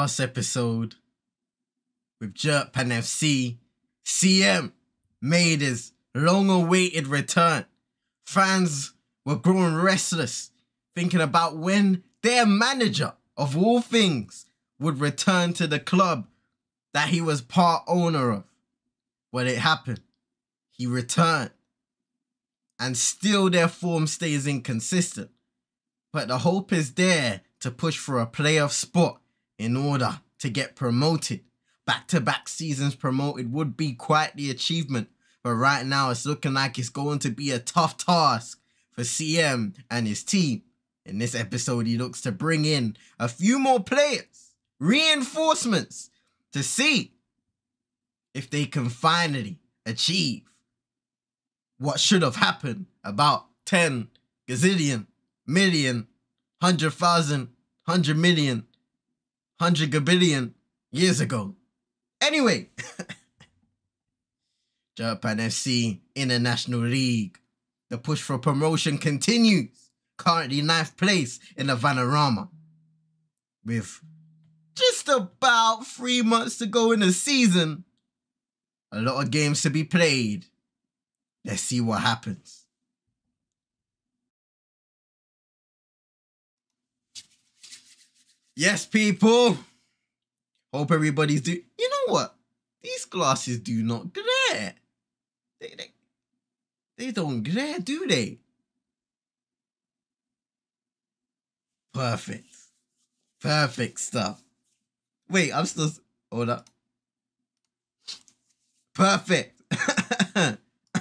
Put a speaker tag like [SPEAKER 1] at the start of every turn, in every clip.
[SPEAKER 1] last episode with Jerkpan FC, CM made his long awaited return. Fans were growing restless, thinking about when their manager, of all things, would return to the club that he was part owner of. Well, it happened. He returned. And still their form stays inconsistent. But the hope is there to push for a playoff spot in order to get promoted. Back to back seasons promoted would be quite the achievement, but right now it's looking like it's going to be a tough task for CM and his team. In this episode, he looks to bring in a few more players, reinforcements, to see if they can finally achieve what should have happened about 10 gazillion, million, hundred thousand, hundred million, hundred gabillion years ago. Anyway, Jerkpan FC International League. The push for promotion continues. Currently ninth place in the Vanarama. With just about three months to go in the season. A lot of games to be played. Let's see what happens. Yes, people. Hope everybody's do. You know what? These glasses do not glare. They, they, they don't glare, do they? Perfect. Perfect stuff. Wait, I'm still. Hold up. Perfect.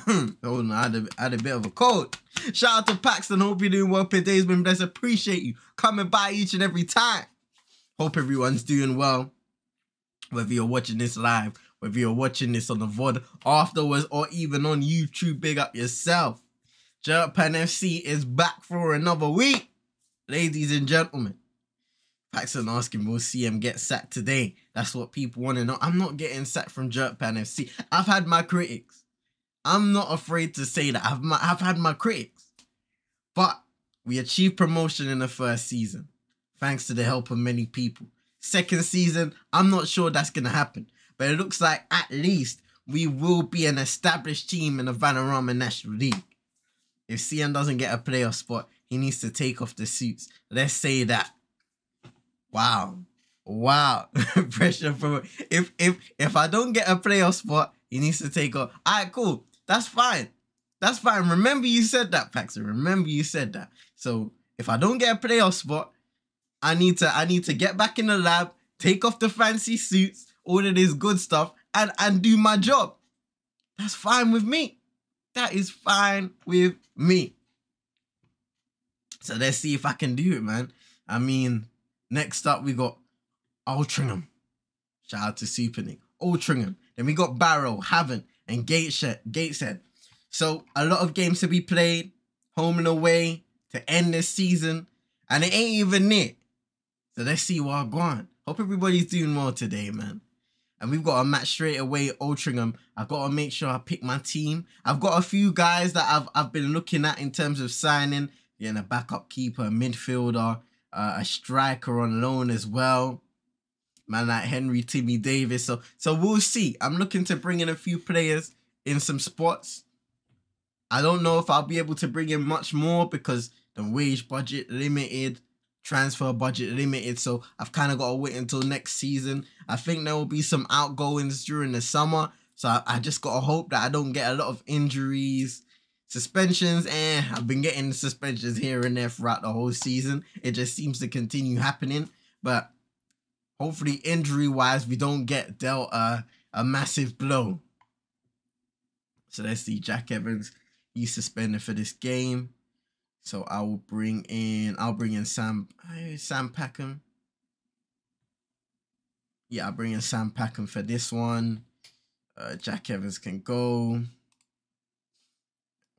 [SPEAKER 1] Hold on, I had, a, I had a bit of a cold. Shout out to Paxton. Hope you're doing well. Today's been blessed. Appreciate you coming by each and every time. Hope everyone's doing well. Whether you're watching this live, whether you're watching this on the VOD afterwards, or even on YouTube, big up yourself. Jerkpan FC is back for another week. Ladies and gentlemen, Paxton asking, will CM get sacked today? That's what people want to know. I'm not getting sacked from Jerkpan FC. I've had my critics. I'm not afraid to say that. I've, my, I've had my critics. But we achieved promotion in the first season thanks to the help of many people. Second season, I'm not sure that's going to happen, but it looks like at least we will be an established team in the Vanarama National League. If CM doesn't get a playoff spot, he needs to take off the suits. Let's say that. Wow. Wow. Pressure from if if if I don't get a playoff spot, he needs to take off. Alright, cool. That's fine. That's fine. Remember you said that, Paxton. Remember you said that. So if I don't get a playoff spot, I need to I need to get back in the lab, take off the fancy suits, all of this good stuff, and and do my job. That's fine with me. That is fine with me. So let's see if I can do it, man. I mean, next up we got Altrincham. Shout out to Super Nick. Altrincham. Then we got Barrow, Havant, and Gateshead. Gateshead. So a lot of games to be played, home and away to end this season, and it ain't even it. So let's see what I'm going. Hope everybody's doing well today, man. And we've got a match straight away, Altrincham. I've got to make sure I pick my team. I've got a few guys that I've I've been looking at in terms of signing. Yeah, a backup keeper, a midfielder, uh, a striker on loan as well. Man like Henry Timmy Davis. So so we'll see. I'm looking to bring in a few players in some spots. I don't know if I'll be able to bring in much more because the wage budget limited transfer budget limited. So I've kind of got to wait until next season. I think there will be some outgoings during the summer. So I, I just got to hope that I don't get a lot of injuries, suspensions. And I've been getting suspensions here and there throughout the whole season. It just seems to continue happening. But hopefully injury wise, we don't get dealt a, a massive blow. So let's see. Jack Evans, he's suspended for this game. So I will bring in, I'll bring in Sam, Sam Packham. Yeah, I'll bring in Sam Packham for this one. Uh, Jack Evans can go.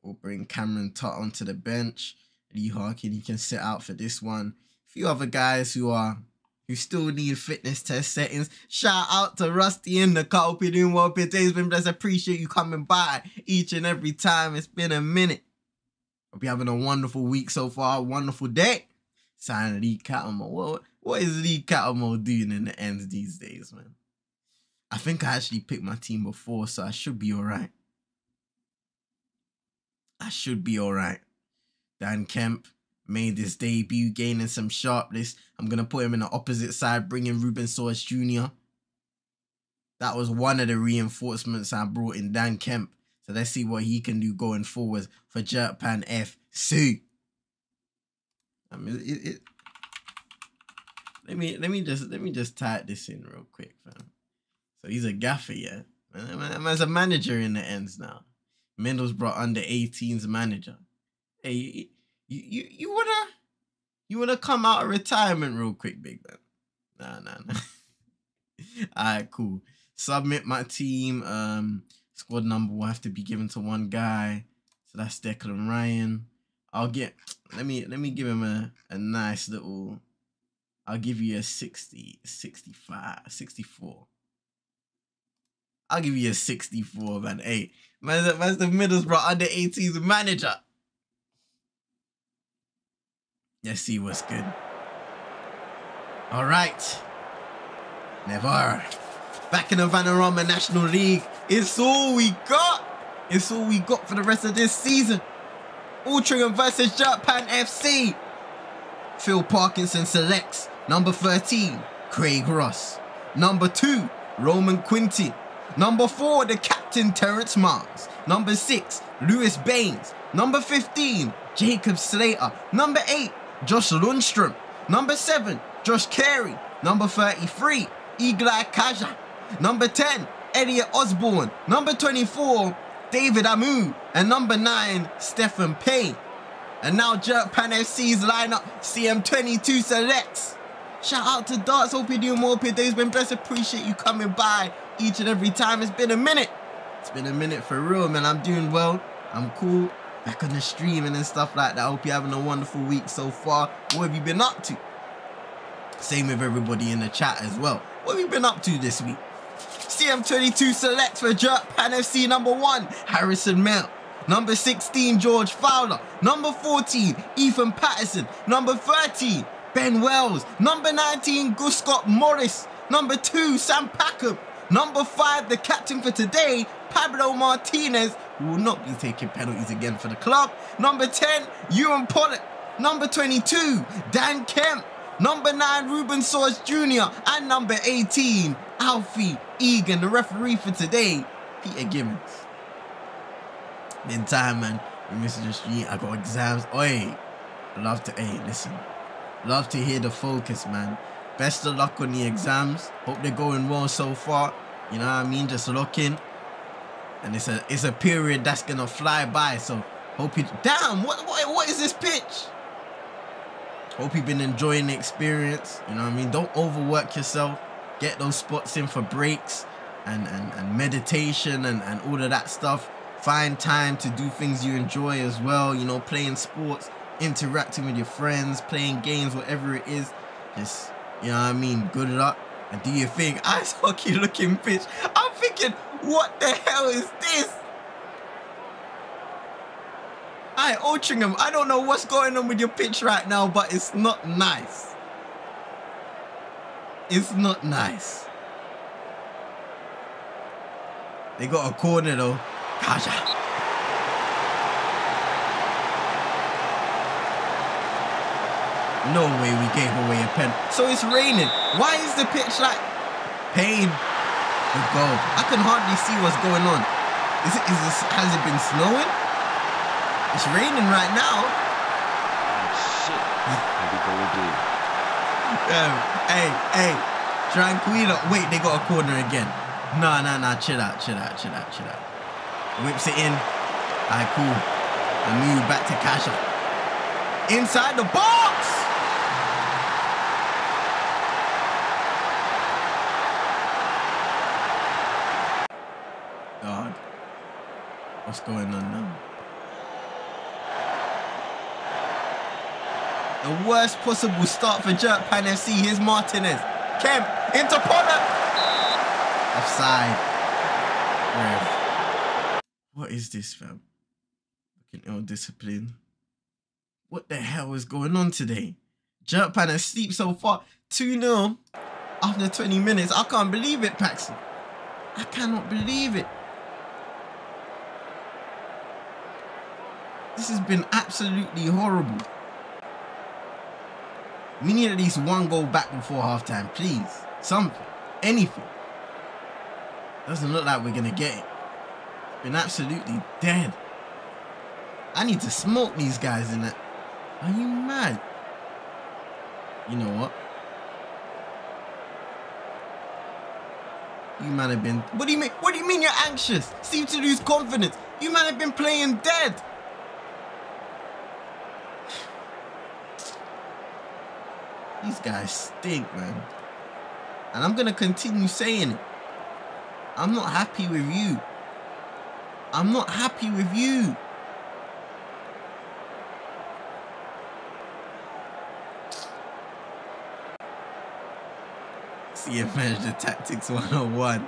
[SPEAKER 1] We'll bring Cameron Tutt onto the bench. Lee Harkin, he can sit out for this one. A few other guys who are who still need fitness test settings. Shout out to Rusty in the car. Hope you're doing well. Today's been blessed. Appreciate you coming by each and every time. It's been a minute. Hope you're having a wonderful week so far, wonderful day. Sign Lee Cattermole. Well, what is Lee Cattermole doing in the ends these days, man? I think I actually picked my team before, so I should be all right. I should be all right. Dan Kemp made his debut, gaining some sharpness. I'm going to put him in the opposite side, bringing Ruben Soares Jr. That was one of the reinforcements I brought in Dan Kemp. Let's see what he can do going forward for Jerkpan FC. I mean, it, it, let me let me just let me just type this in real quick, fam. So he's a gaffer, yeah. As a manager in the ends now. Middlesbrough under 18's manager. Hey, you, you you wanna you wanna come out of retirement real quick, big man? Nah, nah, nah. Alright, cool. Submit my team. Um, squad number will have to be given to one guy. So that's Declan Ryan. I'll get let me let me give him a, a nice little I'll give you a 60, 65, 64. I'll give you a 64, man. Hey, man's, man's the Middlesbrough under 18s manager. Let's see what's good. All right. Never. Back in the Vanarama National League. It's all we got. It's all we got for the rest of this season. Altrincham versus Jerkpan FC. Phil Parkinson selects number 13, Craig Ross. Number 2, Roman Quinty. Number 4, the captain Terence Miles. Number 6, Lewis Baines. Number 15, Jacob Slater. Number 8, Josh Lundstrom. Number 7, Josh Carey. Number 33, Igla Kaja. Number 10, Elliot Osborne. Number 24, David Amu. And number 9, Stephen Payne. And now Jerkpan FC's lineup, CM22 selects. Shout out to Darts. Hope you're doing more Pit Days. Been blessed. Appreciate you coming by each and every time. It's been a minute. It's been a minute for real, man. I'm doing well. I'm cool. Back on the streaming and stuff like that. Hope you're having a wonderful week so far. What have you been up to? Same with everybody in the chat as well. What have you been up to this week? CM22 selects for Jerkpan FC number one, Harrison Mill. Number 16, George Fowler. Number 14, Ethan Patterson. Number 13, Ben Wells. Number 19, Gus Scott Morris. Number 2, Sam Packham. Number 5, the captain for today, Pablo Martinez, who will not be taking penalties again for the club. Number 10, Ewan Pollock. Number 22, Dan Kemp. Number 9, Ruben Soares Jr. And number 18, Alfie Egan, the referee for today, Peter Gibbons. In time, man. Mr. Street, I got exams. Oi, love to, hey, listen. Love to hear the focus, man. Best of luck on the exams. Hope they're going well so far. You know what I mean? Just looking. And it's a it's a period that's gonna fly by. So hope you damn what what, what is this pitch? Hope you've been enjoying the experience. You know what I mean? Don't overwork yourself. Get those spots in for breaks and, and, and meditation and, and all of that stuff. Find time to do things you enjoy as well. You know, playing sports interacting with your friends, playing games, whatever it is. Just, you know what I mean, good up and do your thing. Ice hockey looking bitch. I'm thinking, what the hell is this? Alright, Altrincham, I don't know what's going on with your pitch right now, but it's not nice. It's not nice. They got a corner though. Kaja. No way we gave away a pen. So it's raining. Why is the pitch like pain? The goal. I can hardly see what's going on. Is it? Is this? Has it been snowing? It's raining right now. Oh, shit. Maybe go um, hey, hey, tranquilo. Wait, they got a corner again. Nah, nah, nah. Chill out, chill out, chill out, chill out. Whips it in. Alright, cool. I move back to Kasha. Inside the box! What's going on now? The worst possible start for Jerkpan FC. Here's Martinez. Kemp into Pollock. Offside. Ref. What is this, fam? Looking ill discipline. What the hell is going on today? Jerkpan asleep so far. 2 0 after 20 minutes. I can't believe it, Paxton. I cannot believe it. This has been absolutely horrible. We need at least one goal back before halftime, please. Something. Anything. Doesn't look like we're going to get it. Been absolutely dead. I need to smoke these guys in it. Are you mad? You know what? You man have been. What do you mean? What do you mean you're anxious? Seem to lose confidence. You man have been playing dead. These guys stink, man. And I'm gonna continue saying it. I'm not happy with you. I'm not happy with you. See if the tactics 101.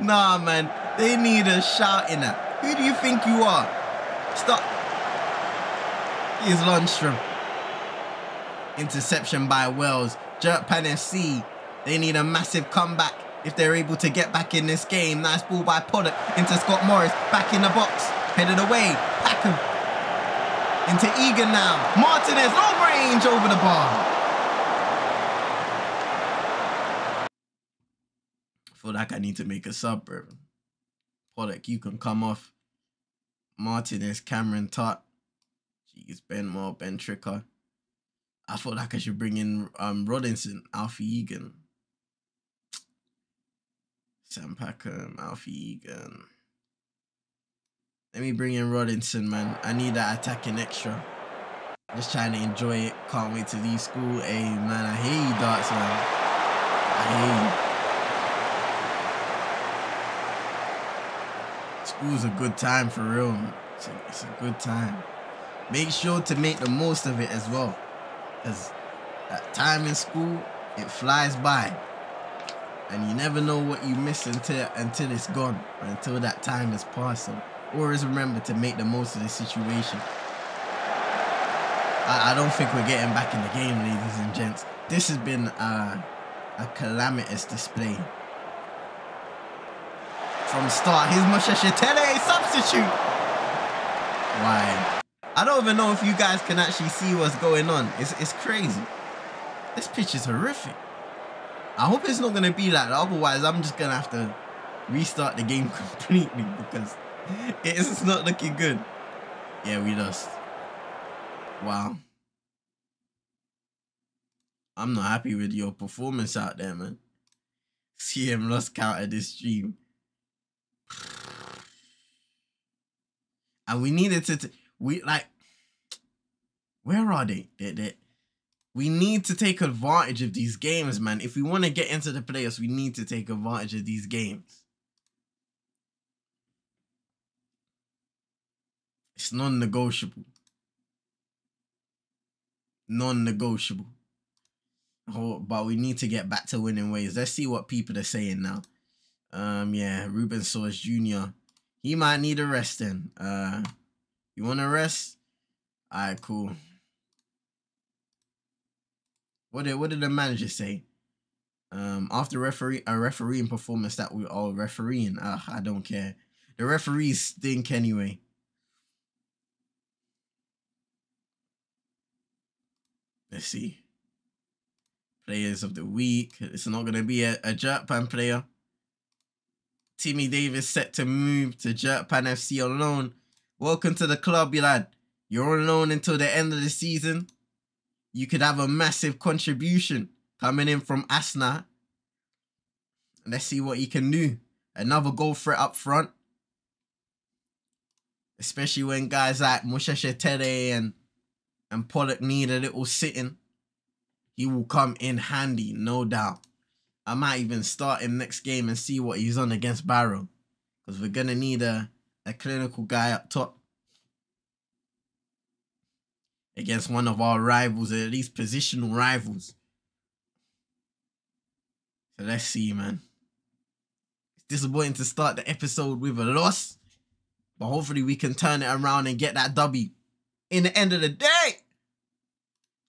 [SPEAKER 1] Nah, man. They need a shout in that. Who do you think you are? Stop. Here's Lundstrom. Interception by Wells. Jerkpan FC. They need a massive comeback if they're able to get back in this game. Nice ball by Pollock into Scott Morris. Back in the box. Headed away. Packham. Into Egan now. Martinez. Long range over the bar. feel like I need to make a sub, bro. Pollock, you can come off. Martinez, Cameron Tutt. Jeez, Ben Moore, Ben Tricker. I felt like I should bring in um Rodinson, Alfie Egan. Sam Packham, Alfie Egan. Let me bring in Rodinson, man. I need that attacking extra. Just trying to enjoy it. Can't wait to leave school. Hey, man, I hear you, darts, man. I hear you. School's a good time for real. It's a, it's a good time. Make sure to make the most of it as well. Because that time in school, it flies by. And you never know what you miss until until it's gone, until that time has passed. So always remember to make the most of the situation. I, I don't think we're getting back in the game, ladies and gents. This has been uh, a calamitous display. From start, here's Musheshetele, substitute. Why? I don't even know if you guys can actually see what's going on. It's, it's crazy. This pitch is horrific. I hope it's not going to be like that. Otherwise, I'm just going to have to restart the game completely because it's not looking good. Yeah, we lost. Wow. I'm not happy with your performance out there, man. CM lost count at this stream. And we needed to we like where are they? They, they? We need to take advantage of these games, man. If we want to get into the playoffs, we need to take advantage of these games. It's non-negotiable. Non-negotiable. Oh, but we need to get back to winning ways. Let's see what people are saying now. Um, yeah, Ruben Soares Jr. He might need a rest then. Uh, you want to rest? All right, cool. What did what did the manager say? Um, after referee a refereeing performance that we all refereeing. Ugh, I don't care. The referees stink anyway. Let's see. Players of the week. It's not gonna be a, a Jerkpan player. Timmy Davis set to move to Jerkpan FC on loan Welcome to the club, you lad. You're on loan until the end of the season. You could have a massive contribution coming in from Arsenal. Let's see what he can do. Another goal threat up front. Especially when guys like Musheshetele and, and Pollock need a little sitting. He will come in handy, no doubt. I might even start him next game and see what he's on against Barrow. Because we're going to need a a clinical guy up top against one of our rivals, at least positional rivals. So let's see, man. It's disappointing to start the episode with a loss, but hopefully we can turn it around and get that W. In the end of the day,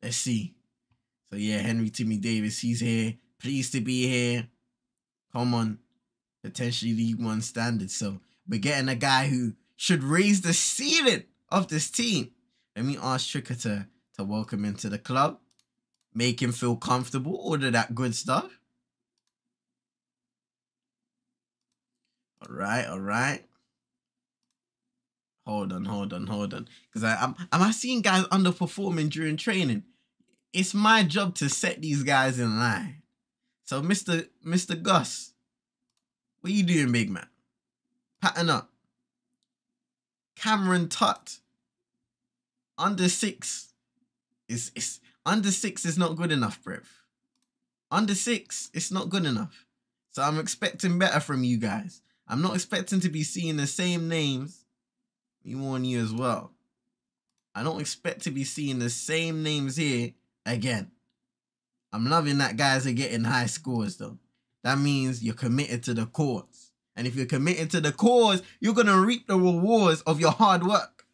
[SPEAKER 1] let's see. So yeah, Henry Timmy Davis, he's here. Pleased to be here. Come on. Potentially League One standard. So we're getting a guy who should raise the ceiling of this team. Let me ask Tricker to, to welcome him to the club. Make him feel comfortable. order that good stuff. All right, all right. Hold on, hold on, hold on. Because I'm, am I seeing guys underperforming during training? It's my job to set these guys in line. So, Mr. Mr. Gus, what you doing, big man? Pattern up. Cameron Tutt. Under six is is under six is not good enough, bruv. Under six, it's not good enough. So I'm expecting better from you guys. I'm not expecting to be seeing the same names. We warn you as well. I don't expect to be seeing the same names here again. I'm loving that guys are getting high scores though. That means you're committed to the cause. And if you're committed to the cause, you're going to reap the rewards of your hard work.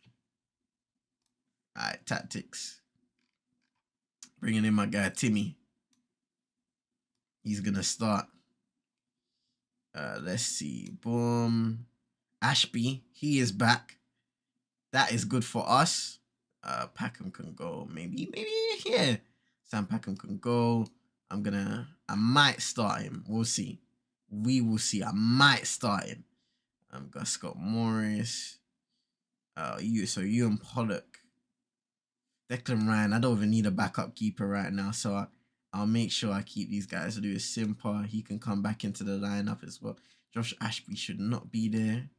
[SPEAKER 1] All right, tactics. Bringing in my guy, Timmy. He's going to start. Uh, let's see. Boom. Ashby, he is back. That is good for us. Uh, Packham can go. Maybe, maybe here. Sam Packham can go. I'm gonna, I might start him. We'll see. We will see. I might start him. i Um, got Scott Morris. Uh, you so you and Pollock. Declan Ryan. I don't even need a backup keeper right now, so I, I'll make sure I keep these guys. I'll do a simple. He can come back into the lineup as well. Josh Ashby should not be there.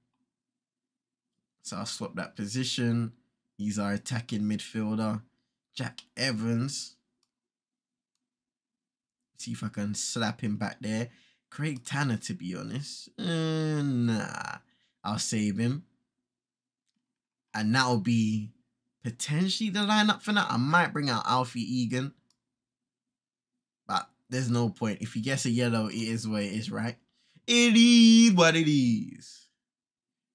[SPEAKER 1] So I'll swap that position. He's our attacking midfielder. Jack Evans. See if I can slap him back there. Craig Tanner, to be honest. Uh, nah. I'll save him. And that'll be potentially the lineup for that. I might bring out Alfie Egan. But there's no point. If he gets a yellow, it is what it is, right? It is what it is.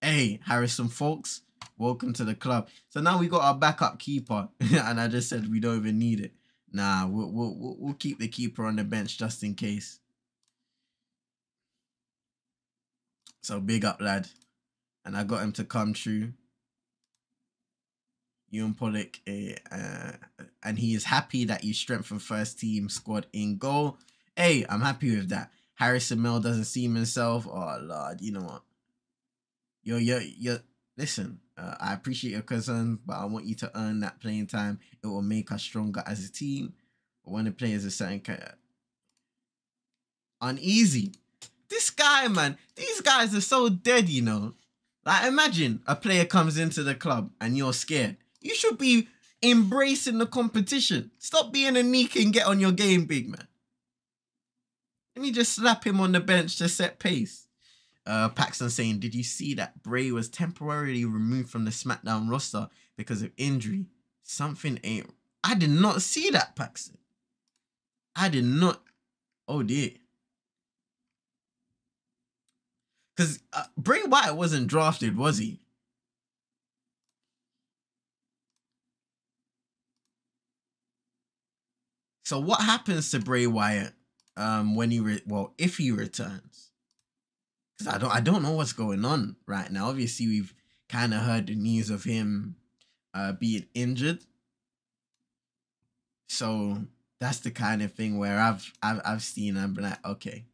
[SPEAKER 1] Hey, Harrison Folks, welcome to the club. So now we got our backup keeper. and I just said we don't even need it. Nah, we'll, we'll, we'll keep the keeper on the bench just in case. So big up, lad. And I got him to come true. Ewan Pollock, uh, and he is happy that you strengthened first team squad in goal. Hey, I'm happy with that. Harrison Mill doesn't seem himself. Oh lord, you know what? Yo, yo, yo. Listen, uh, I appreciate your concern, but I want you to earn that playing time. It will make us stronger as a team. But when the players are certain uneasy, this guy, man, these guys are so dead, you know. Like, imagine a player comes into the club and you're scared. You should be embracing the competition. Stop being a neek and get on your game, big man. Let me just slap him on the bench to set pace. Uh, Paxton saying, did you see that Bray was temporarily removed from the SmackDown roster because of injury? Something ain't... I did not see that, Paxton. I did not... Oh, dear. Because uh, Bray Wyatt wasn't drafted, was he? So what happens to Bray Wyatt um, when he well if he returns? Because I don't I don't know what's going on right now. Obviously, we've kind of heard the news of him uh, being injured. So that's the kind of thing where I've I've I've seen been like, okay,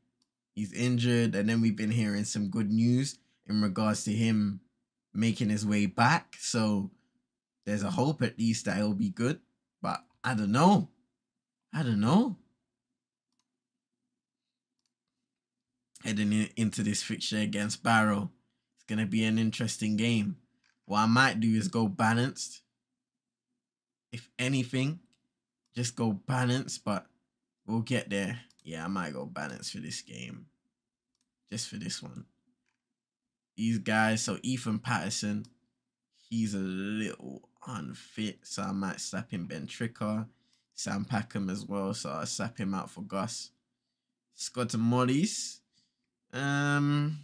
[SPEAKER 1] he's injured, and then we've been hearing some good news in regards to him making his way back. So there's a hope at least that it'll be good, but I don't know. I don't know. Heading in, into this fixture against Barrow, it's gonna be an interesting game. What I might do is go balanced. If anything, just go balanced, but we'll get there. Yeah, I might go balance for this game. Just for this one. These guys, so Ethan Patterson, he's a little unfit, so I might slap him Ben Tricker. Sam Packham as well, so I'll slap him out for Gus. Scott Morris. Um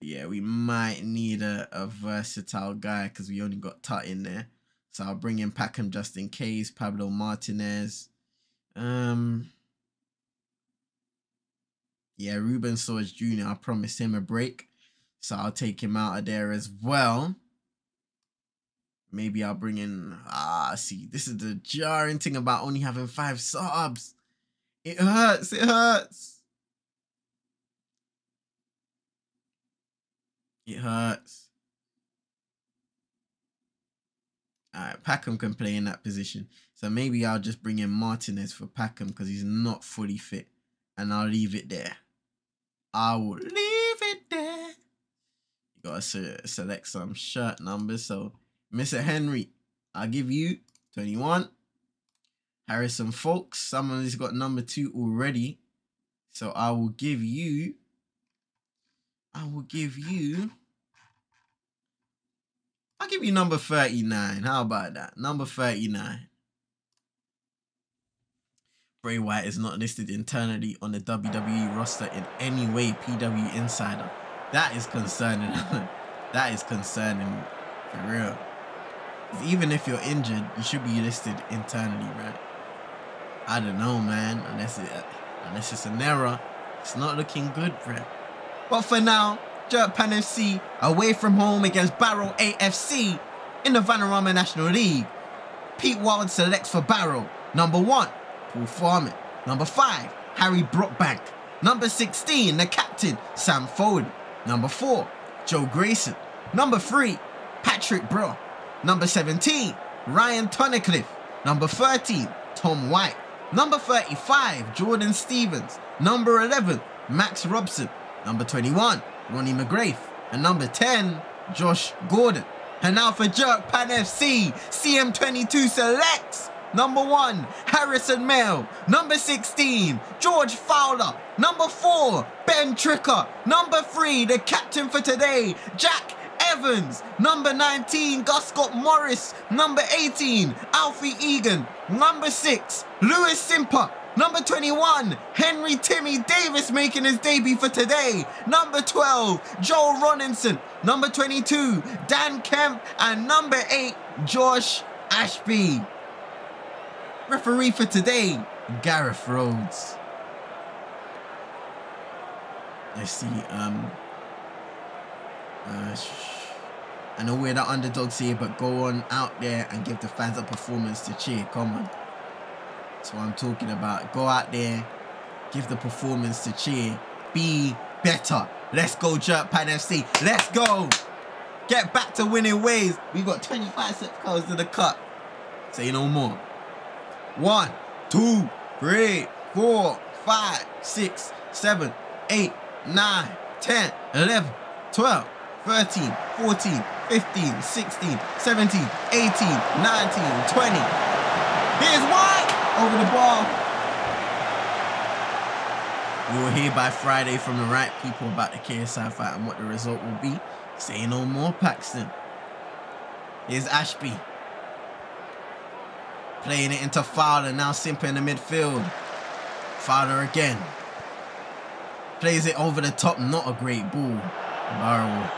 [SPEAKER 1] Yeah, we might need a, a versatile guy because we only got Tut in there. So I'll bring in Packham just in case. Pablo Martinez. Um. Yeah, Ruben Soares Jr. I promised him a break. So I'll take him out of there as well. Maybe I'll bring in. Ah, see, this is the jarring thing about only having five subs. It hurts. It hurts. It hurts. Packham can play in that position. So maybe I'll just bring in Martinez for Packham because he's not fully fit. And I'll leave it there. I will leave it there. You gotta select some shirt numbers. So, Mr. Henry, I'll give you 21. Harrison Folks, someone's got number two already. So I will give you, I will give you, I'll give you number 39. How about that? Number 39. Bray Wyatt is not listed internally on the WWE roster in any way, PW Insider. That is concerning. that is concerning for real. Even if you're injured, you should be listed internally, right? I don't know, man. Unless it, unless it's an error, it's not looking good, bro. But for now, Jerk Pan FC away from home against Barrow AFC in the Vanarama National League. Pete Wild selects for Barrow. Number one, Paul Farman. Number 5, Harry Brockbank. Number 16, the captain, Sam Foley. Number 4, Joe Grayson. Number 3, Patrick Brough. Number 17, Ryan Tunnicliffe. Number 13, Tom White. Number 35, Jordan Stevens. Number 11, Max Robson. Number 21, Ronnie McGrath. And number 10, Josh Gordon. And now for Jerk Pan FC, CM22 selects Number 1, Harrison Mill. Number 16, George Fowler. Number 4, Ben Tricker. Number 3, the captain for today, Jack Evans. Number 19, Gus Scott Morris. Number 18, Alfie Egan. Number 6, Lewis Simper. Number 21, Henry Timmy Davis making his debut for today. Number 12, Joel Ronninson. Number 22, Dan Kemp. And number 8, Josh Ashby. Referee for today, Gareth Rhodes. Let's see. Um, uh, I know we're the underdogs here, but go on out there and give the fans a performance to cheer. Come on. That's what I'm talking about. Go out there, give the performance to cheer. Be better. Let's go, Jerk Pan FC. Let's go. Get back to winning ways. We've got 25 seconds to the cut. Say no more. One, two, three, four, five, six, seven, eight, nine, 10, 11, 12, 13, 14, 15, 16, 17, 18, 19, 20. Here's White over the ball. We will hear by Friday from the right people about the KSI fight and what the result will be. Say no more, Paxton. Here's Ashby. Playing it into Fowler. Now Simper in the midfield. Fowler again. Plays it over the top. Not a great ball. Barrow,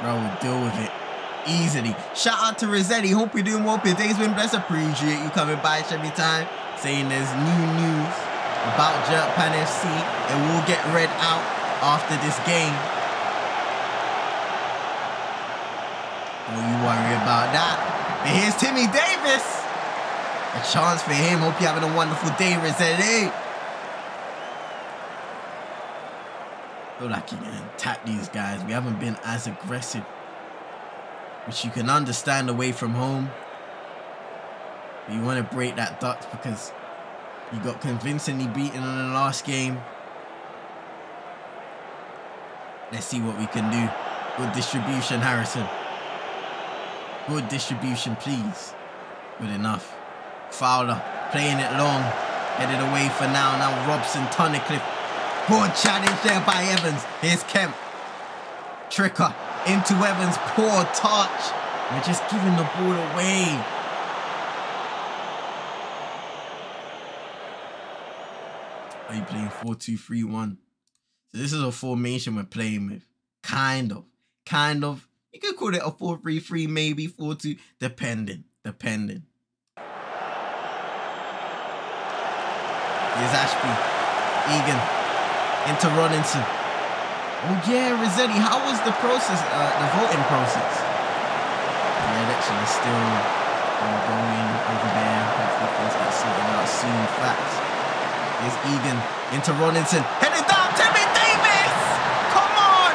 [SPEAKER 1] Barrow will deal with it easily. Shout out to Rossetti. Hope you're doing well. Your day's been blessed. Appreciate you coming by every time. Saying there's new news about Jerk Pan FC. It will get read out after this game. Don't you worry about that. But here's Timmy Davis. A chance for him. Hope you're having a wonderful day, Rossetti. Eh? Feel like you can tap these guys. We haven't been as aggressive. Which you can understand away from home. But you want to break that duck because you got convincingly beaten in the last game. Let's see what we can do. Good distribution, Harrison. Good distribution, please. Good enough. Fowler playing it long. Headed away for now. Now Robson, Tunnicliffe. Good challenge there by Evans. Here's Kemp. Tricker into Evans. Poor touch. We're just giving the ball away. Are you playing 4-2-3-1? So this is a formation we're playing with. Kind of. Kind of. You could call it a 4-3-3, maybe 4-2, depending. depending. Here's Ashby. Egan. Into Robinson. Oh yeah, Rossetti. How was the process, uh, the voting process? The election is still ongoing over there. Hopefully things get sorted out soon. Facts. Here's Egan into Robinson. Headed down, Timmy Davis! Come on!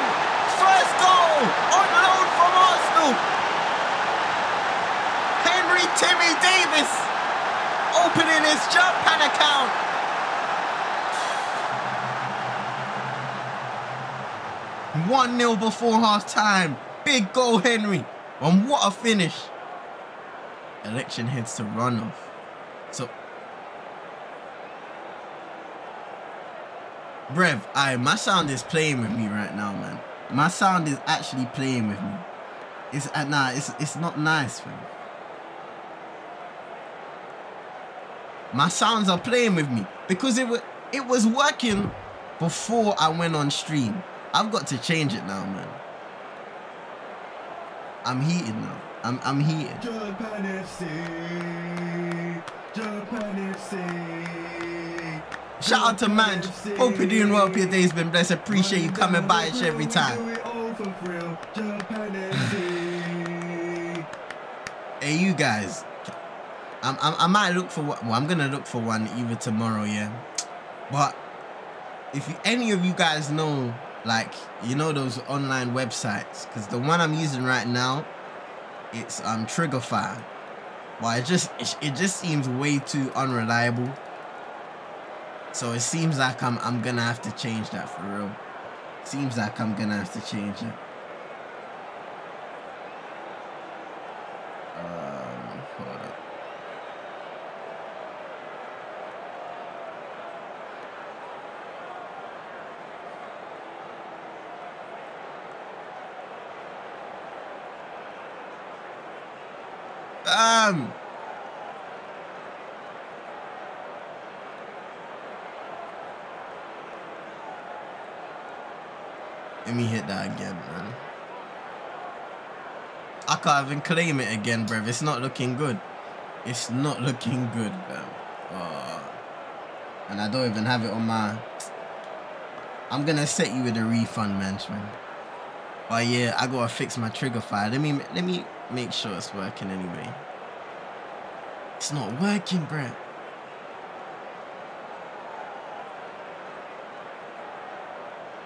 [SPEAKER 1] First goal on loan from Arsenal. Henry Timmy Davis opening his pad account. 1 0 before half time. Big goal, Henry. And what a finish. Election heads to runoff. Brev, I my sound is playing with me right now, man. My sound is actually playing with me. It's uh, nah, it's it's not nice, man. My sounds are playing with me because it was it was working before I went on stream. I've got to change it now, man. I'm heated now. I'm I'm heated.
[SPEAKER 2] Jerkpan FC. Jerkpan FC.
[SPEAKER 1] Shout out to Manj. Hope you're doing well. Your day's been blessed. Appreciate you coming by each every time. Hey, you guys. I'm, I'm, I might look for one. Well, I'm gonna look for one either tomorrow, yeah. But if you, any of you guys know like you know those online websites because the one i'm using right now it's um TriggerFyre but it just it, it just seems way too unreliable so it seems like i'm i'm gonna have to change that for real. Seems like i'm gonna have to change it um hold up Um. Let me hit that again, man. I can't even claim it again, bruv. It's not looking good. It's not looking good, man. Oh. And I don't even have it on my... I'm gonna set you with a refund, man. But yeah, I gotta fix my TriggerFyre. Let me let me make sure it's working anyway. It's not working, bruh.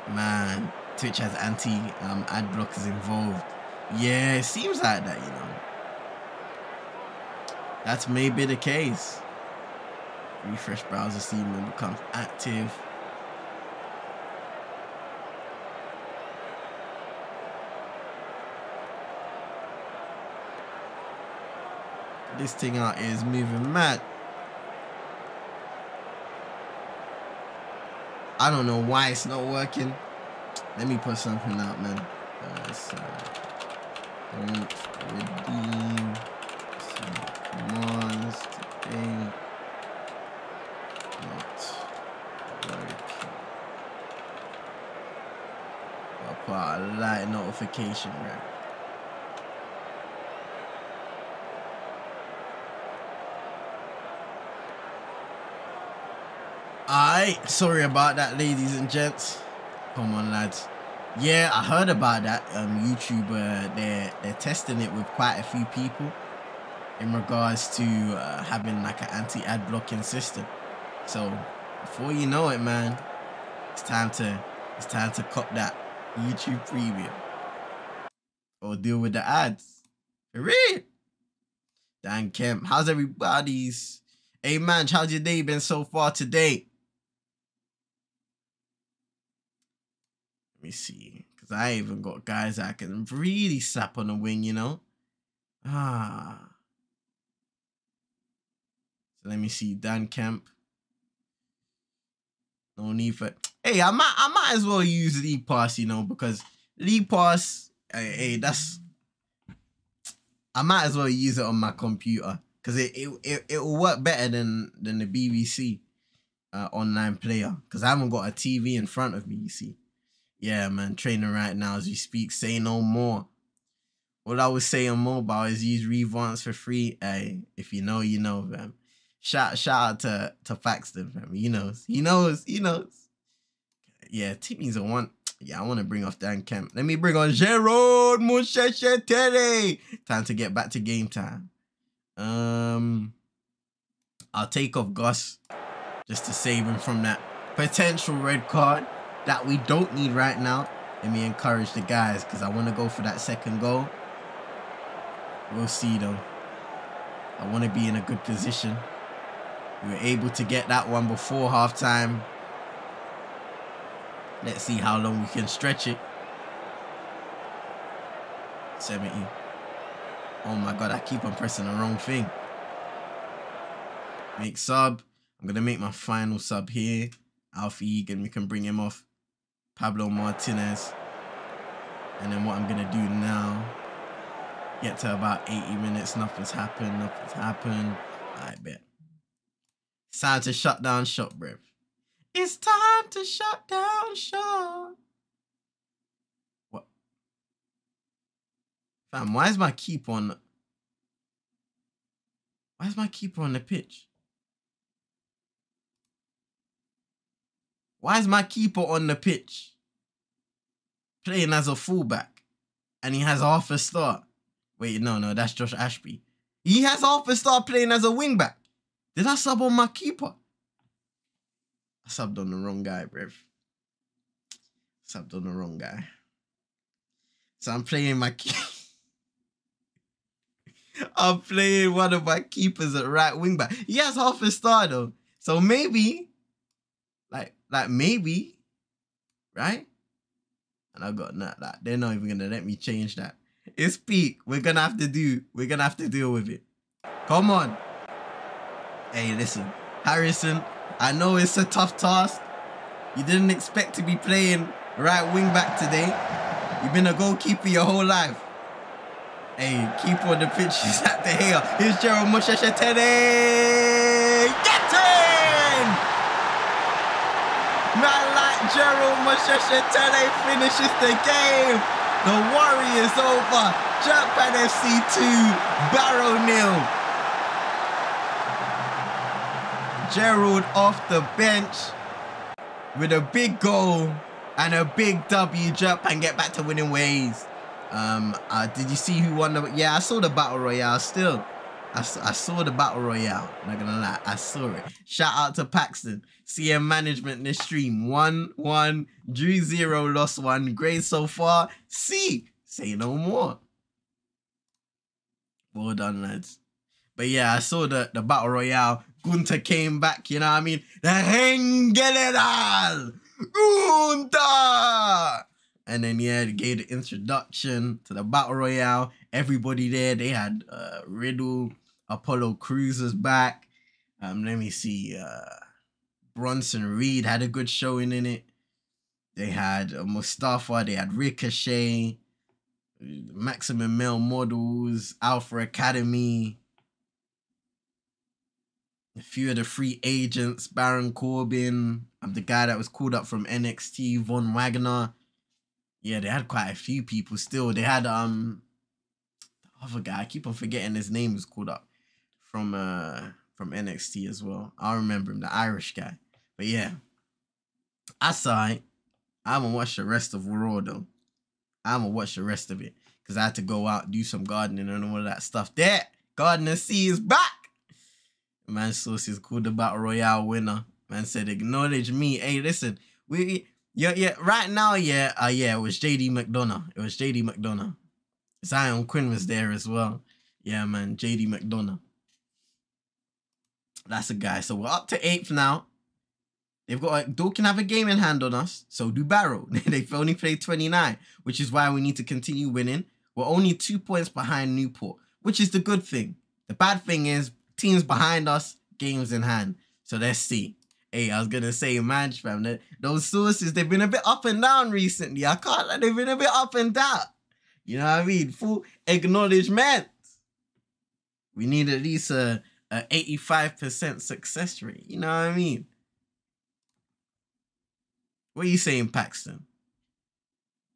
[SPEAKER 1] Man, Twitch has anti um, ad blockers involved. Yeah, it seems like that, you know. That's maybe the case. Refresh browser, see when becomes active. This thing out is moving mad. I don't know why it's not working. Let me put something out, man. Uh, so, don't redeem some commands today. Not working. Put a light notification, right? Alright, sorry about that, ladies and gents. Come on, lads. Yeah, I heard about that. Um, YouTube, uh, they're they're testing it with quite a few people in regards to uh, having like an anti-ad blocking system. So before you know it, man, it's time to it's time to cop that YouTube Premium or deal with the ads. For. Dan Kemp, how's everybody's? Hey man, how's your day been so far today? Me see. Because I even got guys that can really sap on the wing, you know? Ah. So let me see. Dan Kemp. No need for... Hey, I might, I might as well use League Pass, you know, because League Pass, hey, hey that's... I might as well use it on my computer because it, it, it, it will work better than, than the BBC uh, online player because I haven't got a TV in front of me, you see. Yeah, man, training right now as we speak. Say no more. What I would say on mobile is use Revance for free. Hey, if you know, you know, fam. Shout shout out to to Paxton, fam. He knows. He knows. He knows. Yeah, Timmy's a one. Yeah, I want to bring off Dan Kemp. Let me bring on Gerard Musheshetele. Time to get back to game time. Um, I'll take off Gus just to save him from that potential red card that we don't need right now. Let me encourage the guys because I want to go for that second goal. We'll see though. I want to be in a good position. We were able to get that one before halftime. Let's see how long we can stretch it. 70. Oh my god, I keep on pressing the wrong thing. Make sub. I'm going to make my final sub here. Alfie Egan, we can bring him off. Pablo Martinez. And then what I'm going to do now, get to about 80 minutes, nothing's happened, nothing's happened. I bet. It's time to shut down shop, bruv. It's time to shut down shop. What? Fam, why is my keeper on... Why is my keeper on the pitch? Why is my keeper on the pitch? Playing as a fullback. And he has half a star. Wait, no, no, that's Josh Ashby. He has half a star playing as a wingback. Did I sub on my keeper? I subbed on the wrong guy, bruv. Subbed on the wrong guy. So I'm playing my I'm playing one of my keepers at right wing back. He has half a star though. So maybe, like, maybe, right? And I got not that. They're not even gonna let me change that. It's peak. We're gonna have to do. We're gonna have to deal with it. Come on. Hey, listen, Harrison. I know it's a tough task. You didn't expect to be playing right wing back today. You've been a goalkeeper your whole life. Hey, keep on the pitch. He's at the here. Here's Gerald Musheshetele. Get in! Man like Gerald Musheshetele finishes the game. The Warriors over. Jerk Pan FC 2. Barrow nil. Gerald off the bench with a big goal and a big W. Jerk Pan get back to winning ways. Um, uh, did you see who won the? Yeah, I saw the battle royale. Still, I, I saw the battle royale. Not gonna lie, I saw it. Shout out to Paxton, CM Management in this stream. One, one, drew zero, lost one. Grade so far. C. Say no more. Well done, lads. But yeah, I saw the the battle royale. Gunther came back. You know what I mean? The Ring General. Gunther. And then yeah, they gave the introduction to the battle royale. Everybody there, they had uh, Riddle, Apollo Cruisers back. Um, let me see. Uh, Bronson Reed had a good showing in it. They had uh, Mustafa. They had Ricochet, Maximum Male Models, Alpha Academy. A few of the free agents, Baron Corbin, um, the guy that was called up from NXT, Von Wagner. Yeah, they had quite a few people still. They had um the other guy, I keep on forgetting his name was called up from uh from NXT as well. I remember him, the Irish guy. But yeah. I saw it. I'm gonna watch the rest of Raw though. I'm gonna watch the rest of it. Cause I had to go out, do some gardening and all of that stuff. There, Gardener C is back. Man Sauce is called the Battle Royale winner. Man said, acknowledge me. Hey, listen, we yeah, yeah, right now, yeah, uh, yeah, it was JD McDonagh. It was JD McDonagh. Zion Quinn was there as well. Yeah, man, JD McDonagh. That's a guy. So we're up to eighth now. They've got a, can have a game in hand on us. So do Barrow. They've only played 29, which is why we need to continue winning. We're only two points behind Newport, which is the good thing. The bad thing is teams behind us, games in hand. So let's see. Hey, I was gonna say, man, fam, that those sources they've been a bit up and down recently. I can't like they've been a bit up and down. You know what I mean? Full acknowledgement. We need at least a, a 85% success rate. You know what I mean? What are you saying, Paxton?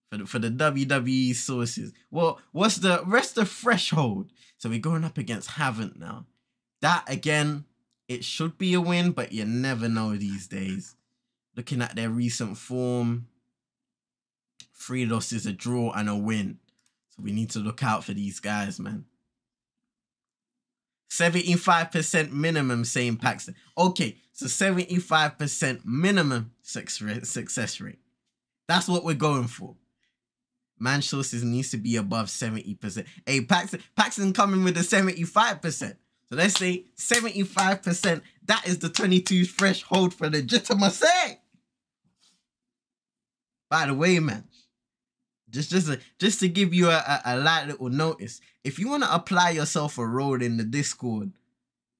[SPEAKER 1] for the, for the WWE sources. Well, what's the rest the threshold? So we're going up against Havant now. That again, it should be a win, but you never know these days. Looking at their recent form, three losses, a draw, and a win. So we need to look out for these guys, man. 75% minimum, saying Paxton. Okay, so 75% minimum success rate. That's what we're going for. Man sources needs to be above 70%. Hey, Paxton, Paxton coming with a 75%. So let's say 75%. That is the 22 threshold for legitimacy. By the way, man, just just a, just to give you a, a, a light little notice, if you want to apply yourself a role in the Discord,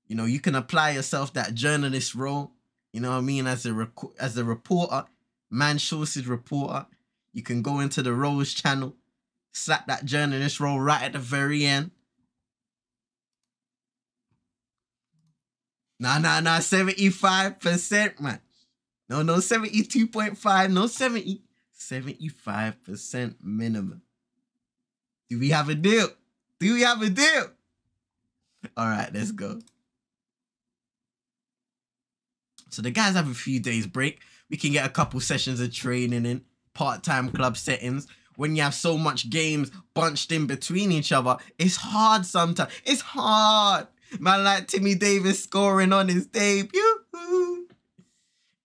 [SPEAKER 1] you know you can apply yourself that journalist role. You know what I mean as a as a reporter, man sources reporter. You can go into the Rose channel, slap that journalist role right at the very end. Nah, nah, nah, 75%, man. No, no, 72.5, no 70. 75% minimum. Do we have a deal? Do we have a deal? All right, let's go. So the guys have a few days break. We can get a couple sessions of training in part-time club settings. When you have so much games bunched in between each other, it's hard sometimes. It's hard. Man like Timmy Davis scoring on his debut.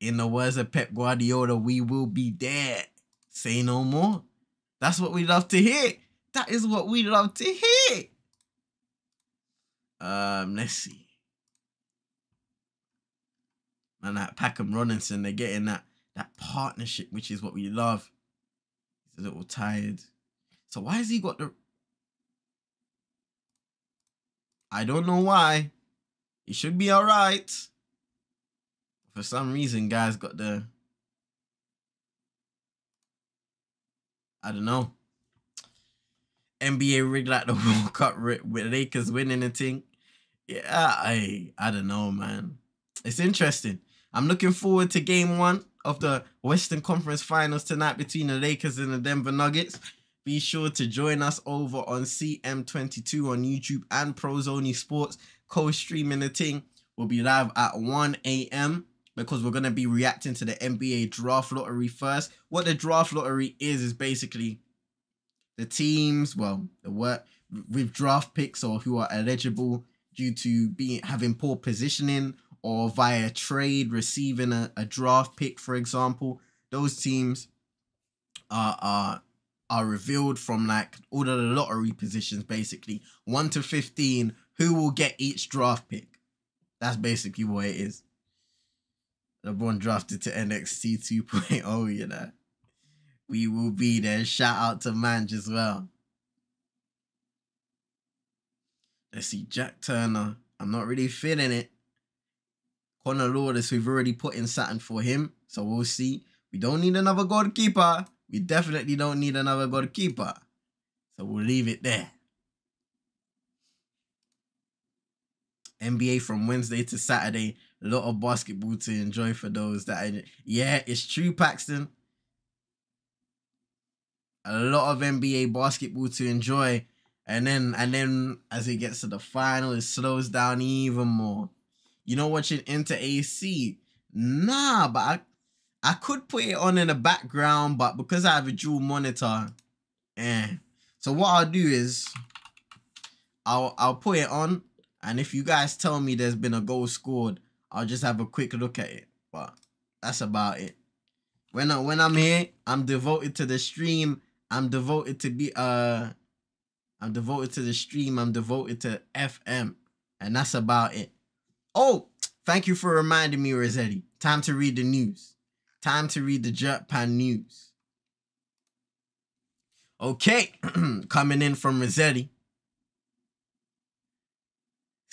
[SPEAKER 1] In the words of Pep Guardiola, we will be there. Say no more. That's what we love to hear. That is what we love to hear. Um, let's see. Man, that Packham Robinson, they're getting that that partnership, which is what we love. He's a little tired. So why has he got the I don't know why. He should be alright. For some reason, guys got the I don't know. NBA rig like the World Cup with Lakers winning the thing. Yeah, I I don't know, man. It's interesting. I'm looking forward to game one of the Western Conference Finals tonight between the Lakers and the Denver Nuggets. Be sure to join us over on CM22 on YouTube and Prozoni Sports. Co-streaming the thing will be live at 1 a.m. because we're going to be reacting to the NBA draft lottery first. What the draft lottery is, is basically the teams, well, the work with draft picks or who are eligible due to being having poor positioning or via trade receiving a, a draft pick, for example. Those teams are are are revealed from like all the lottery positions, basically one to fifteen. Who will get each draft pick? That's basically what it is. LeBron drafted to NXT 2.0, you know. We will be there. Shout out to Manj as well. Let's see, Jack Turner. I'm not really feeling it. Connor Lawless, we've already put in Saturn for him. So we'll see. We don't need another goalkeeper. We definitely don't need another goalkeeper. So we'll leave it there. NBA from Wednesday to Saturday. A lot of basketball to enjoy for those that yeah, it's true, Paxton. A lot of NBA basketball to enjoy. And then and then as it gets to the final, it slows down even more. You know, watching Inter AC. Nah, but I, I could put it on in the background, but because I have a dual monitor, eh. So what I'll do is I'll I'll put it on, and if you guys tell me there's been a goal scored, I'll just have a quick look at it. But that's about it. When I when I'm here, I'm devoted to the stream. I'm devoted to be uh I'm devoted to the stream. I'm devoted to FM. And that's about it. Oh, thank you for reminding me, Rossetti. Time to read the news. Time to read the Jerk Pan news. Okay, coming in from Rossetti.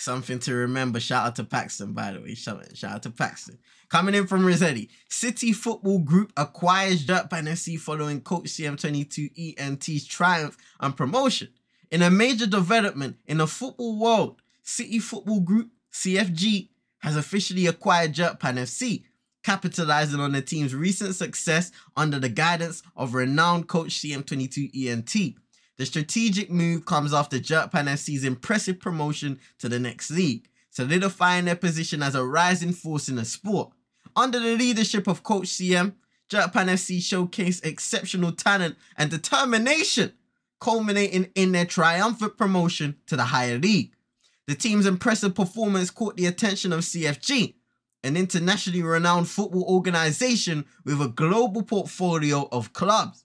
[SPEAKER 1] Something to remember. Shout out to Paxton, by the way. Shout, shout out to Paxton. Coming in from Rossetti. City Football Group acquires Jerkpan FC following Coach CM22 ENT's triumph and promotion. In a major development in the football world, City Football Group CFG has officially acquired Jerkpan FC, capitalizing on the team's recent success under the guidance of renowned coach CM22 ENT. The strategic move comes after Jerkpan FC's impressive promotion to the next league, solidifying their position as a rising force in the sport. Under the leadership of Coach CM, Jerkpan FC showcased exceptional talent and determination, culminating in their triumphant promotion to the higher league. The team's impressive performance caught the attention of CFG, an internationally renowned football organization with a global portfolio of clubs.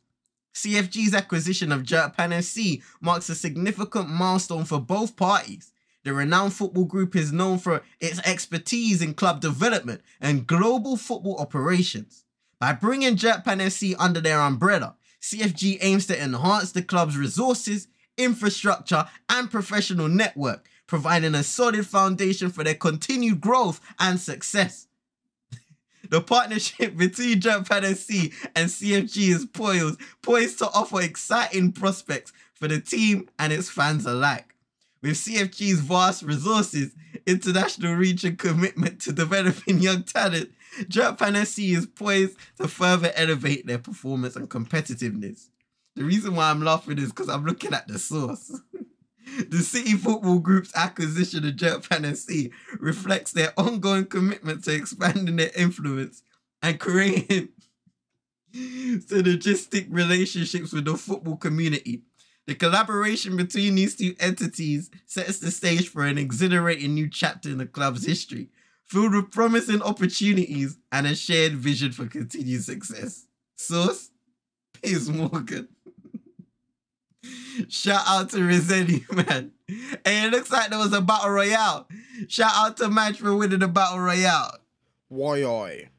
[SPEAKER 1] CFG's acquisition of Jerkpan FC marks a significant milestone for both parties. The renowned football group is known for its expertise in club development and global football operations. By bringing Jerkpan FC under their umbrella, CFG aims to enhance the club's resources, infrastructure, and professional network, providing a solid foundation for their continued growth and success. The partnership between Jerkpan FC and CFG is poised, poised to offer exciting prospects for the team and its fans alike. With CFG's vast resources, international reach, and commitment to developing young talent, Jerkpan FC is poised to further elevate their performance and competitiveness. The reason why I'm laughing is because I'm looking at the source. the City Football Group's acquisition of Jerkpan FC reflects their ongoing commitment to expanding their influence and creating synergistic relationships with the football community. The collaboration between these two entities sets the stage for an exhilarating new chapter in the club's history, filled with promising opportunities and a shared vision for continued success. Source? Piers Morgan. Shout out to Rizzetti, man. Hey, it looks like there was a battle royale. Shout out to Match for winning the battle royale.
[SPEAKER 3] Why I?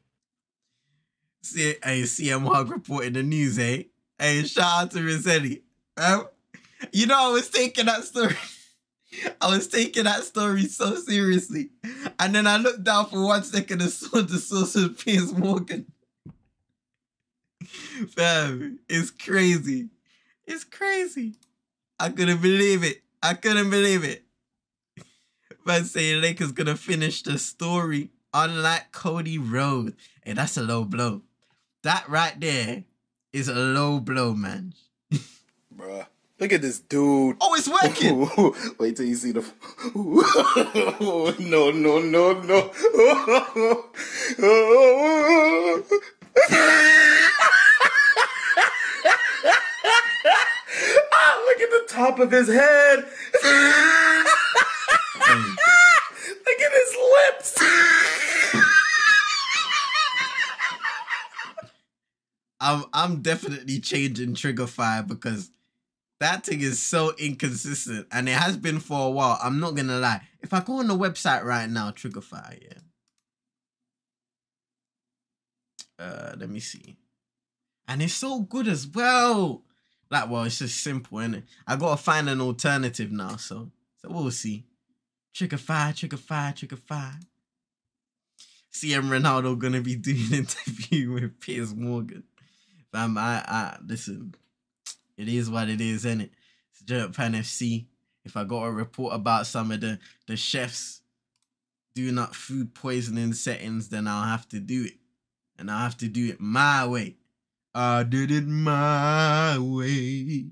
[SPEAKER 1] See, hey, CM Hog reporting the news, eh? Hey, shout out to Rizzetti. Um, you know, I was taking that story. I was taking that story so seriously. And then I looked down for one second and saw the source of Piers Morgan. Fam, it's crazy. It's crazy. I couldn't believe it. I couldn't believe it. Man saying Lakers gonna finish the story unlike Cody Rhodes. Hey, that's a low blow. That right there is a low blow, man.
[SPEAKER 3] Bruh. Look at this dude.
[SPEAKER 1] Oh, it's working.
[SPEAKER 3] Wait till you see the. no, no, no, no. look at the top of his head. look at his lips.
[SPEAKER 1] I'm I'm definitely changing TriggerFyre because that thing is so inconsistent and it has been for a while. I'm not gonna lie. If I go on the website right now, TriggerFyre, yeah. Uh let me see. And it's so good as well. Like, well, it's just simple, innit? I gotta find an alternative now, so so we'll see. TriggerFyre, trigger fire, TriggerFyre. CM Ronaldo gonna be doing an interview with Piers Morgan. Fam, I, I listen. It is what it is, isn't it? It's Jerkpan FC. If I got a report about some of the the chefs doing up food poisoning settings, then I'll have to do it, and I'll have to do it my way. I did it my way.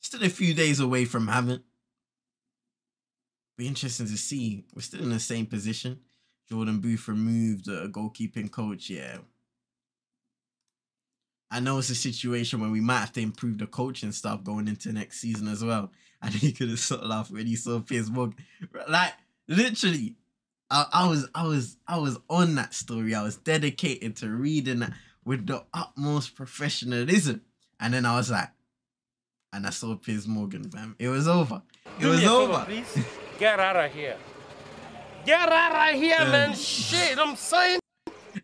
[SPEAKER 1] Still a few days away from having. Be interesting to see. We're still in the same position. Jordan Booth removed a goalkeeping coach. Yeah. I know it's a situation where we might have to improve the coaching stuff going into next season as well. Think he could have sort of laughed when he saw Morgan. Like literally, I, I was I was I was on that story. I was dedicated to reading that with the utmost professionalism. And then I was like, and I saw Piers Morgan, fam. It was over. It
[SPEAKER 4] Do
[SPEAKER 1] was
[SPEAKER 4] favor,
[SPEAKER 1] over.
[SPEAKER 4] please. Get out of here. Get out of here, man. Shit, I'm saying.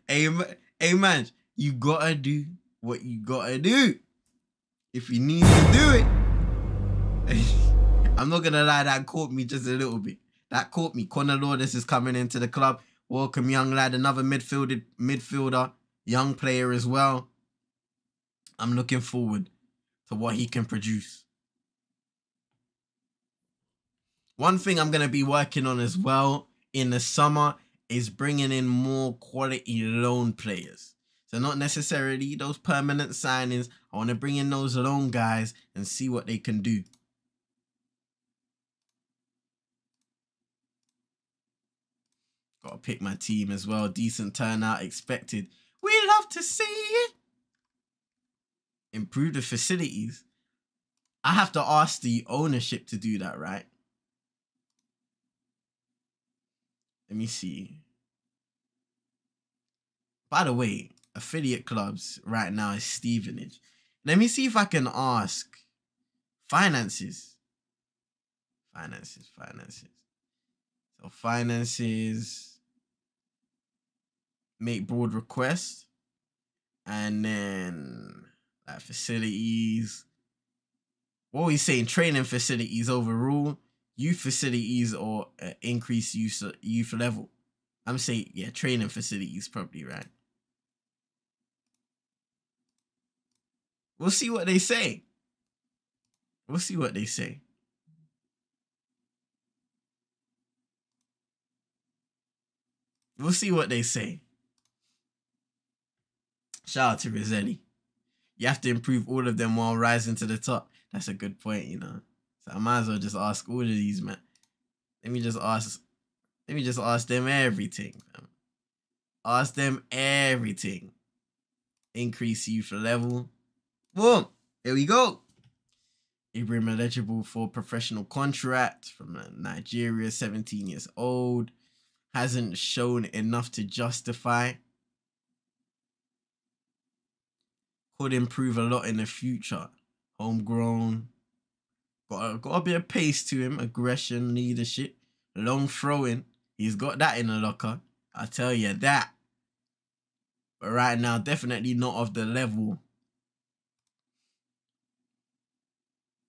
[SPEAKER 1] Hey, ma- hey man, you gotta do what you gotta do. If you need to do it. I'm not gonna lie, that caught me just a little bit. That caught me. Connor Lawless is coming into the club. Welcome, young lad. Another midfielder, midfielder, young player as well. I'm looking forward to what he can produce. One thing I'm gonna be working on as well in the summer is bringing in more quality loan players. So not necessarily those permanent signings. I want to bring in those loan guys and see what they can do. Got to pick my team as well. Decent turnout expected. We love to see it. Improve the facilities. I have to ask the ownership to do that, right? Let me see. By the way, affiliate clubs right now is Stevenage. Let me see if I can ask finances. Finances, finances. So finances make broad requests and then like facilities. What we saying training facilities overall youth facilities or uh, increase youth youth level? I'm saying yeah training facilities probably right? We'll see what they say. We'll see what they say. We'll see what they say Shout out to Rossetti. You have to improve all of them while rising to the top. That's a good point, you know. So I might as well just ask all of these, man. Let me just ask. Let me just ask them everything. Man. Ask them everything. Increase youth level. Boom. Here we go. Ibrahim eligible for professional contract from Nigeria, 17 years old. Hasn't shown enough to justify could improve a lot in the future. Homegrown. Got a, got a bit of pace to him, aggression, leadership, long throwing. He's got that in the locker. I tell you that. But right now, definitely not of the level.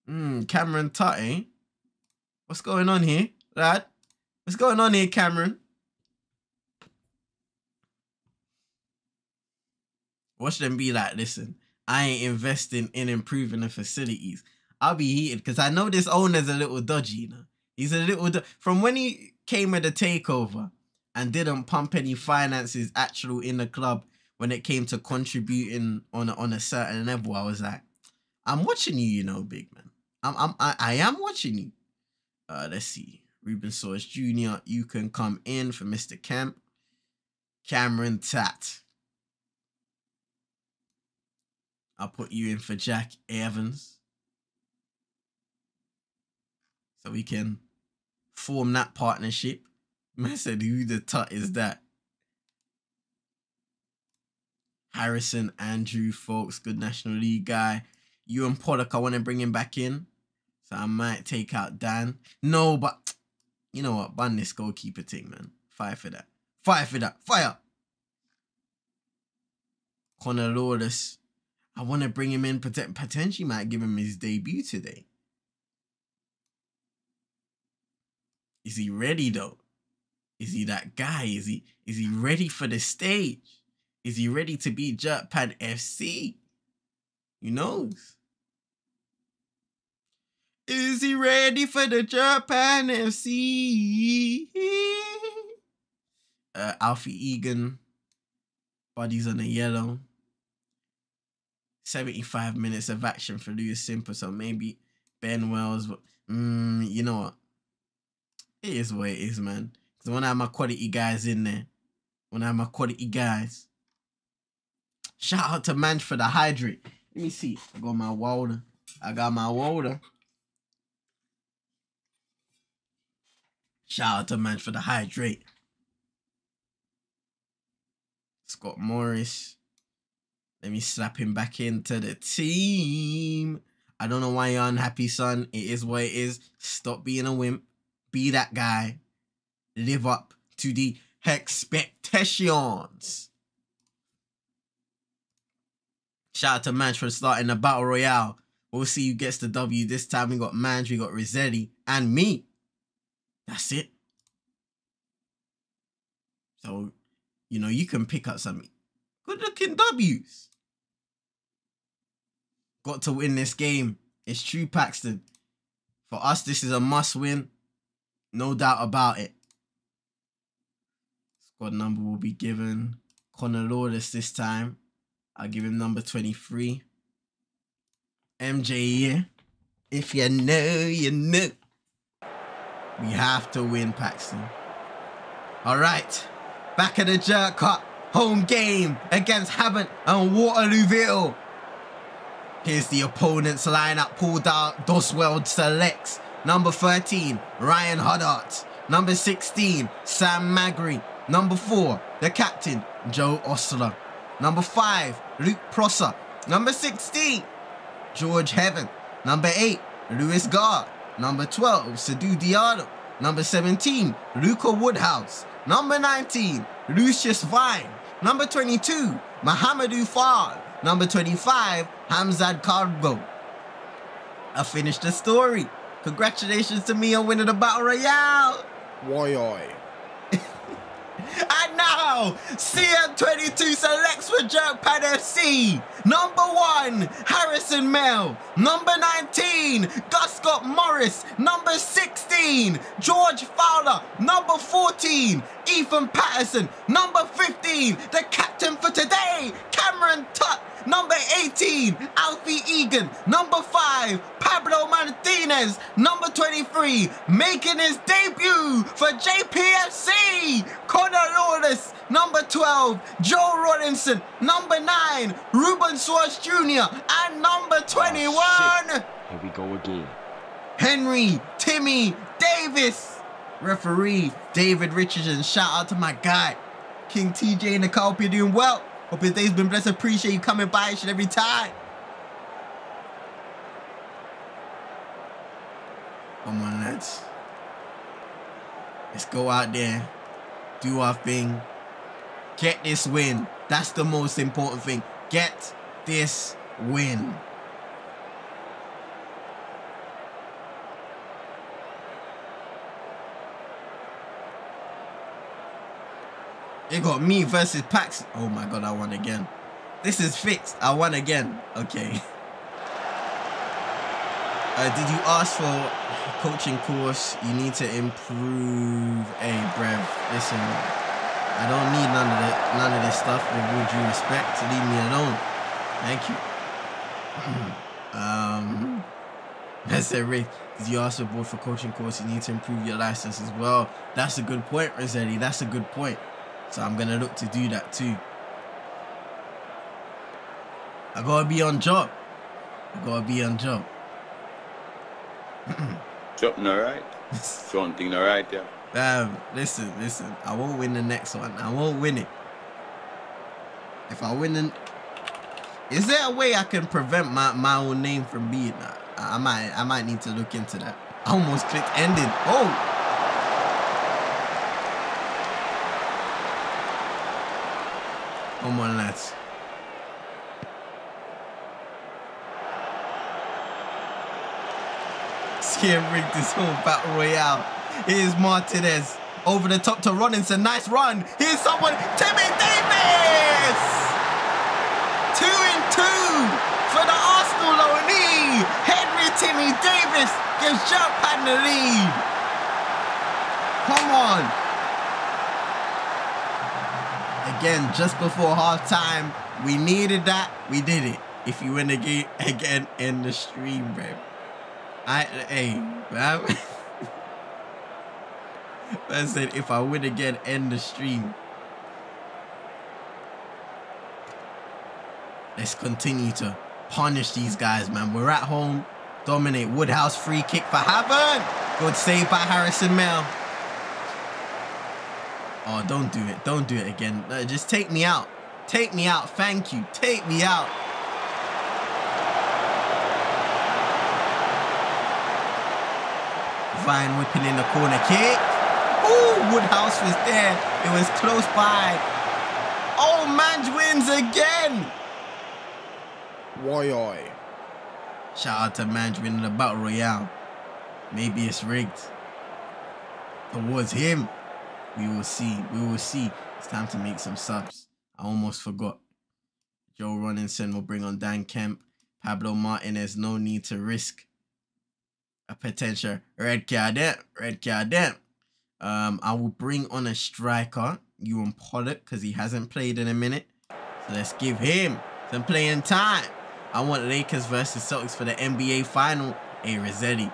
[SPEAKER 1] Hmm, Cameron Tutty. What's going on here, lad? What's going on here, Cameron? Watch them be like, listen, I ain't investing in improving the facilities. I'll be heated because I know this owner's a little dodgy, you know. He's a little from when he came with the takeover and didn't pump any finances actual in the club when it came to contributing on a, on a certain level. I was like, I'm watching you, you know, big man. I'm I'm I, I am watching you. Uh, let's see. Ruben Soares Jr. You can come in for Mr. Kemp. Cameron Tat. I'll put you in for Jack Evans. So we can form that partnership. Man said, who the tut is that? Harrison, Andrew, folks, good National League guy. Ewan Pollock, I want to bring him back in. So I might take out Dan. No, but you know what? Ban this goalkeeper thing, man. Fire for that. Fire for that. Fire. Connor Lawless. I want to bring him in. Potentially might give him his debut today. Is he ready though? Is he that guy? Is he is he ready for the stage? Is he ready to be Jerk Pan FC? Who knows? Is he ready for the Jerk Pan FC? Uh, Alfie Egan, bodies on the yellow. 75 minutes of action for Lewis Simple, so maybe Ben Wells. Mm, you know what? It is what it is, man. Because I have my quality guys in there, when I have my quality guys, shout out to Man for the hydrate. Let me see. I got my water. I got my water. Shout out to Man for the hydrate. Scott Morris. Let me slap him back into the team. I don't know why you're unhappy, son. It is what it is. Stop being a wimp. Be that guy. Live up to the expectations. Shout out to Manch for starting the Battle Royale. We'll see who gets the W. This time we got Manch, we got Rossetti, and me. That's it. So, you know, you can pick up some good looking W's. Got to win this game. It's true, Paxton. For us, this is a must win. No doubt about it. Squad number will be given Connor Lawless this time. I'll give him number 23. MJ. If you know, you know. We have to win, Paxton. All right. Back at the Jerk Cup. Home game against Havant and Waterlooville. Here's the opponent's lineup pulled out. Doswell selects number 13, Ryan Huddart. Number 16, Sam Magri. Number 4, the captain, Joe Osler. Number 5, Luke Prosser. Number 16, George Heaven. Number 8, Lewis Gar. Number 12, Sadu Diallo. Number 17, Luca Woodhouse. Number 19, Lucius Vine. Number 22, Mohamedou Fall. Number 25, Hamzad Cargo. I finished the story. Congratulations to me on winning the Battle Royale.
[SPEAKER 3] Why I?
[SPEAKER 1] And now, CM22 selects for Jerkpan FC. Number one, Harrison Mill. Number 19, Gus Scott Morris. Number 16, George Fowler. Number 14, Ethan Patterson. Number 15, the captain for today, Cameron Tutt. Number 18, Alfie Egan. Number 5, Pablo Martinez. Number 23, making his debut for JPFC, Connor Lawless. Number 12, Joe Robinson. Number 9, Ruben Swartz Jr. And number 21,
[SPEAKER 5] Here we go again.
[SPEAKER 1] Henry Timmy Davis. Referee David Richardson. Shout out to my guy, King TJ and the Carp. You're doing well. Hope your day's been blessed. Appreciate you coming by each and every time. Come on, lads. Let's go out there, do our thing, get this win. That's the most important thing. Get this win. It got me versus Pax. Oh my god, I won again. This is fixed. I won again. Okay. Uh, did you ask for coaching course? You need to improve. Hey, Brev, listen. I don't need none of the none of this stuff. With all due respect, leave me alone. Thank you. um, that's it, Rick. Did you ask for board for coaching course? You need to improve your license as well. That's a good point, Rosetti. That's a good point. So I'm gonna look to do that too. I gotta be on job. I gotta be on job.
[SPEAKER 6] Something alright. Something alright, yeah.
[SPEAKER 1] Um, listen, listen. I won't win the next one. I won't win it. If I win, the... is there a way I can prevent my, my own name from being that? I, I might I might need to look into that. I almost clicked ending. Oh. Come on, lads. Scared rigged this whole battle royale. Here's Martinez. Over the top to Robinson. Nice run. Here's someone. Timmy Davis! Two in two for the Arsenal loanee. Henry Timmy Davis gives Jerk Pan the lead. Come on. Again, just before halftime, we needed that. We did it. If you win again, again in the stream, bro. I, hey, man. I said if I win again, end the stream. Let's continue to punish these guys, man. We're at home. Dominate. Woodhouse free kick for Havant. Good save by Harrison Mill. Oh, don't do it. Don't do it again. No, just take me out. Take me out. Thank you. Take me out. Vine whipping in the corner kick. Ooh, Woodhouse was there. It was close by. Oh, Mange wins again.
[SPEAKER 3] Why oi.
[SPEAKER 1] Shout out to Mange winning the Battle Royale. Maybe it's rigged. Towards him. We will see. We will see. It's time to make some subs. I almost forgot. Joe Robinson will bring on Dan Kemp. Pablo Martinez, no need to risk a potential red card. Red card. Um, I will bring on a striker. Ewan Pollock because he hasn't played in a minute. So let's give him some playing time. I want Lakers versus Celtics for the NBA final. Hey, Rossetti.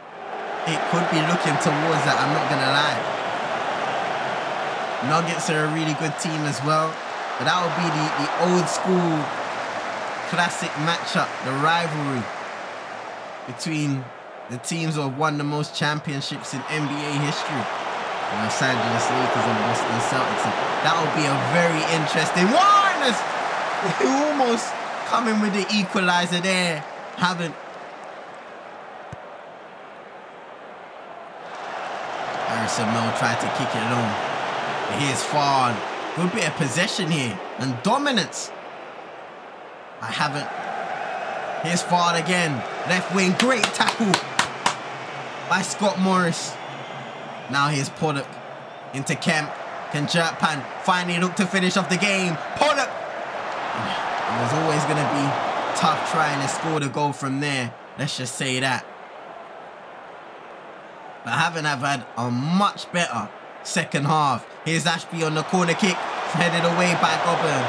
[SPEAKER 1] It could be looking towards that, I'm not going to lie. Nuggets are a really good team as well. But that will be the, the old school classic matchup, the rivalry between the teams who have won the most championships in NBA history. Los Angeles Lakers and Boston Celtics. And that will be a very interesting one. Almost coming with the equalizer there. Havant. Harrison Mill tried to kick it on. Here's Fard. Good bit of possession here and dominance. I Havant. Here's Fard again. Left wing. Great tackle by Scott Morris. Now here's Pollock into Kemp. Can Jerk Pan finally look to finish off the game? Pollock! It was always going to be tough trying to score the goal from there. Let's just say that. But haven't have had a much better second half. Here's Ashby on the corner kick, headed away by Goburn.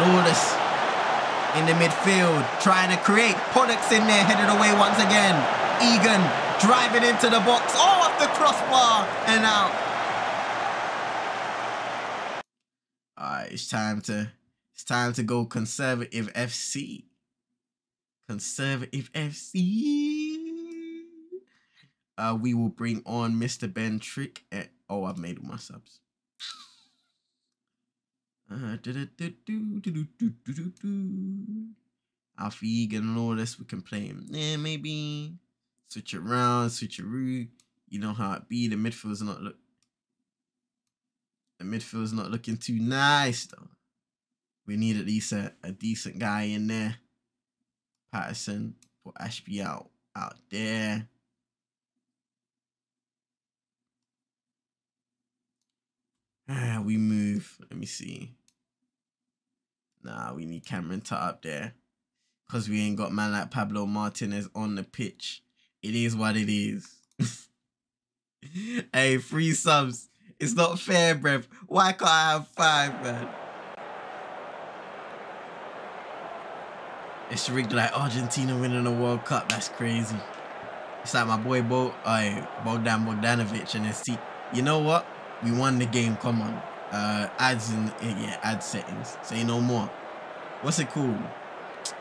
[SPEAKER 1] Lawless in the midfield, trying to create. Pollock's in there, headed away once again. Egan driving into the box. Oh, off the crossbar and out. All right, it's time to it's time to go conservative FC. Conservative FC. Uh, we will bring on Mr. Ben Trick. At, oh, I've made my subs. Uh, Alfie and all this, we can play him. Yeah, maybe switch around, switch around. You know how it be. The midfield's not look. The midfield's not looking too nice though. We need at least a, a decent guy in there. Patterson, put Ashby out out there. Ah, we move. Let me see. Nah, we need Cameron to up there. Because we ain't got man like Pablo Martinez on the pitch. It is what it is. hey, free subs. It's not fair, bruv. Why can't I have five, man? It's rigged like Argentina winning the World Cup. That's crazy. It's like my boy Bo, uh, Bogdan Bogdanovic and his team. You know what? We won the game. Come on. Uh, ads in yeah, ad settings. Say no more. What's it called?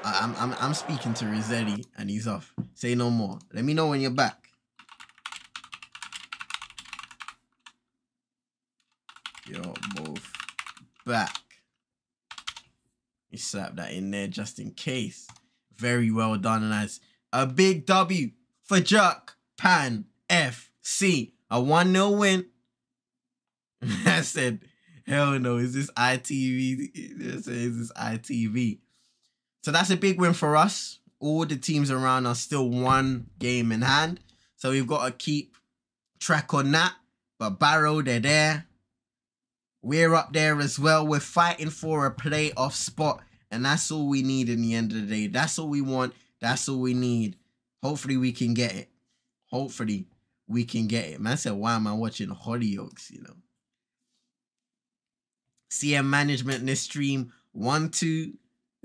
[SPEAKER 1] I'm I'm I'm speaking to Rossetti and he's off. Say no more. Let me know when you're back. You're both back. You slap that in there just in case. Very well done, and that's a big W for Jerk Pan FC. A 1-0 win. I said, hell no, is this ITV? Is this ITV? So that's a big win for us. All the teams around are still one game in hand. So we've got to keep track on that. But Barrow, they're there. We're up there as well. We're fighting for a playoff spot. And that's all we need in the end of the day. That's all we want. That's all we need. Hopefully we can get it. Hopefully we can get it. Man said, why am I watching Hollyoaks, you know? CM management in this stream. One, two,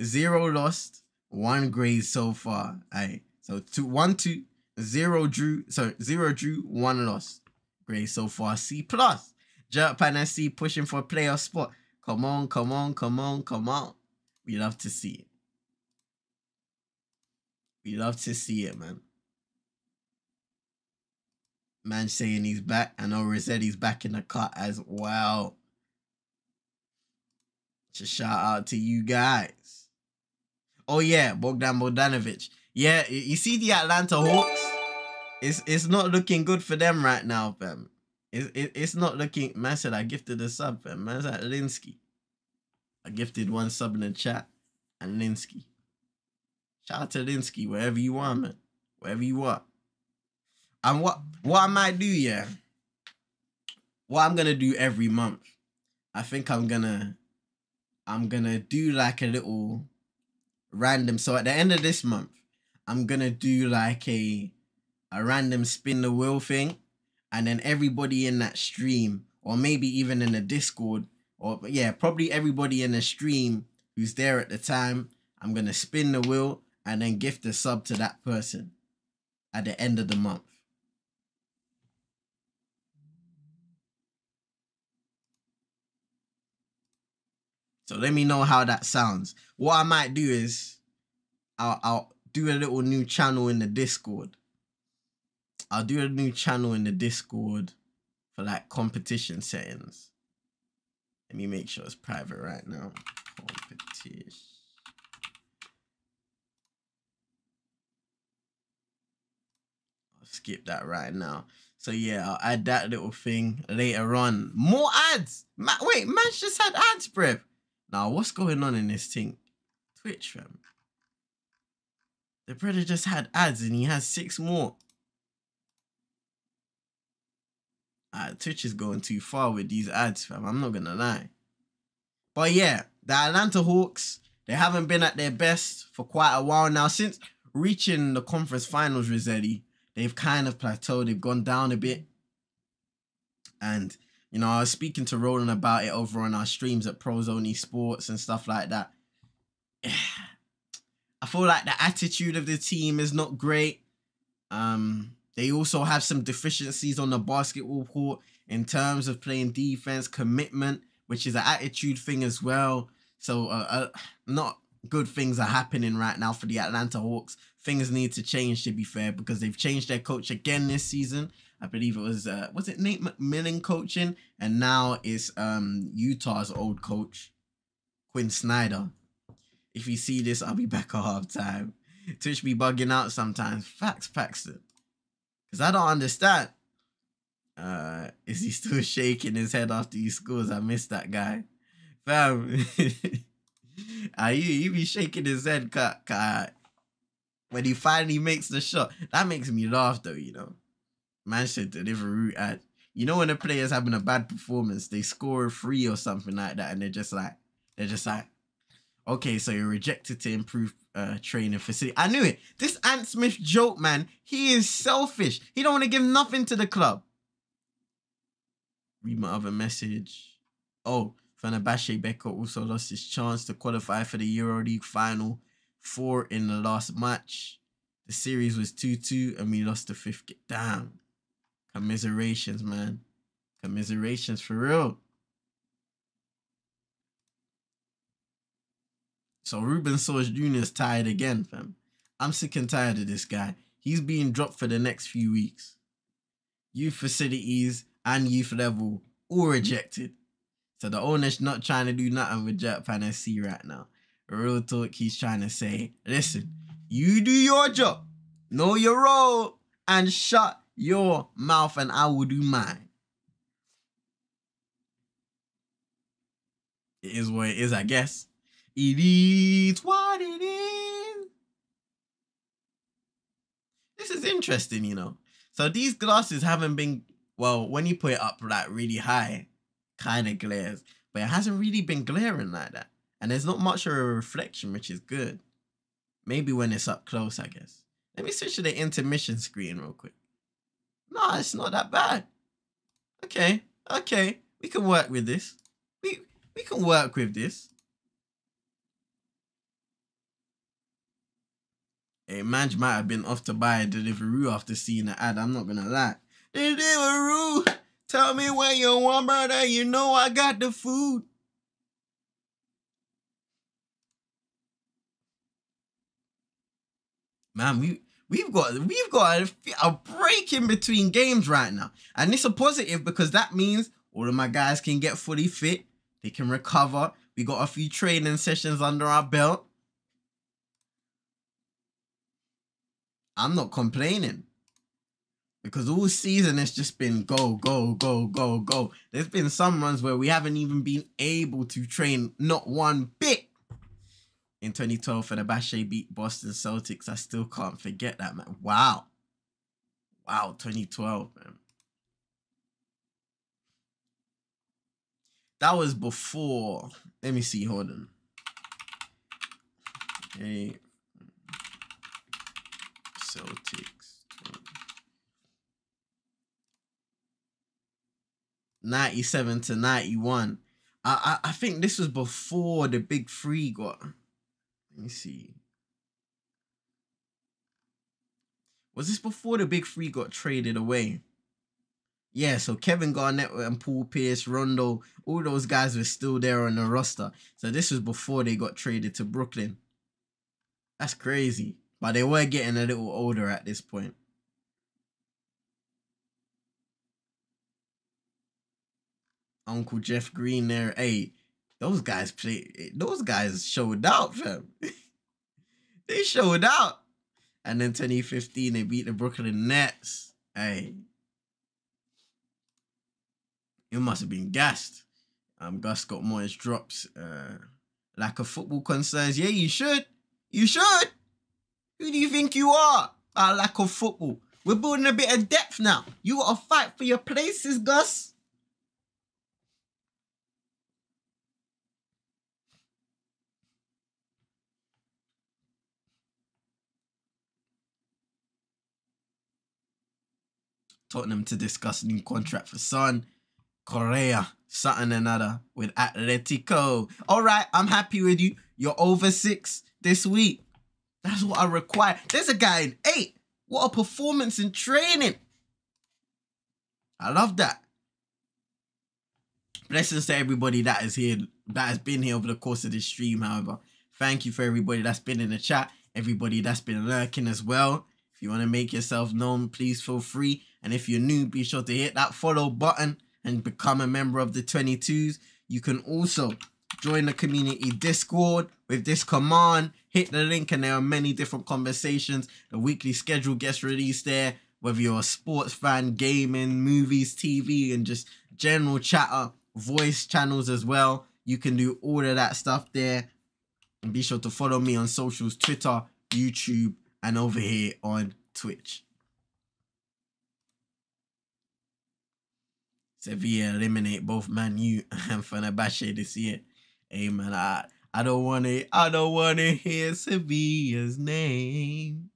[SPEAKER 1] zero lost, one grade so far. Alright. So two one two zero drew. So zero drew, one lost. Grade so far. C plus. Jerk Pan C pushing for a playoff spot. Come on, come on, come on, come on. We love to see it. We love to see it, man. Man saying he's back. I know Rossetti's back in the cut as well. Just shout out to you guys. Oh yeah, Bogdan Bogdanovic. Yeah, you see the Atlanta Hawks. It's it's not looking good for them right now, fam. It's it, it's not looking. Man said I gifted a sub, fam. Man said Linsky. I gifted one sub in the chat, and Linsky. Shout out to Linsky wherever you are, man. Wherever you are. And what what I might do, yeah. What I'm gonna do every month. I think I'm gonna I'm gonna do like a little random. So at the end of this month, I'm gonna do like a a random spin the wheel thing, and then everybody in that stream, or maybe even in the Discord, or yeah, probably everybody in the stream who's there at the time. I'm gonna spin the wheel and then gift a sub to that person at the end of the month. So let me know how that sounds. What I might do is I'll I'll do a little new channel in the Discord. I'll do a new channel in the Discord for like competition settings. Let me make sure it's private right now. Competition. I'll skip that right now. So yeah, I'll add that little thing later on. More ads. Ma- wait, man just had ads, bruv. Now, what's going on in this thing? Twitch, fam. The brother just had ads and he has six more. Uh, Twitch is going too far with these ads, fam. I'm not gonna lie. But yeah, the Atlanta Hawks, they haven't been at their best for quite a while now. Since reaching the conference finals, Rossetti, they've kind of plateaued. They've gone down a bit. And you know, I was speaking to Roland about it over on our streams at Pros Only Sports and stuff like that. I feel like the attitude of the team is not great. Um, they also have some deficiencies on the basketball court in terms of playing defense, commitment, which is an attitude thing as well. So, uh, uh, not good things are happening right now for the Atlanta Hawks. Things need to change, to be fair, because they've changed their coach again this season. I believe it was uh was it Nate McMillan coaching, and now it's um Utah's old coach, Quin Snyder. If you see this, I'll be back at halftime. Twitch be bugging out sometimes. Facts, Paxton. Cause I don't understand. Uh, is he still shaking his head after he scores? I miss that guy, fam. uh, you you be shaking his head, cut, cut. When he finally makes the shot, that makes me laugh though. You know man should route at you know when a player's having a bad performance, they score a free or something like that, and they're just like they're just like, okay, so you're rejected to improve uh training facility. I knew it. This Ant Smith joke, man, he is selfish. He don't want to give nothing to the club. Read my other message. Oh, Fenerbahce Beko also lost his chance to qualify for the EuroLeague final four in the last match. The series was 2-2 and we lost the fifth. Damn. Commiserations, man. Commiserations for real. So Ruben Soares Jr. is tired again, fam. I'm sick and tired of this guy. He's being dropped for the next few weeks. Youth facilities and youth level all rejected. So the owner's not trying to do nothing with Japan SC right now. Real talk, he's trying to say, listen, you do your job, know your role, and shut your mouth and I will do mine. It is what it is, I guess. It is what it is. This is interesting, you know. So these glasses haven't been, well, when you put it up like really high, kind of glares, but it hasn't really been glaring like that. And there's not much of a reflection, which is good. Maybe when it's up close, I guess. Let me switch to the intermission screen real quick. No, it's not that bad. Okay, okay, we can work with this. We we can work with this. Hey, Madge might have been off to buy a Deliveroo after seeing the ad. I'm not gonna lie. Deliveroo, tell me where you want, brother. You know I got the food. Man, we we've got we've got a, a break in between games right now, and it's a positive because that means all of my guys can get fully fit. They can recover. We got a few training sessions under our belt. I'm not complaining because all season it's just been go, go, go, go, go. There's been some runs where we haven't even been able to train not one bit in 2012 for the Fenerbahce beat Boston Celtics. I still can't forget that, man. Wow. Wow, 2012, man. That was before. Let me see. Hold on. Celtics. 97 to 91. I, I I think this was before the big three got. Let me see. Was this before the big three got traded away? Yeah, so Kevin Garnett and Paul Pierce, Rondo, all those guys were still there on the roster. So this was before they got traded to Brooklyn. That's crazy. But they were getting a little older at this point. Uncle Jeff Green there. Hey, those guys play those guys showed out, fam. they showed out. And then 2015, they beat the Brooklyn Nets. Hey. You must have been gassed. Um, Gus got more drops. Uh, lack of football concerns. Yeah, you should. You should. Who do you think you are? Our lack of football. We're building a bit of depth now. You gotta fight for your places, Gus. Tottenham to discuss new contract for Son. Correa, something another with Atletico. All right, I'm happy with you. You're over six this week. That's what I require. There's a guy in eight. What a performance in training. I love that. Blessings to everybody that is here, that has been here over the course of this stream, however. Thank you for everybody that's been in the chat, everybody that's been lurking as well. If you want to make yourself known, please feel free. And if you're new, be sure to hit that follow button and become a member of the 22s. You can also join the community Discord with this command. Hit the link and there are many different conversations. The weekly schedule gets released there. Whether you're a sports fan, gaming, movies, TV, and just general chatter, voice channels as well. You can do all of that stuff there. And be sure to follow me on socials, Twitter, YouTube, and over here on Twitch. Sevilla eliminate both Man U and Fenerbahce this year. Hey man, I I don't wanna I don't wanna hear Sevilla's name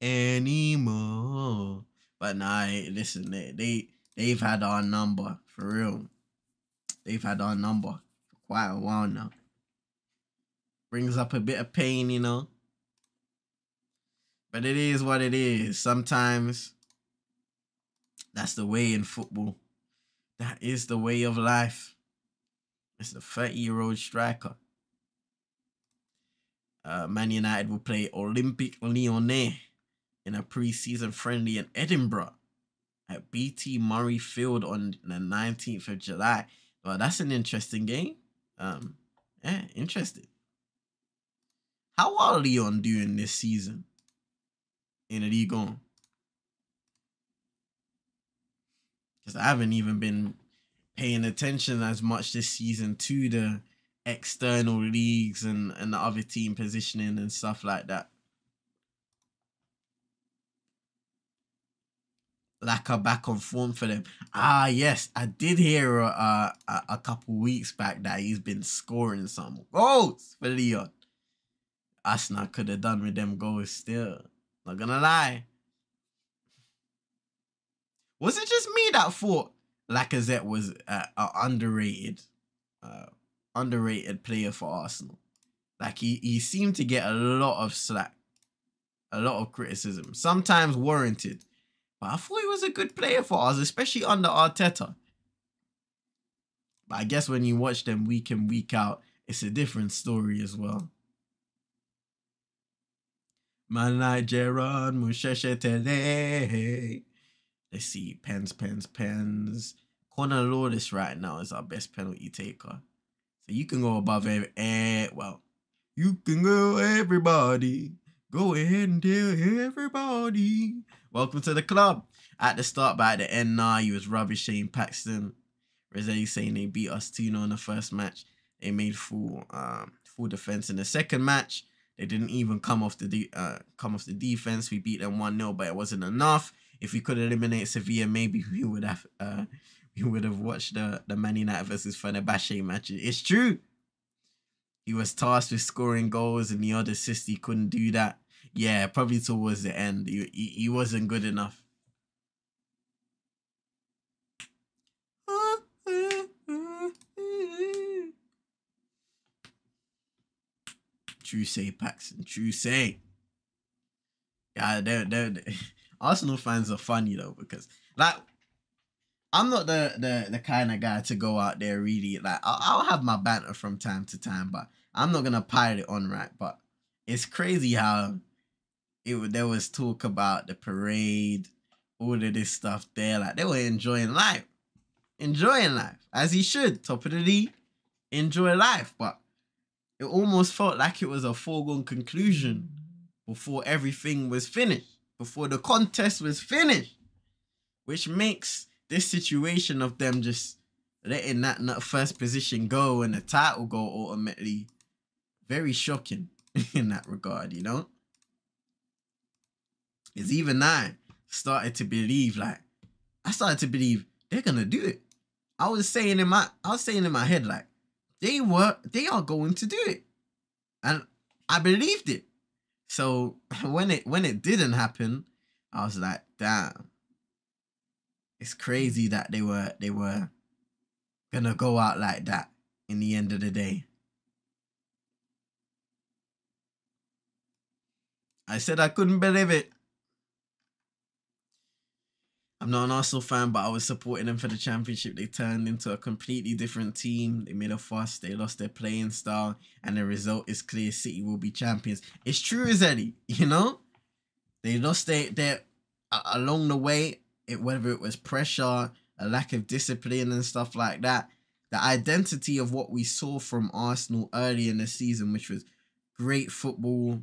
[SPEAKER 1] anymore. But nah, listen, they, they they've had our number for real. They've had our number for quite a while now. Brings up a bit of pain, you know. But it is what it is. Sometimes that's the way in football. That is the way of life. It's the 30 year old striker. Uh, Man United will play Olympique Lyonnais in a pre season friendly in Edinburgh at BT Murrayfield on the 19th of July. Well, that's an interesting game. Um, yeah, interesting. How are Lyon doing this season in the league on? Because I haven't even been paying attention as much this season to the external leagues and, and the other team positioning and stuff like that. Laca back on form for them. Ah, yes, I did hear uh, a, a couple weeks back that he's been scoring some goals for Lyon. Arsenal could have done with them goals still. Not gonna lie. Was it just me that thought Lacazette was an underrated, uh, underrated player for Arsenal? Like he, he seemed to get a lot of slack, a lot of criticism, sometimes warranted. But I thought he was a good player for us, especially under Arteta. But I guess when you watch them week in, week out, it's a different story as well. Like Gerard Musheshe. Let's see. Pens, pens, pens. Connor Lawless right now is our best penalty taker. So you can go above every, eh, well, you can go everybody. Go ahead and tell everybody. Welcome to the club. At the start, at the end, nah, he was rubbish. Shane Paxton. Rossetti saying they beat us 2 0 in the first match. They made full um, full defense in the second match. They didn't even come off the uh, come off the defense. We beat them 1 0, but it wasn't enough if we could eliminate Sevilla, maybe we would have uh, we would have watched the the Man United versus Fenerbahce match. It's true. He was tasked with scoring goals and the other assist. He couldn't do that. Yeah, probably towards the end. He, he, he wasn't good enough. True say, Paxton. True say. Yeah, don't don't. Arsenal fans are funny though because like I'm not the the the kind of guy to go out there really like I'll, I'll have my banter from time to time, but I'm not gonna pile it on right. But it's crazy how it there was talk about the parade, all of this stuff there. Like they were enjoying life, enjoying life as he should. Top of the league, enjoy life. But it almost felt like it was a foregone conclusion before everything was finished, before the contest was finished, which makes this situation of them just letting that first position go and the title go ultimately very shocking in that regard, you know? It's even I started to believe, like, I started to believe they're gonna do it. I was saying in my I was saying in my head, like, they were they are going to do it. And I believed it. So when it when it didn't happen, I was like, damn. It's crazy that they were they were gonna go out like that in the end of the day. I said I couldn't believe it. I'm not an Arsenal fan, but I was supporting them for the championship. They turned into a completely different team. They made a fuss. They lost their playing style, and the result is clear. City will be champions. It's true as any, you know. They lost their their uh, along the way. It whether it was pressure, a lack of discipline, and stuff like that. The identity of what we saw from Arsenal early in the season, which was great football,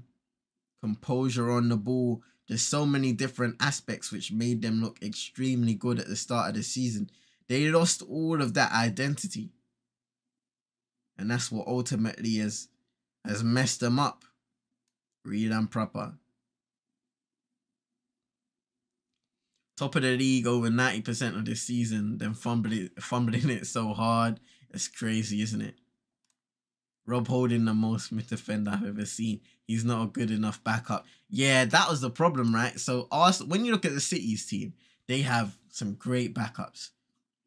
[SPEAKER 1] composure on the ball, there's so many different aspects which made them look extremely good at the start of the season. They lost all of that identity. And that's what ultimately has has messed them up. Real and proper. Top of the league over 90% of the season, then fumbling, fumbling it so hard. It's crazy, isn't it? Rob Holding, the most mid defender I've ever seen. He's not a good enough backup. Yeah, that was the problem, right? So Arsenal, when you look at the City's team, they have some great backups,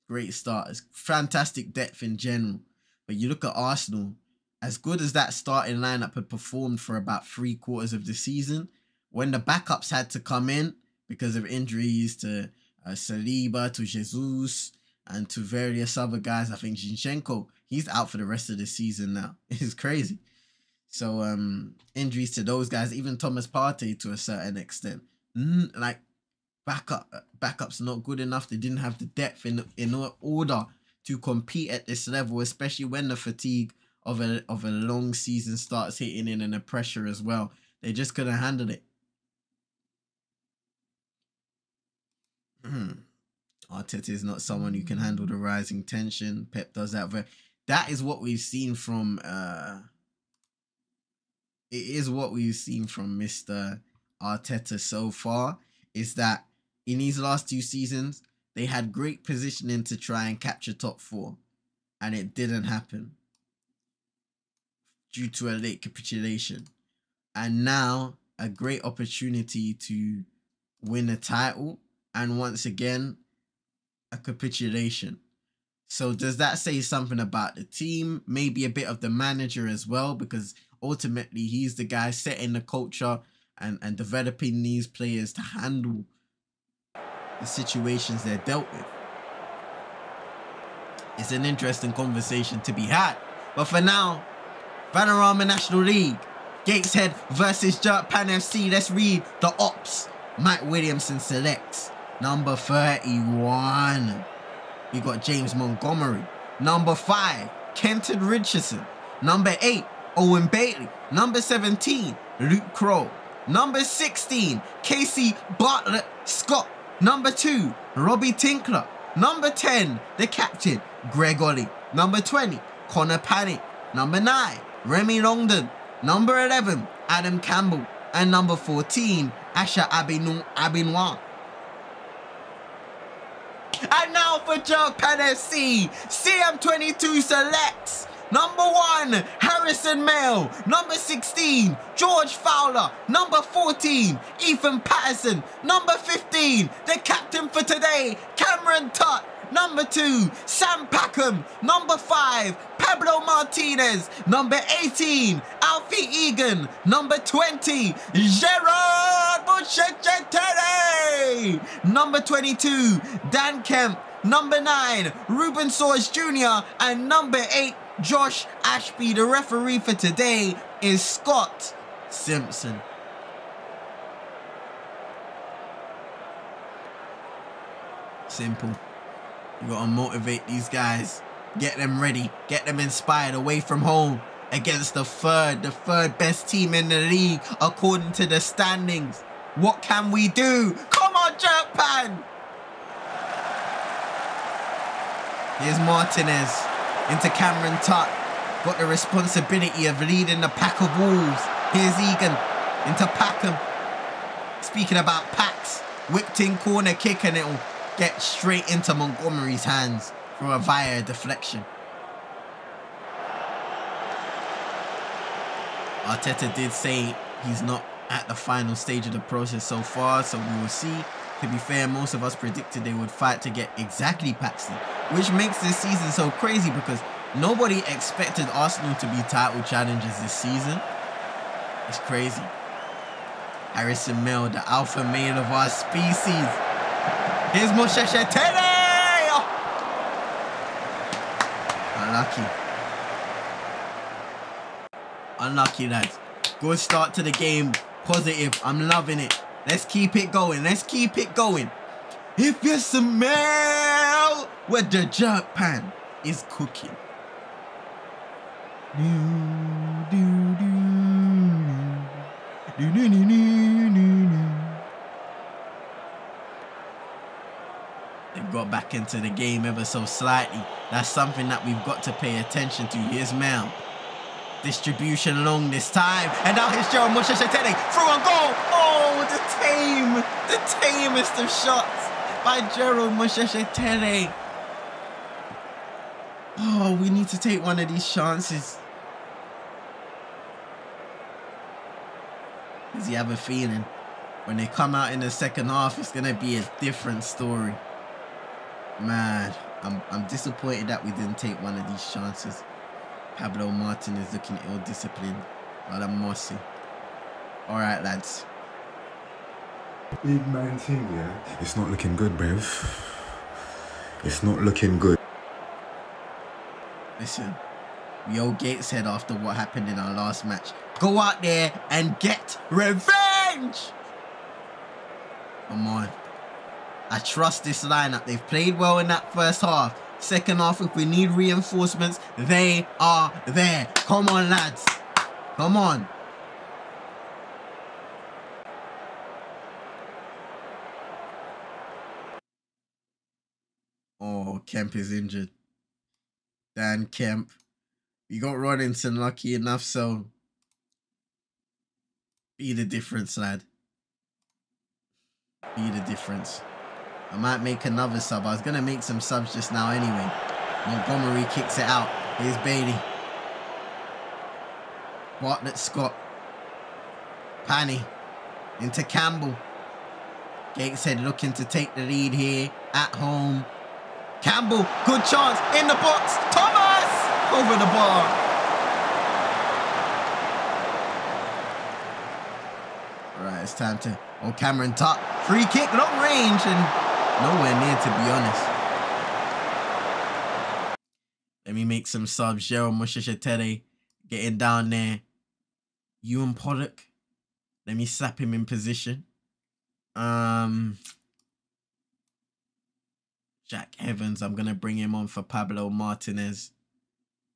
[SPEAKER 1] great starters, fantastic depth in general. But you look at Arsenal, as good as that starting lineup had performed for about three quarters of the season, when the backups had to come in because of injuries to uh, Saliba, to Jesus, and to various other guys, I think Zinchenko, he's out for the rest of the season now. It's crazy. So um injuries to those guys, even Thomas Partey to a certain extent. Mm, like backup backups not good enough. They didn't have the depth in in order to compete at this level, especially when the fatigue of a of a long season starts hitting in and the pressure as well. They just couldn't handle it. Hmm. Arteta is not someone who can handle the rising tension. Pep does that very that is what we've seen from uh it is what we've seen from Mr. Arteta so far is that in these last two seasons they had great positioning to try and capture top 4 and it didn't happen due to a late capitulation and now a great opportunity to win a title and once again a capitulation so does that say something about the team? Maybe a bit of the manager as well, because ultimately he's the guy setting the culture and, and developing these players to handle the situations they're dealt with. It's an interesting conversation to be had. But for now, Vanarama National League, Gateshead versus Pan FC. Let's read the ops. Mike Williamson selects number 31. You got James Montgomery. Number five, Kenton Richardson. Number eight, Owen Bailey. Number 17, Luke Crow. Number 16, Casey Bartlett Scott. Number two, Robbie Tinkler. Number 10, the captain, Greg Olley. Number 20, Connor Panic. Number 9, Remy Longdon. Number 11, Adam Campbell. And number 14, Asha Abinoir. And now for Japan FC, CM22 selects Number one, Harrison Mill. Number 16, George Fowler. Number 14, Ethan Patterson. Number 15, the captain for today, Cameron Tutt. Number two, Sam Packham. Number five, Pablo Martinez. Number 18, Alfie Egan. Number 20, Gerard Number 22, Dan Kemp. Number 9, Ruben Soares Jr. And number 8, Josh Ashby. The referee for today is Scott Simpson. Simple. You gotta motivate these guys. Get them ready. Get them inspired away from home against the third, the third best team in the league according to the standings. What can we do? Come on, Japan! Here's Martinez into Cameron Tutt. Got the responsibility of leading the pack of wolves. Here's Egan into Packham. Speaking about packs, whipped in corner kick and it'll get straight into Montgomery's hands through a via deflection. Arteta did say he's not at the final stage of the process so far, so we will see. To be fair, most of us predicted they would fight to get exactly Paxton, which makes this season so crazy because nobody expected Arsenal to be title challengers this season. It's crazy. Harrison Mill, the alpha male of our species. Here's Moshe Shetele! Oh! Unlucky. Unlucky, lads. Good start to the game positive. I'm loving it. Let's keep it going. Let's keep it going. If you smell where the Japan is cooking. They've got back into the game ever so slightly. That's something that we've got to pay attention to. Here's Mount. Distribution along this time. And now here's Gerald Mushashetene. Through on goal. Oh, the tame. The tamest of shots by Gerald Mushashetene. Oh, we need to take one of these chances. Does he have a feeling? When they come out in the second half, it's going to be a different story. Man, I'm, I'm disappointed that we didn't take one of these chances. Pablo Martin is looking ill-disciplined. Alan Mossy. All right, lads.
[SPEAKER 2] Big man thing, yeah. It's not looking good, bruv. It's not looking good.
[SPEAKER 1] Listen, we owe Gateshead after what happened in our last match. Go out there and get revenge! Come on. I trust this lineup. They've played well in that first half. Second half, if we need reinforcements, they are there. Come on, lads. Come on. Oh, Kemp is injured. Dan Kemp. We got Robinson lucky enough, so be the difference, lad. Be the difference. I might make another sub. I was going to make some subs just now anyway. Montgomery kicks it out. Here's Bailey. Bartlett Scott. Panny. Into Campbell. Gateshead looking to take the lead here at home. Campbell, good chance in the box. Thomas over the bar. All right, it's time to. Oh, Cameron Tutt. Free kick, long range, and Nowhere near, to be honest. Let me make some subs. Gerald Mushishatere getting down there. Ewan Pollock. Let me slap him in position. Um, Jack Evans. I'm gonna bring him on for Pablo Martinez.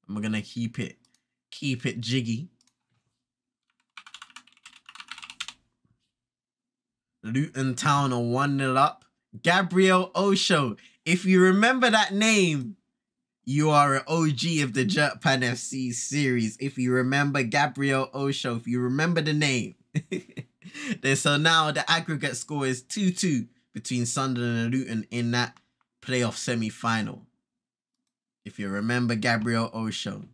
[SPEAKER 1] I'm gonna keep it, keep it jiggy. Luton Town are 1 0 up. Gabriel Osho. If you remember that name, you are an OG of the Jerk Pan FC series. If you remember Gabriel Osho, if you remember the name. so now the aggregate score is 2-2 between Sunderland and Luton in that playoff semi-final. If you remember Gabriel Osho.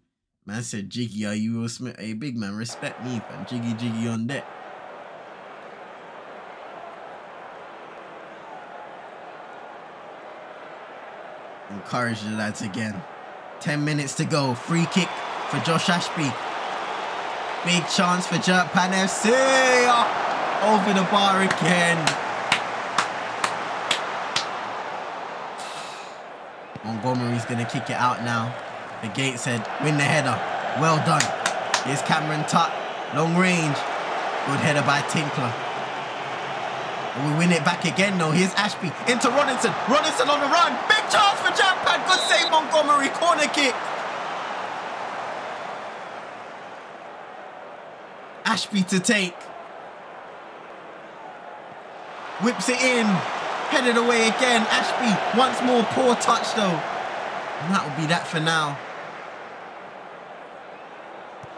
[SPEAKER 1] Man said, Jiggy, are you Will Smith? Hey, big man, respect me, fam. Jiggy, jiggy on deck. Encourage the lads again. 10 minutes to go. Free kick for Josh Ashby. Big chance for Jerkpan FC. Oh, over the bar again. Montgomery's going to kick it out now. The Gateshead win the header. Well done. Here's Cameron Tutt. Long range. Good header by Tinkler. We win it back again though. Here's Ashby into Robinson. Robinson on the run. Big chance for Japan. Good save Montgomery. Corner kick. Ashby to take. Whips it in. Headed away again. Ashby once more. Poor touch though. And that will be that for now.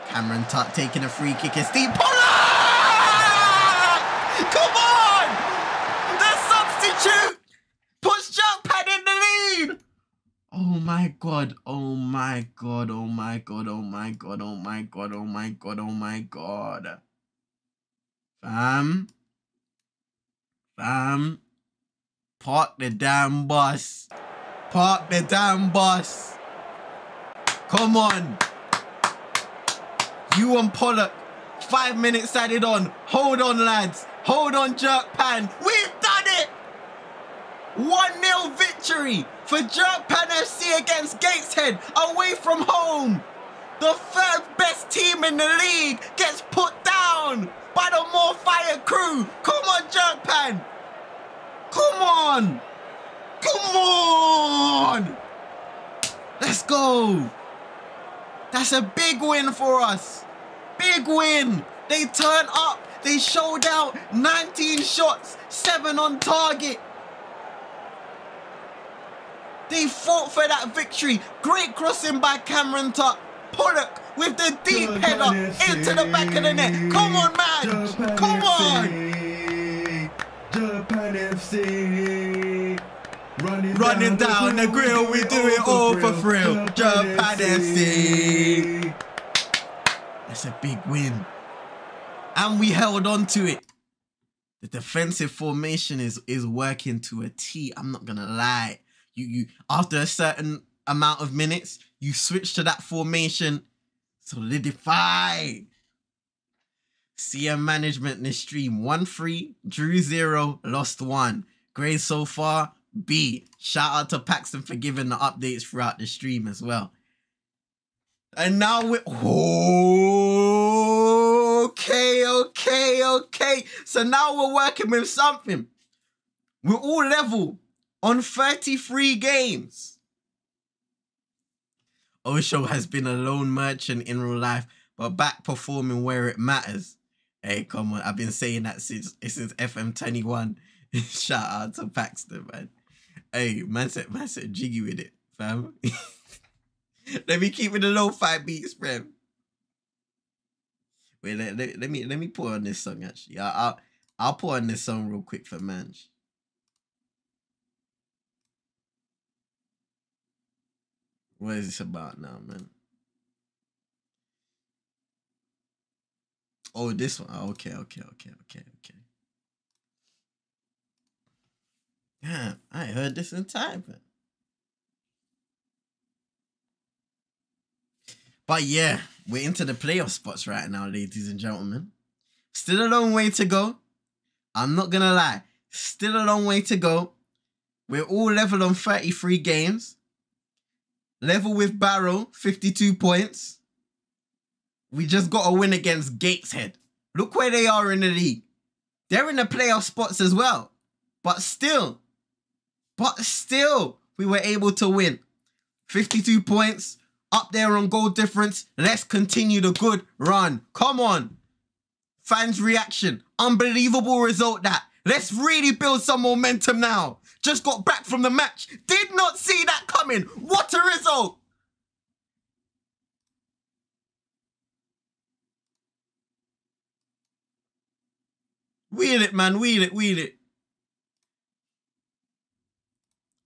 [SPEAKER 1] Cameron Tutt taking a free kick. It's Steve Pollard! Come on! The substitute puts Japan in the lead! Oh my god, oh my god, oh my god, oh my god, oh my god, oh my god, oh my god. Fam. Fam. Park the damn bus. Park the damn bus. Come on. Ewan Pollock. Five minutes added on. Hold on, lads. Hold on, Jerk Pan. It! 1-0 victory for Jerk Pan FC against Gateshead away from home. The third best team in the league gets put down by the More Fire crew. Come on, Jerk Pan. Come on. Come on. Let's go. That's a big win for us. Big win. They turned up. They showed out 19 shots, 7 on target. They fought for that victory. Great crossing by Cameron Tutt. Pollock with the deep header into the back of the net. Come on, man. Come on.
[SPEAKER 2] Japan FC. Running,
[SPEAKER 1] Running down the grill, we do it all for thrill. Japan
[SPEAKER 2] FC.
[SPEAKER 1] That's a big win. And we held on to it. The defensive formation is is working to a T. I'm not gonna lie. You you after a certain amount of minutes, you switch to that formation, solidify. CM management in the stream. 1-3, drew 0, lost 1. Grade so far, B. Shout out to Paxton for giving the updates throughout the stream as well. And now we're okay, okay, okay. So now we're working with something. We're all level on 33 games. Osho has been a lone merchant in real life, but back performing where it matters. Hey, come on. I've been saying that since since FM21. Shout out to Paxton, man. Hey, man said, man said jiggy with it, fam. let me keep it the low five beats, fam. Wait, let, let, let me let me put on this song actually. I'll, I'll I'll put on this song real quick for Manch. What is this about now, man? Oh, this one. Oh, okay, okay, okay, okay, okay. Damn, I heard this in time, man. But yeah, we're into the playoff spots right now, ladies and gentlemen. Still a long way to go. I'm not gonna lie. Still a long way to go. We're all level on 33 games. Level with Barrow, 52 points. We just got a win against Gateshead. Look where they are in the league. They're in the playoff spots as well. But still, but still, we were able to win. 52 points, up there on goal difference. Let's continue the good run. Come on. Fans' reaction. Unbelievable result that. Let's really build some momentum now. Just got back from the match. Did not see that coming. What a result. Wheel it, man. Wheel it, wheel it.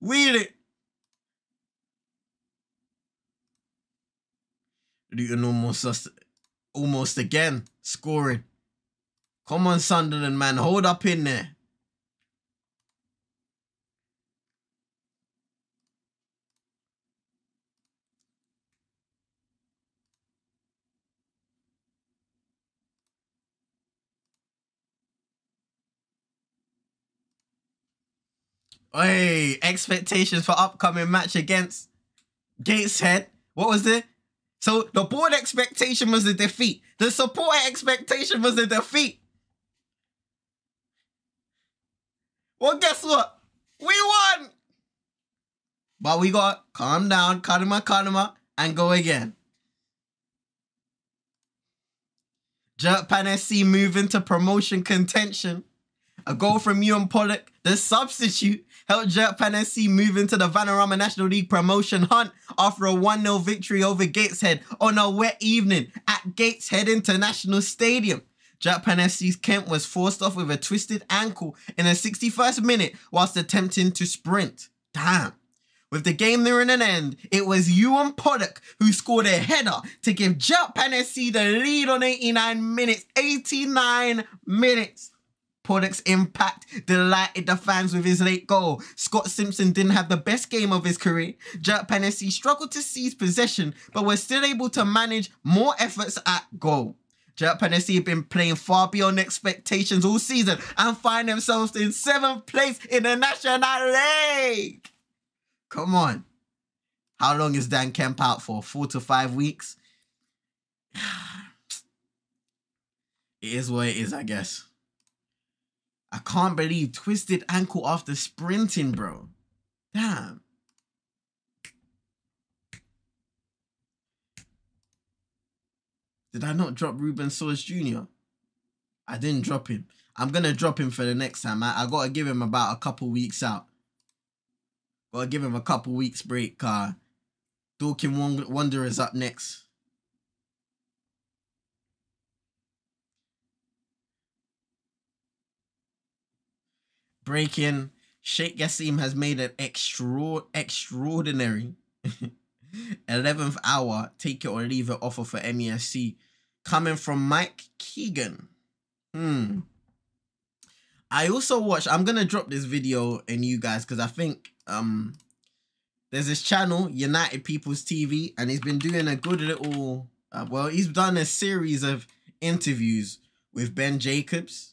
[SPEAKER 1] Wheel it. Luton almost almost again scoring. Come on, Sunderland, man. Hold up in there. Hey, expectations for upcoming match against Gateshead. What was it? So the board expectation was a defeat. The supporter expectation was a defeat. Well, guess what? We won. But we got calm down, Kanema, Kanema, and go again. Jerk Pan FC move into promotion contention. A goal from Ewan Pollock, the substitute, helped Jerk Pan FC move into the Vanarama National League promotion hunt after a 1-0 victory over Gateshead on a wet evening at Gateshead International Stadium. Jerk Pan FC's Kemp was forced off with a twisted ankle in the 61st minute whilst attempting to sprint. Damn. With the game nearing an end, it was Ewan Pollock who scored a header to give Jerk Pan FC the lead on 89 minutes. 89 minutes. Pollock's impact delighted the fans with his late goal. Scott Simpson didn't have the best game of his career. Pan struggled to seize possession, but were still able to manage more efforts at goal. Jerk Pan FC have been playing far beyond expectations all season and find themselves in seventh place in the National League. Come on. How long is Dan Kemp out for? Four to five weeks? It is what it is, I guess. I can't believe twisted ankle after sprinting, bro. Damn. Did I not drop Ruben Soares Jr.? I didn't drop him. I'm gonna drop him for the next time. I, I gotta give him about a couple weeks out. Gotta give him a couple weeks break. Uh, Dorking Wanderers up next. Breaking. Sheikh Yassim has made an extra extraordinary 11th hour take it or leave it offer for MUFC coming from Mike Keegan. Hmm. I also watched, I'm going to drop this video in you guys because I think um there's this channel, United People's TV, and he's been doing a good little, uh, well, he's done a series of interviews with Ben Jacobs.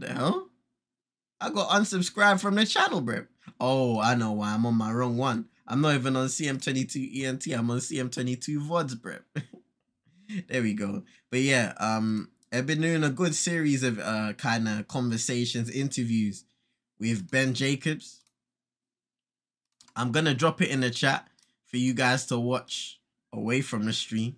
[SPEAKER 1] What the hell? I got unsubscribed from the channel, bro. Oh, I know why. I'm on my wrong one. I'm not even on CM22 ENT. I'm on CM22 VODs, bro. there we go. But yeah, um, I've been doing a good series of uh kind of conversations, interviews with Ben Jacobs. I'm gonna drop it in the chat for you guys to watch away from the stream.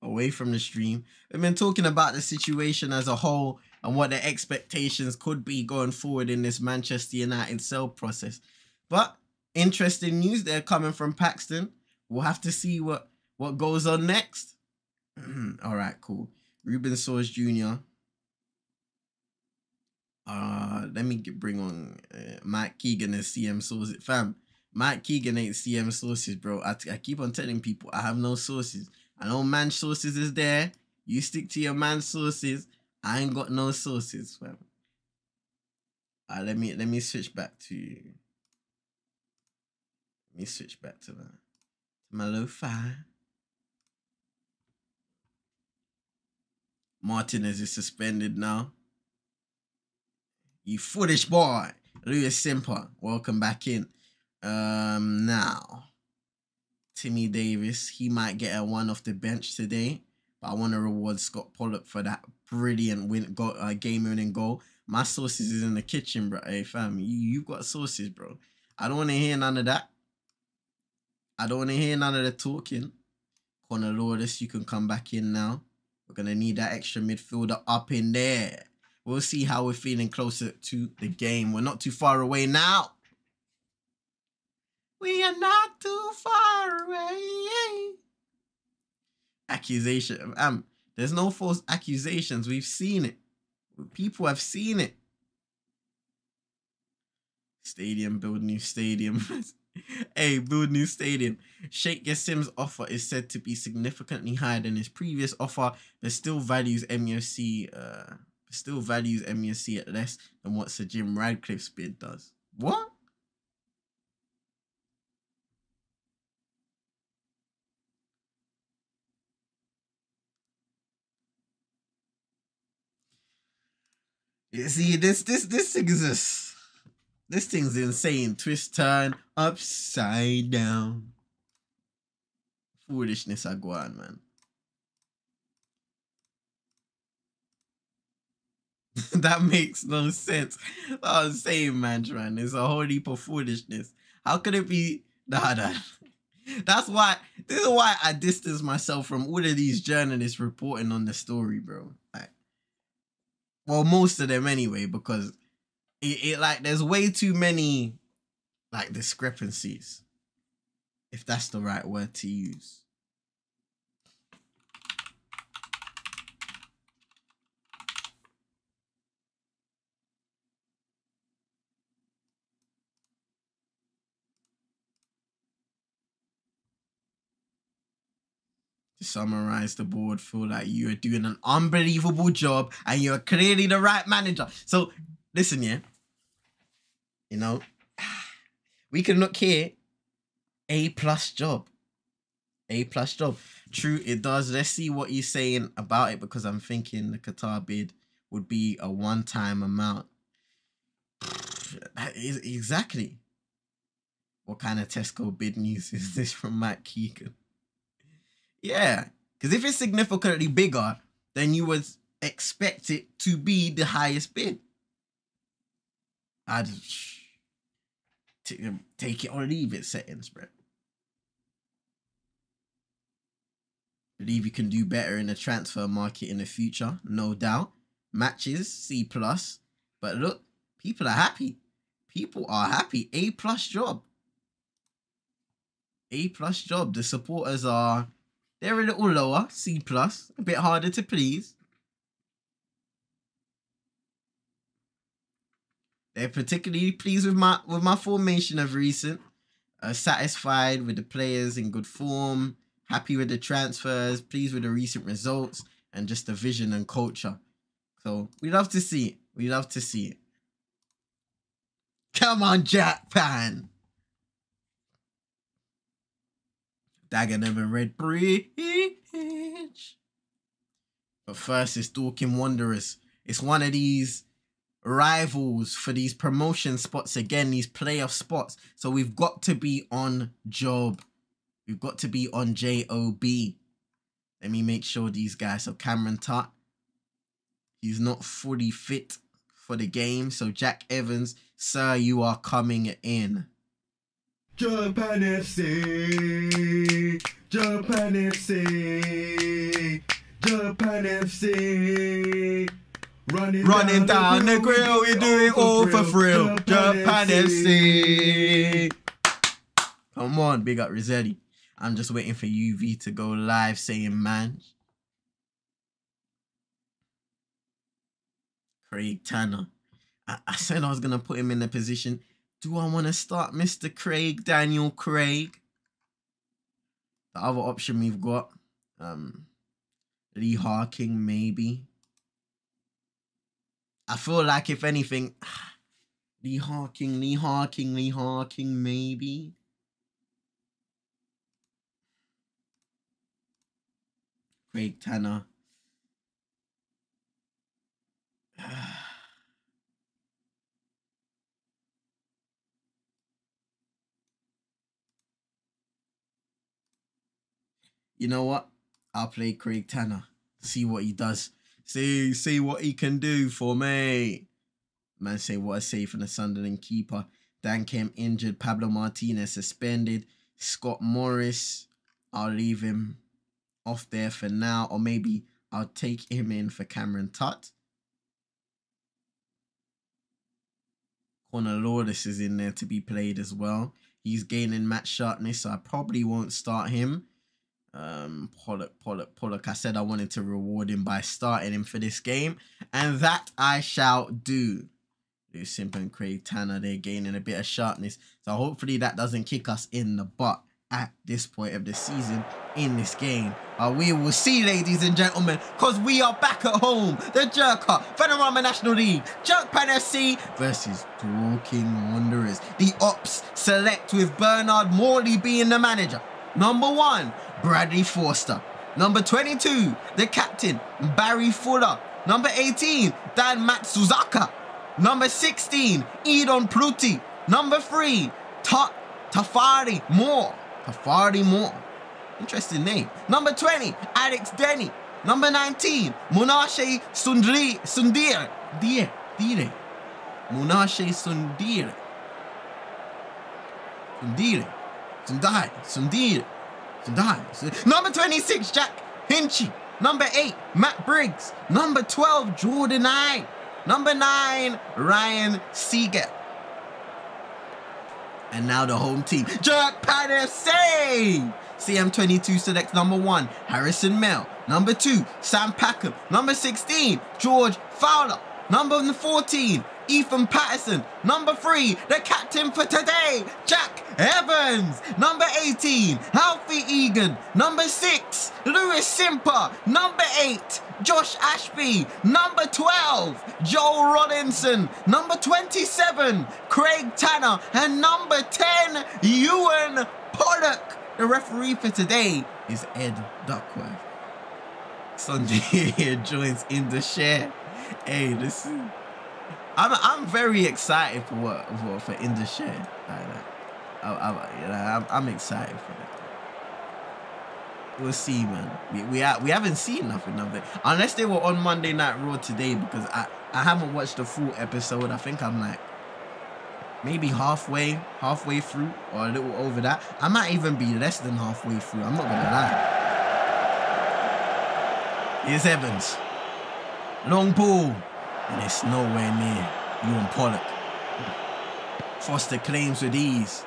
[SPEAKER 1] Away from the stream. We've been talking about the situation as a whole and what the expectations could be going forward in this Manchester United sell process. But interesting news there coming from Paxton. We'll have to see what what goes on next. All right, cool. Ruben Soares Jr. Uh, let me get, bring on uh, Mike Keegan and CM Sources. Fam, Mike Keegan ain't CM Sources, bro. I, I keep on telling people I have no sources. I know man sources is there. You stick to your man sources. I ain't got no sources, fam. Let me let me switch back to let me switch back to that. My lo-fi. Martinez is suspended now. You foolish boy. Lewis Simper, welcome back in. Um now. Timmy Davis, he might get a one off the bench today. But I want to reward Scott Pollock for that brilliant win go, uh, game winning goal. My sauces is in the kitchen, bro. Hey fam, you, you got sauces, bro. I don't want to hear none of that. I don't want to hear none of the talking. Connor Lawless, you can come back in now. We're going to need that extra midfielder up in there. We'll see how we're feeling closer to the game. We're not too far away now. We are not too far away. Accusation. Um, there's no false accusations. We've seen it. People have seen it. Stadium, build new stadium. hey, build new stadium. Sheikh Yassim's offer is said to be significantly higher than his previous offer, but still values MUFC uh still values MUFC at less than what Sir Jim Ratcliffe's bid does. What? You see, this this this just this thing's insane. Twist turn upside down. Foolishness I go on, man. that makes no sense. I was saying, man, man, it's a whole heap of foolishness. How could it be? Nah, nah. That's why. This is why I distance myself from all of these journalists reporting on the story, bro. Like, well, most of them anyway, because it, it like there's way too many like discrepancies, if that's the right word to use. Summarize the board feel like you are doing an unbelievable job and you're clearly the right manager. So listen, yeah. You know, we can look here. A plus job. A plus job. True, it does. Let's see what he's saying about it because I'm thinking the Qatar bid would be a one-time amount. That is exactly. What kind of Tesco bid news is this from Matt Keegan? Yeah, because if it's significantly bigger, then you would expect it to be the highest bid. I'd um, take it or leave it settings, bro. Believe you can do better in the transfer market in the future, no doubt. Matches C plus, but look, people are happy. People are happy. A plus job. A plus job. The supporters are they're a little lower, C plus, a bit harder to please. They're particularly pleased with my with my formation of recent. Uh, satisfied with the players in good form, happy with the transfers, pleased with the recent results, and just the vision and culture. So we love to see it. We love to see it. Come on, Jerk Pan. Dagenham and Red Bridge. But first, it's Dorking Wanderers. It's one of these rivals for these promotion spots again, these playoff spots. So we've got to be on job. We've got to be on JOB. Let me make sure these guys. So Cameron Tutt, he's not fully fit for the game. So Jack Evans, sir, you are coming in.
[SPEAKER 2] Jerk Pan FC, Jerk Pan FC, Jerk Pan FC. Running,
[SPEAKER 1] Running down,
[SPEAKER 2] down
[SPEAKER 1] the grill, we do it all for thrill. Jerk Pan FC. Come on, big up Rossetti. I'm just waiting for UV to go live saying man. Craig Tanner. I, I said I was gonna put him in the position do I want to start Mr. Craig, Daniel Craig? The other option we've got, um, Lee Harkin, maybe. I feel like if anything, Lee Harkin, Lee Harkin, Lee Harkin, maybe. Craig Tanner. you know what? I'll play Craig Tanner. See what he does. See, see what he can do for me. Man say what a save from the Sunderland keeper. Dan Kemp injured. Pablo Martinez suspended. Scott Morris, I'll leave him off there for now. Or maybe I'll take him in for Cameron Tutt. Connor Lawless is in there to be played as well. He's gaining match sharpness, so I probably won't start him. Um, Pollock, Pollock, Pollock. I said I wanted to reward him by starting him for this game, and that I shall do. Lou Simp and Craig Tanner, they're gaining a bit of sharpness. So hopefully that doesn't kick us in the butt at this point of the season in this game. But we will see, ladies and gentlemen, because we are back at home. The Jerker, Vanarama National League, Jerkpan FC versus Dorking Wanderers. The Ops select with Bernard Morley being the manager. Number one, Bradley Forster. Number 22, the captain, Barry Fuller. Number 18, Dan Matsuzaka. Number 16, Edon Pruti. Number 3, Ta Tafari Moore. Tafari Moore. Interesting name. Number 20, Alex Denny. Number 19, Munashe Sundri Sundir. Dire. Dire. Munashe Sundir. Sundire. Sundai. Sundire. Sundai. Number 26, Jack Hinchy. Number 8, Matt Briggs. Number 12, Jordan I. Number 9, Ryan Seager. And now the home team, Jerk Pan FC. CM22 selects number 1, Harrison Mill. Number 2, Sam Packham. Number 16, George Fowler. Number 14, Ethan Patterson. Number 3, the captain for today, Jack Evans. Number 18, Alfie Egan. Number 6, Lewis Simper. Number 8, Josh Ashby. Number 12, Joel Robinson. Number 27, Craig Tanner. And number 10, Ewan Pollock. The referee for today is Ed Duckworth. Sanjay joins in the share. Hey, this is... I'm I'm very excited for what for for in the share. Like. I, know, I'm, excited for that. We'll see, man. We we, ha we haven't seen nothing of it unless they were on Monday Night Raw today because I I haven't watched the full episode. I think I'm like maybe halfway halfway through or a little over that. I might even be less than halfway through. I'm not gonna lie. Here's Evans. Long ball. And it's nowhere near you and Pollock. Foster claims with ease.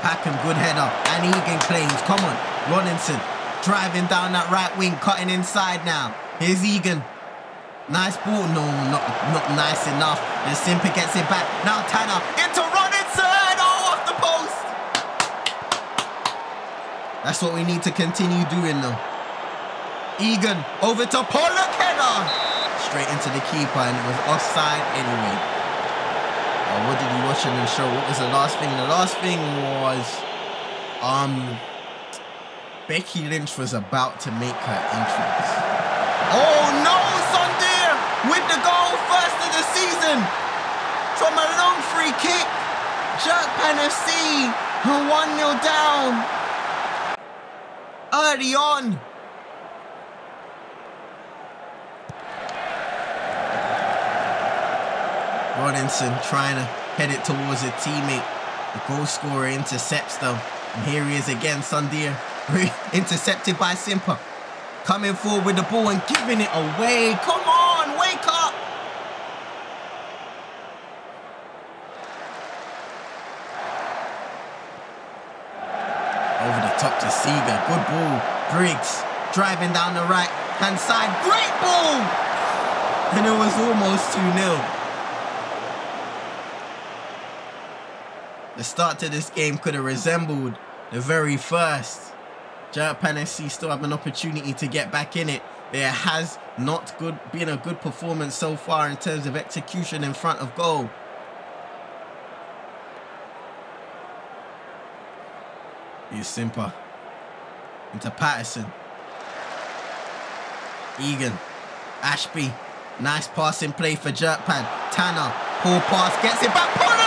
[SPEAKER 1] Packham, good header. And Egan claims. Come on. Robinson driving down that right wing, cutting inside now. Here's Egan. Nice ball. No, not, not nice enough. And Simper gets it back. Now Tanner into Robinson. Oh, off the post. That's what we need to continue doing though. Egan over to Pollock header straight into the keeper and it was offside anyway. Uh, what did you watch in the show? What was the last thing? The last thing was um Becky Lynch was about to make her entrance. Oh no, Sunday with the goal first of the season from a long free kick. Jerk Pan who 1-0 down early on. Robinson trying to head it towards a teammate. The goal scorer intercepts them. And here he is again, Sundir. Intercepted by Simper. Coming forward with the ball and giving it away. Come on, wake up. Over the top to Seager. Good ball. Briggs driving down the right hand side. Great ball. And it was almost 2-0. The start to this game could have resembled the very first. Jerk Pan FC still have an opportunity to get back in it. There has not good been a good performance so far in terms of execution in front of goal. Here's Simper. Into Patterson. Egan. Ashby. Nice passing play for Jerkpan. Tanner. Poor pass. Gets it back.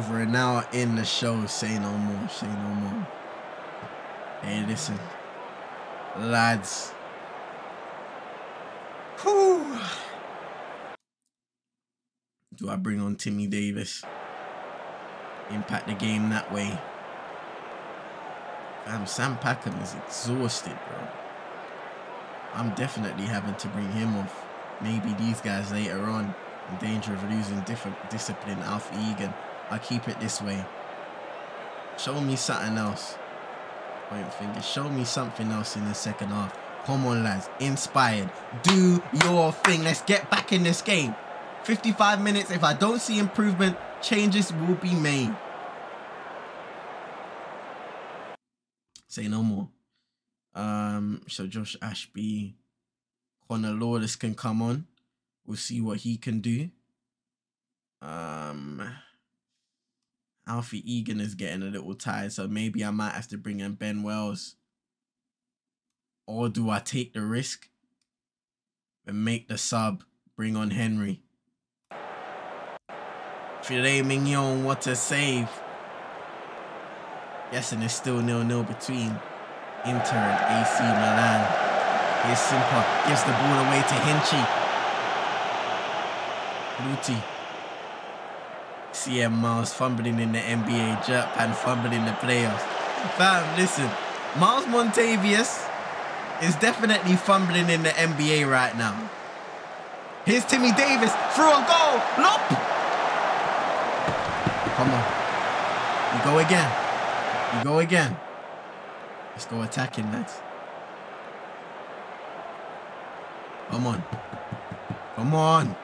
[SPEAKER 1] Over an hour in the show. Say no more. Say no more. Hey, listen, lads. Whew. Do I bring on Timmy Davis? Impact the game that way. Um, Sam Packham is exhausted, bro. I'm definitely having to bring him off. Maybe these guys later on in danger of losing different discipline. Alfie Egan I keep it this way. Show me something else. Point finger. Show me something else in the second half. Come on, lads. Inspired. Do your thing. Let's get back in this game. 55 minutes. If I don't see improvement, changes will be made. Say no more. Um, so Josh Ashby, Connor Lawless can come on. We'll see what he can do. Um Alfie Egan is getting a little tired, so maybe I might have to bring in Ben Wells. Or do I take the risk and make the sub, bring on Henry? Filet Mignon, what a save. Yes, and it's still nil-nil between Inter and AC Milan. Here's Simpa, gives the ball away to Hinchy. Luti. CM Miles fumbling in the NBA, jerk pan fumbling in the playoffs. Fam, listen, Miles Montavious is definitely fumbling in the NBA right now. Here's Timmy Davis through a goal. Look. Come on. You go again. You go again. Let's go attacking, lads. Come on. Come on.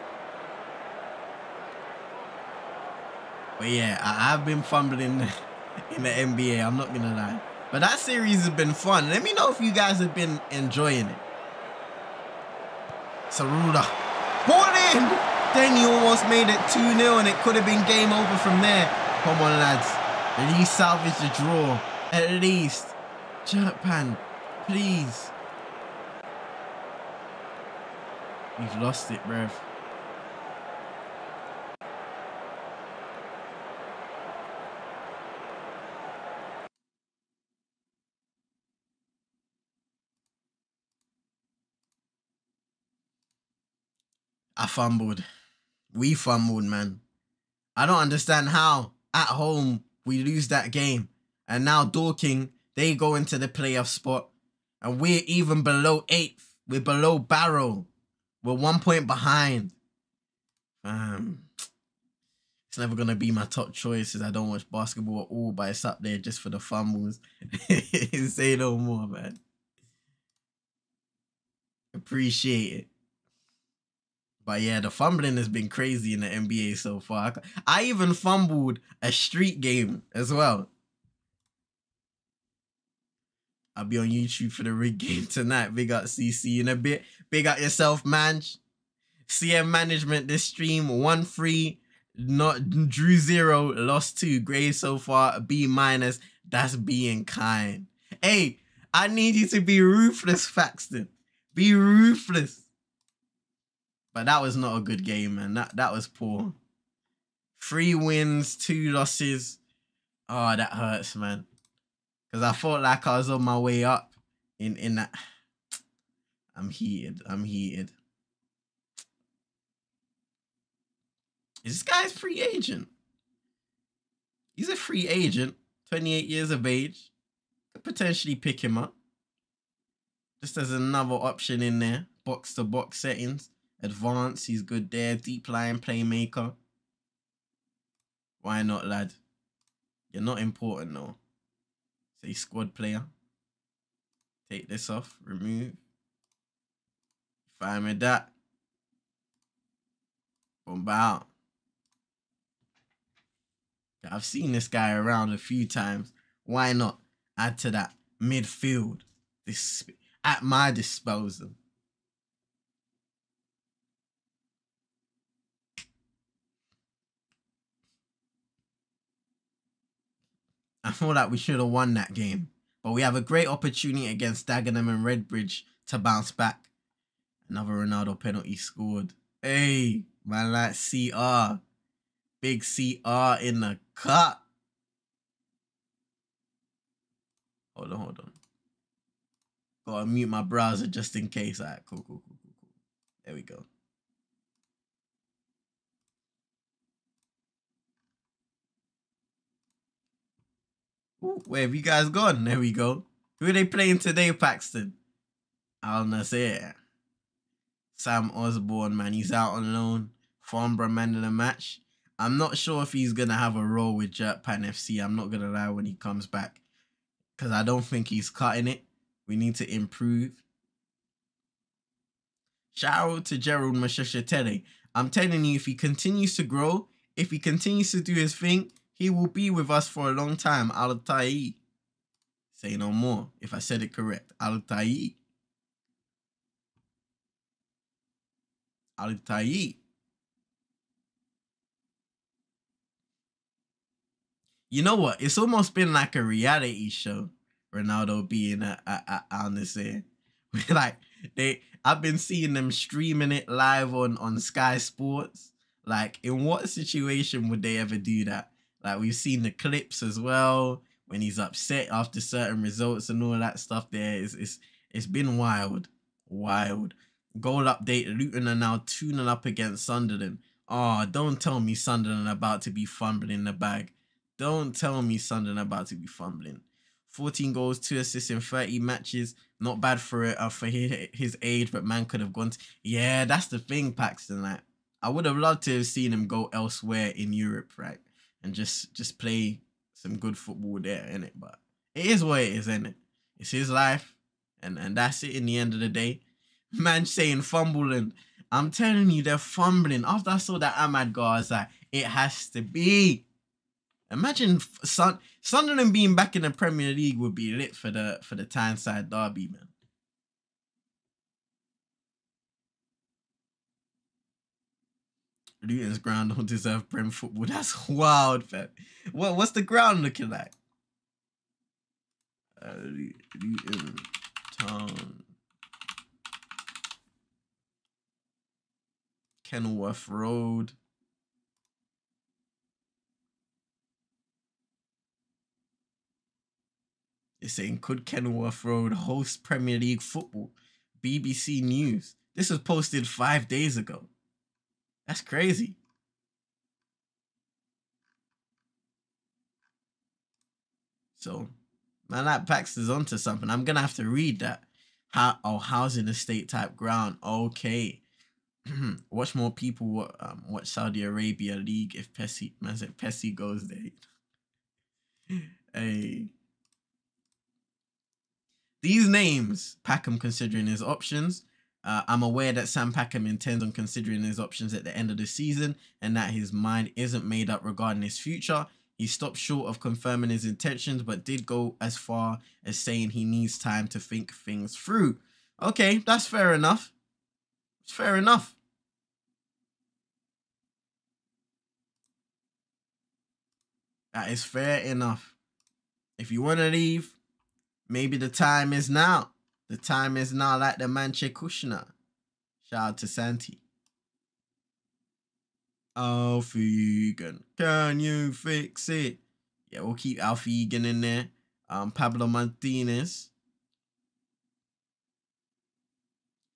[SPEAKER 1] But yeah, I, have been fumbling in the NBA. I'm not gonna lie. But that series has been fun. Let me know if you guys have been enjoying it. Saruda. Ball in! Then he almost made it 2-0 and it could have been game over from there. Come on, lads. At least salvage the draw. At least. Jerkpan, please. We've lost it, bruv. I fumbled. We fumbled, man. I don't understand how at home we lose that game. And now Dorking, they go into the playoff spot. And we're even below eighth. We're below Barrow. We're one point behind. Um, it's never gonna be my top choice as I don't watch basketball at all, but it's up there just for the fumbles. Say no more, man. Appreciate it. But yeah, the fumbling has been crazy in the NBA so far. I even fumbled a street game as well. I'll be on YouTube for the rig game tonight. Big up CC in a bit. Big up yourself, man. CM management this stream. One free, not drew zero, lost two. Grade so far, B minus. That's being kind. Hey, I need you to be ruthless, Paxton. Be ruthless. But that was not a good game, man. That that was poor. Three wins, two losses. Oh, that hurts, man. Cause I felt like I was on my way up in in that. I'm heated. I'm heated. Is this guy's free agent? He's a free agent, 28 years of age. Could potentially pick him up. Just as another option in there. Box to box settings. Advance, he's good there. Deep line playmaker. Why not, lad? You're not important though. Say squad player. Take this off. Remove. Fine with that. Bomb out. I've seen this guy around a few times. Why not add to that midfield? This at my disposal. I feel like we should have won that game. But we have a great opportunity against Dagenham and Redbridge to bounce back. Another Ronaldo penalty scored. Hey, man, like CR. Big CR in the cut. Hold on, hold on. Gotta mute my browser just in case. Alright, cool, cool, cool, cool, cool. There we go. Ooh, where have you guys gone? There we go. Who are they playing today, Paxton? Al Nassr. Sam Osborne, man. He's out on loan. Farnborough man in the match. I'm not sure if he's going to have a role with Jerkpan FC. I'm not going to lie when he comes back. Because I don't think he's cutting it. We need to improve. Shout out to Gerald Mashashatele. I'm telling you, if he continues to grow, if he continues to do his thing, he will be with us for a long time. Al Tai. Say no more. If I said it correct. Al Tai. Al Tai. You know what? It's almost been like a reality show. Ronaldo being a, a, a on this like they I've been seeing them streaming it live on on Sky Sports. Like in what situation would they ever do that? Like we've seen the clips as well when he's upset after certain results and all that stuff there. It's it's, it's been wild. Wild. Goal update, Luton are now 2 up against Sunderland. Oh, don't tell me Sunderland about to be fumbling in the bag. Don't tell me Sunderland about to be fumbling. 14 goals, 2 assists in 30 matches. Not bad for it uh, for his, his age, but man could have gone. To, yeah, that's the thing, Paxton. Like, I would have loved to have seen him go elsewhere in Europe, right? And just just play some good football there, in it. But it is what it is, isn't it? It's his life, and and that's it. In the end of the day, man saying fumbling. I'm telling you, they're fumbling. After I saw that Amad guy, like, it has to be. Imagine Sun Sunderland being back in the Premier League would be lit for the for the Tyneside derby, man. Luton's ground don't deserve Prem football. That's wild, fam. What what's the ground looking like? Uh, Luton Town. Kenilworth Road. It's saying, could Kenilworth Road host Premier League football? BBC News. This was posted five days ago. That's crazy. So, man, that Paxton's onto something. I'm gonna have to read that. How oh, housing estate type ground. Okay. watch more people um, watch Saudi Arabia League if Pessi man said Pessi goes there. hey. These names, Packham considering his options. Uh, I'm aware that Sam Packham intends on considering his options at the end of the season and that his mind isn't made up regarding his future. He stopped short of confirming his intentions, but did go as far as saying he needs time to think things through. Okay, that's fair enough. It's fair enough. That is fair enough. If you want to leave, maybe the time is now. The time is now like the Manche Kushner. Shout out to Santi. Alfie Egan, can you fix it? Yeah, we'll keep Alfie Egan in there. Um, Pablo Martinez.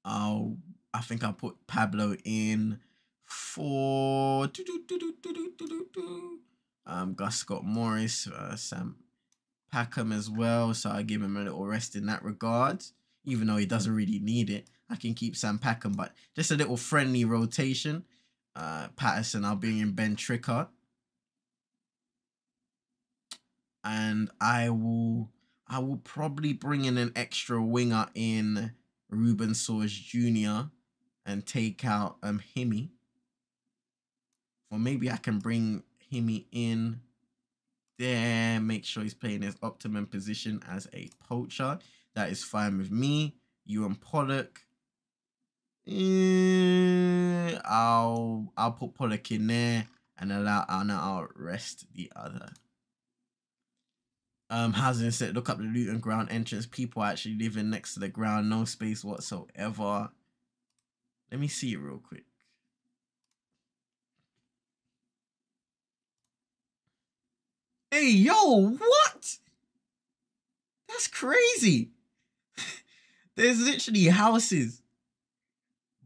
[SPEAKER 1] Oh, I think I'll put Pablo in for um, Gus Scott Morris, uh, Sam Packham as well. So I give him a little rest in that regard, even though he doesn't really need it. I can keep Sam Packham, but just a little friendly rotation. Uh, Patterson, I'll bring in Ben Tricker. And I will I will probably bring in an extra winger in Ruben Soares Jr. and take out um Himi. Or maybe I can bring Himi in there. Make sure he's playing his optimum position as a poacher. That is fine with me. You and Pollock. Eh, I'll I'll put Pollock in there and allow and I'll rest the other. Um, housing set. Look up the Luton ground entrance. People are actually living next to the ground. No space whatsoever. Let me see it real quick. Hey, yo, what? That's crazy. There's literally houses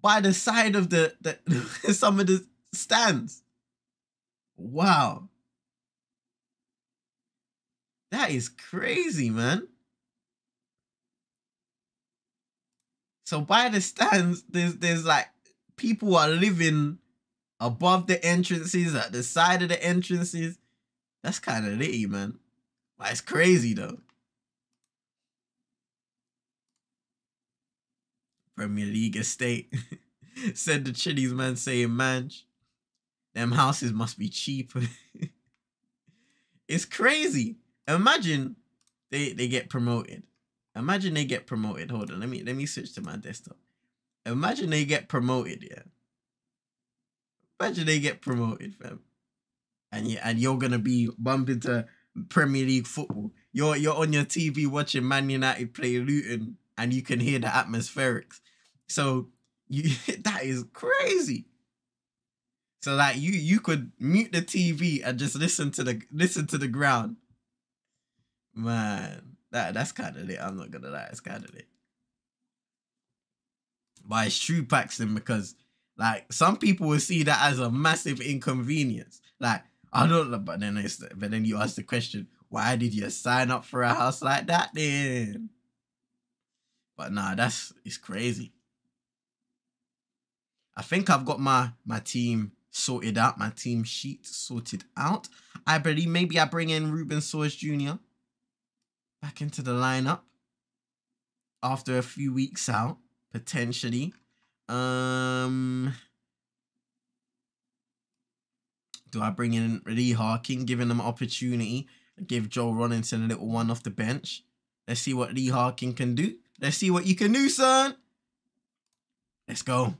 [SPEAKER 1] by the side of the, the some of the stands. Wow. That is crazy, man. So by the stands, there's there's like people are living above the entrances, at the side of the entrances. That's kind of litty, man. But it's crazy though. Premier League estate. Said the Chili's man saying, man, them houses must be cheap. it's crazy. Imagine they, they get promoted. Imagine they get promoted. Hold on, let me let me switch to my desktop. Imagine they get promoted, yeah. Imagine they get promoted, fam and you, and you're gonna be bumping to Premier League football. You're you're on your TV watching Man United play Luton, and you can hear the atmospherics. So you that is crazy. So like you you could mute the TV and just listen to the listen to the ground. Man, that that's kind of lit. I'm not gonna lie, it's kind of lit. But it's true, Paxton, because like some people will see that as a massive inconvenience. Like I don't know, but then it's but then you ask the question, why did you sign up for a house like that then? But nah, that's it's crazy. I think I've got my my team sorted out, my team sheet sorted out. I believe maybe I bring in Ruben Soares Jr. back into the lineup after a few weeks out, potentially. Um Do I bring in Lee Harkin, giving them opportunity? Give Joe Robinson a little one off the bench. Let's see what Lee Harkin can do. Let's see what you can do, son. Let's go.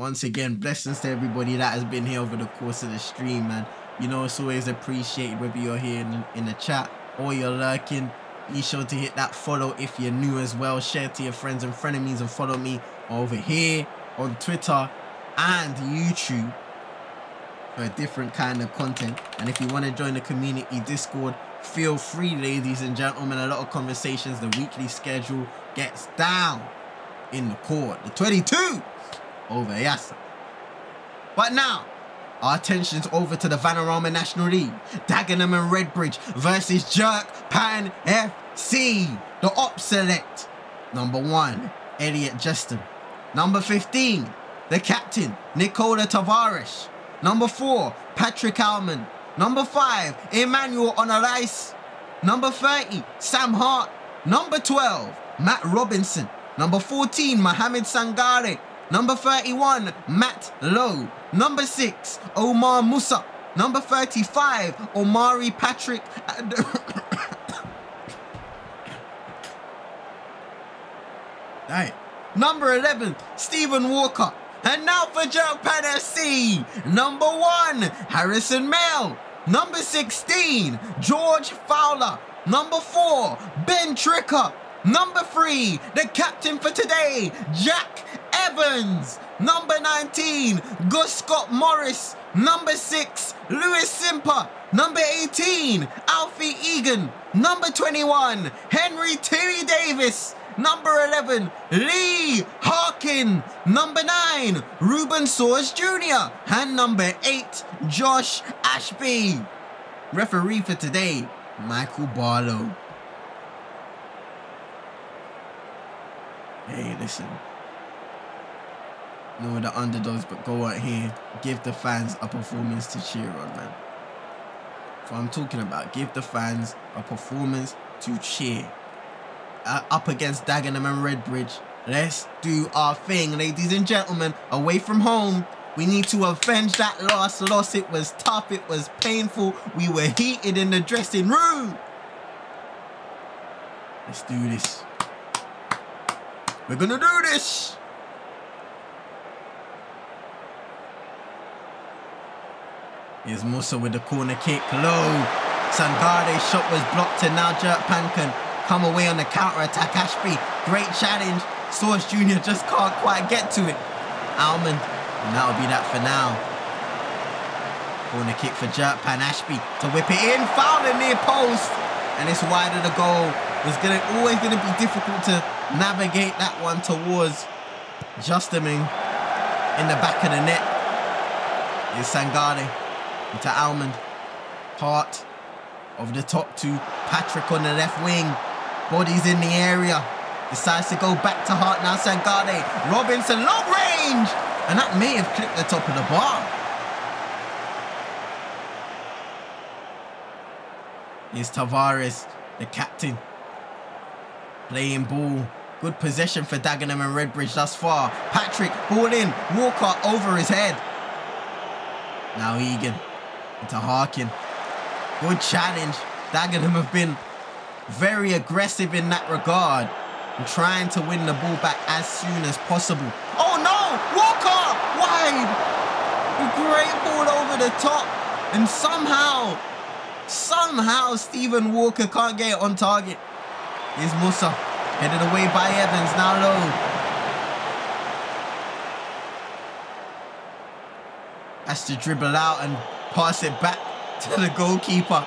[SPEAKER 1] Once again, blessings to everybody that has been here over the course of the stream, man. You know, it's always appreciated whether you're here in, in the chat or you're lurking. Be sure to hit that follow if you're new as well. Share to your friends and frenemies and follow me over here on Twitter and YouTube for a different kind of content. And if you want to join the community Discord, feel free, ladies and gentlemen. A lot of conversations. The weekly schedule gets down in the court. The 22 over Yassa. But now, our attention's over to the Vanarama National League. Dagenham and Redbridge versus Jerk Pan FC. The op select. Number one, Elliot Justham. Number 15, the captain, Nicola Tavares. Number four, Patrick Alman. Number five, Emmanuel Onariase. Number 30, Sam Hart. Number 12, Matt Robinson. Number 14, Mohamed Sangare. Number 31, Matt Lowe. Number 6, Omar Musa. Number 35, Omari Patrick. Right. Number 11, Stephen Walker. And now for Jerk Pan FC, number 1, Harrison Mill. Number 16, George Fowler. Number 4, Ben Tricker. Number 3, the captain for today, Jack Evans. Number 19, Gus Scott Morris. Number 6, Lewis Simper. Number 18, Alfie Egan. Number 21, Henry Tilly Davis. Number 11, Lee Harkin. Number 9, Ruben Soares Jr. And number 8, Josh Ashby. Referee for today, Michael Barlow. Hey, listen. No, the underdogs, but go out here, give the fans a performance to cheer on, man. That's what I'm talking about. Give the fans a performance to cheer. Uh, up against Dagenham and Redbridge. Let's do our thing, ladies and gentlemen. Away from home, we need to avenge that last loss. It was tough. It was painful. We were heated in the dressing room. Let's do this. We're gonna do this. Here's Musa with the corner kick. Low. Sangare's shot was blocked and now Jerk can come away on the counter attack. Ashby, great challenge. Soares Jr. just can't quite get to it. Almond, and that'll be that for now. Corner kick for Jerk Pan Ashby to whip it in. Foul in near post. And it's wide of the goal. It's gonna always gonna be difficult to navigate that one towards Justaming in the back of the net. Is Sangare into Almond. Hart of the top two. Patrick on the left wing. Bodies in the area. Decides to go back to Hart now. Sangare. Robinson, long range. And that may have clipped the top of the bar. Here's Tavares, the captain. Playing ball. Good possession for Dagenham and Redbridge thus far. Patrick, ball in. Walker over his head. Now Egan into Harkin. Good challenge. Dagenham have been very aggressive in that regard. And trying to win the ball back as soon as possible. Oh no! Walker! Wide! A great ball over the top. And somehow, somehow Stephen Walker can't get it on target. Here's Musa. Headed away by Evans. Now low. Has to dribble out and pass it back to the goalkeeper.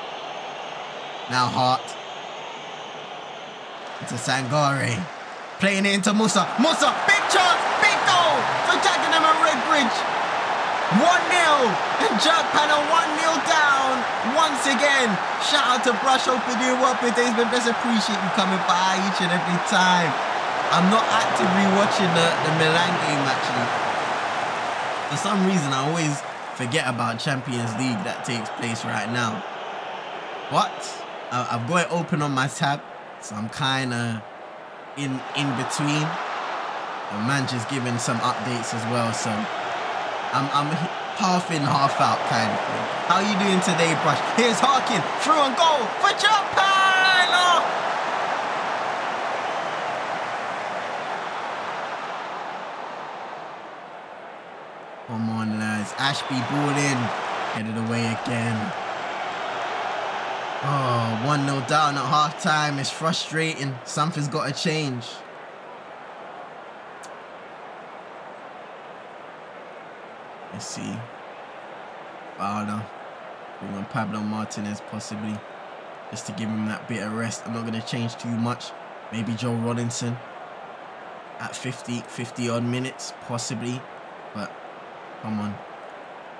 [SPEAKER 1] Now Hart. Into Sangare. Playing it into Musa. Musa, big chance, big goal for Dagenham and Redbridge. 1-0 and Jerk Pan are 1-0 down once again. Shout out to Brush, hope you're doing well today. It's been best appreciate you coming by each and every time. I'm not actively watching the, the Milan game actually. For some reason, I always forget about Champions League that takes place right now. What? I've got it open on my tab, so I'm kind of in in between. The man just giving some updates as well, so I'm I'm half in, half out kind of thing. How you doing today, Brush? Here's Harkin through and goal for Jerk Pan. Oh! Come on, lads. Ashby ball in. Headed away again. Oh, 1-0 down at half-time. It's frustrating. Something's got to change. Let's see. Fowler. Bring Pablo Martinez possibly. Just to give him that bit of rest. I'm not going to change too much. Maybe Joe Robinson at 50, 50 odd minutes possibly. But come on.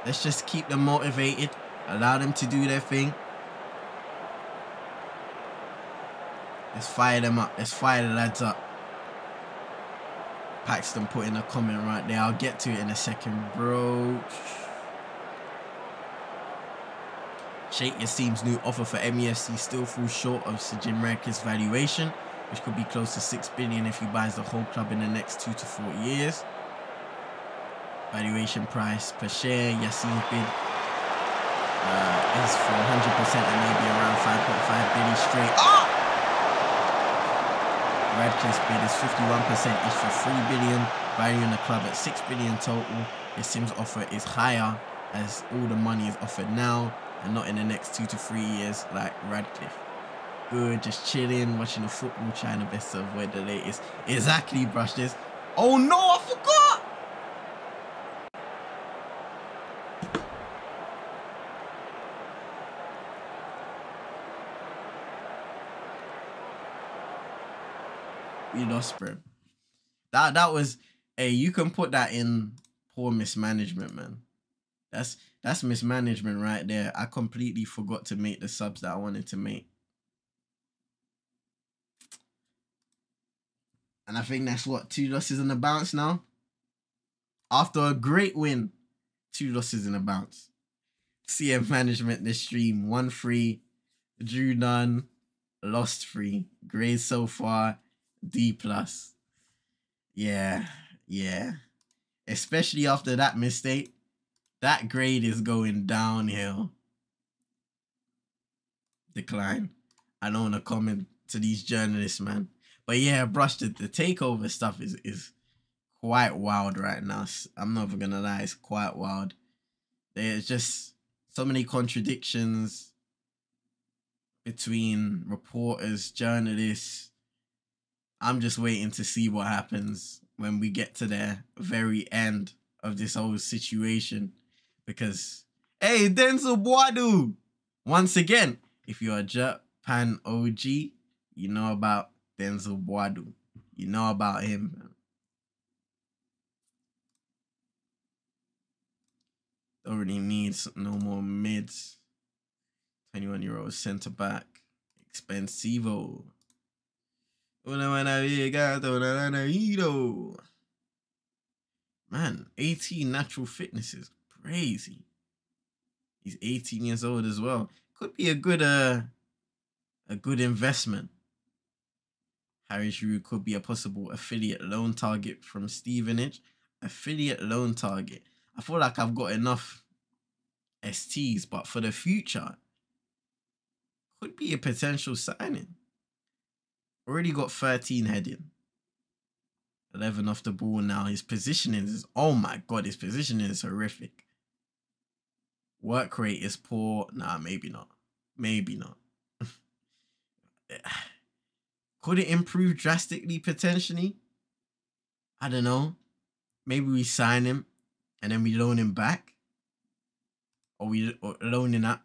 [SPEAKER 1] Let's just keep them motivated. Allow them to do their thing. Let's fire them up. Let's fire the lads up. Paxton put in a comment right there. I'll get to it in a second, bro. Sheikh Jassim's new offer for MUFC still falls short of Sir Jim valuation, which could be close to 6 billion if he buys the whole club in the next two to four years. Valuation price per share, Jassim's bid uh, is for 100% and maybe around 5.5 billion straight. Oh! Ratcliffe's bid is 51% each for 3 billion, valuing the club at 6 billion total. It seems offer is higher as all the money is offered now and not in the next two to three years like Ratcliffe. Good, just chilling, watching the football, trying the best to avoid the latest. Exactly, brush this. Oh no, I forgot! We lost, bro. That that was hey, you can put that in poor mismanagement, man. That's that's mismanagement right there. I completely forgot to make the subs that I wanted to make. And I think that's what two losses in a bounce now. After a great win, two losses in a bounce. CM management this stream, one free, drew none, lost three. Grades so far, D plus. Yeah, yeah. Especially after that mistake, that grade is going downhill. Decline. I don't want to comment to these journalists, man. But yeah, brush the, the takeover stuff is is quite wild right now. I'm not even gonna lie, it's quite wild. There's just so many contradictions between reporters, journalists. I'm just waiting to see what happens when we get to the very end of this whole situation. Because, hey, Denzel Boadu! Once again, if you're a Jerk Pan OG, you know about Denzel Boadu. You know about him. Don't really need no more mids. 21 year old centre back. Expensivo. Man, 18 natural fitness is crazy. He's 18 years old as well. Could be a good uh a good investment. Harry Giroud could be a possible affiliate loan target from Stevenage. Affiliate loan target. I feel like I've got enough STs, but for the future, could be a potential signing. Already got 13 heading. 11 off the ball now. His positioning is, oh my god, his positioning is horrific. Work rate is poor. Nah, maybe not. Maybe not. Could it improve drastically potentially? I don't know. Maybe we sign him and then we loan him back. Or we or loan him out.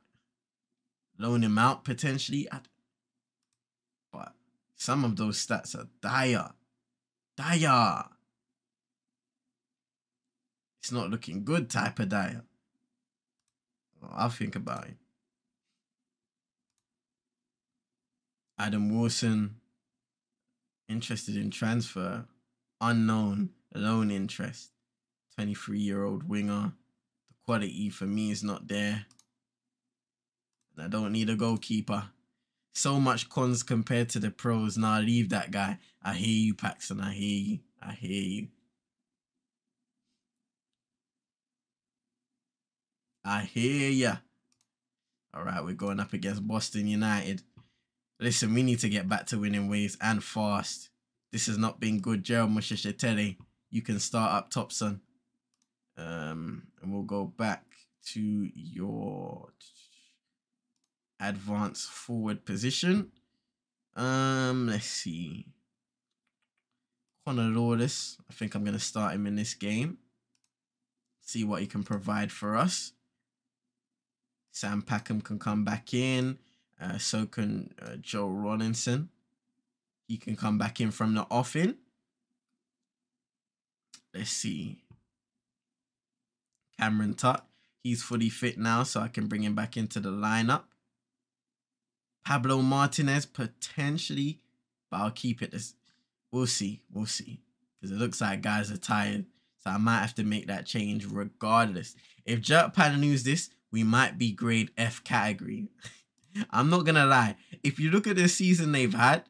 [SPEAKER 1] Loan him out potentially. I, some of those stats are dire. Dire. It's not looking good type of dire. I'll think about it. Adam Wilson, interested in transfer, unknown, loan interest, 23 year old winger. The quality for me is not there. And I don't need a goalkeeper. So much cons compared to the pros. Now leave that guy. I hear you, Paxton. I hear you. I hear you. I hear ya. All right, we're going up against Boston United. Listen, we need to get back to winning ways and fast. This has not been good. Gerald Mushishitere, you can start up top, son. Um, and we'll go back to your advanced forward position. Um, let's see. Connor Lawless. I think I'm gonna start him in this game. See what he can provide for us. Sam Packham can come back in. Uh, so can uh, Joe Rawlinson. He can come back in from the offing. Let's see. Cameron Tutt. He's fully fit now, so I can bring him back into the lineup. Pablo Martinez, potentially, but I'll keep it. This, we'll see. We'll see. Because it looks like guys are tired. So I might have to make that change regardless. If Jerk Pan news this, we might be grade F category. I'm not gonna lie. If you look at the season they've had,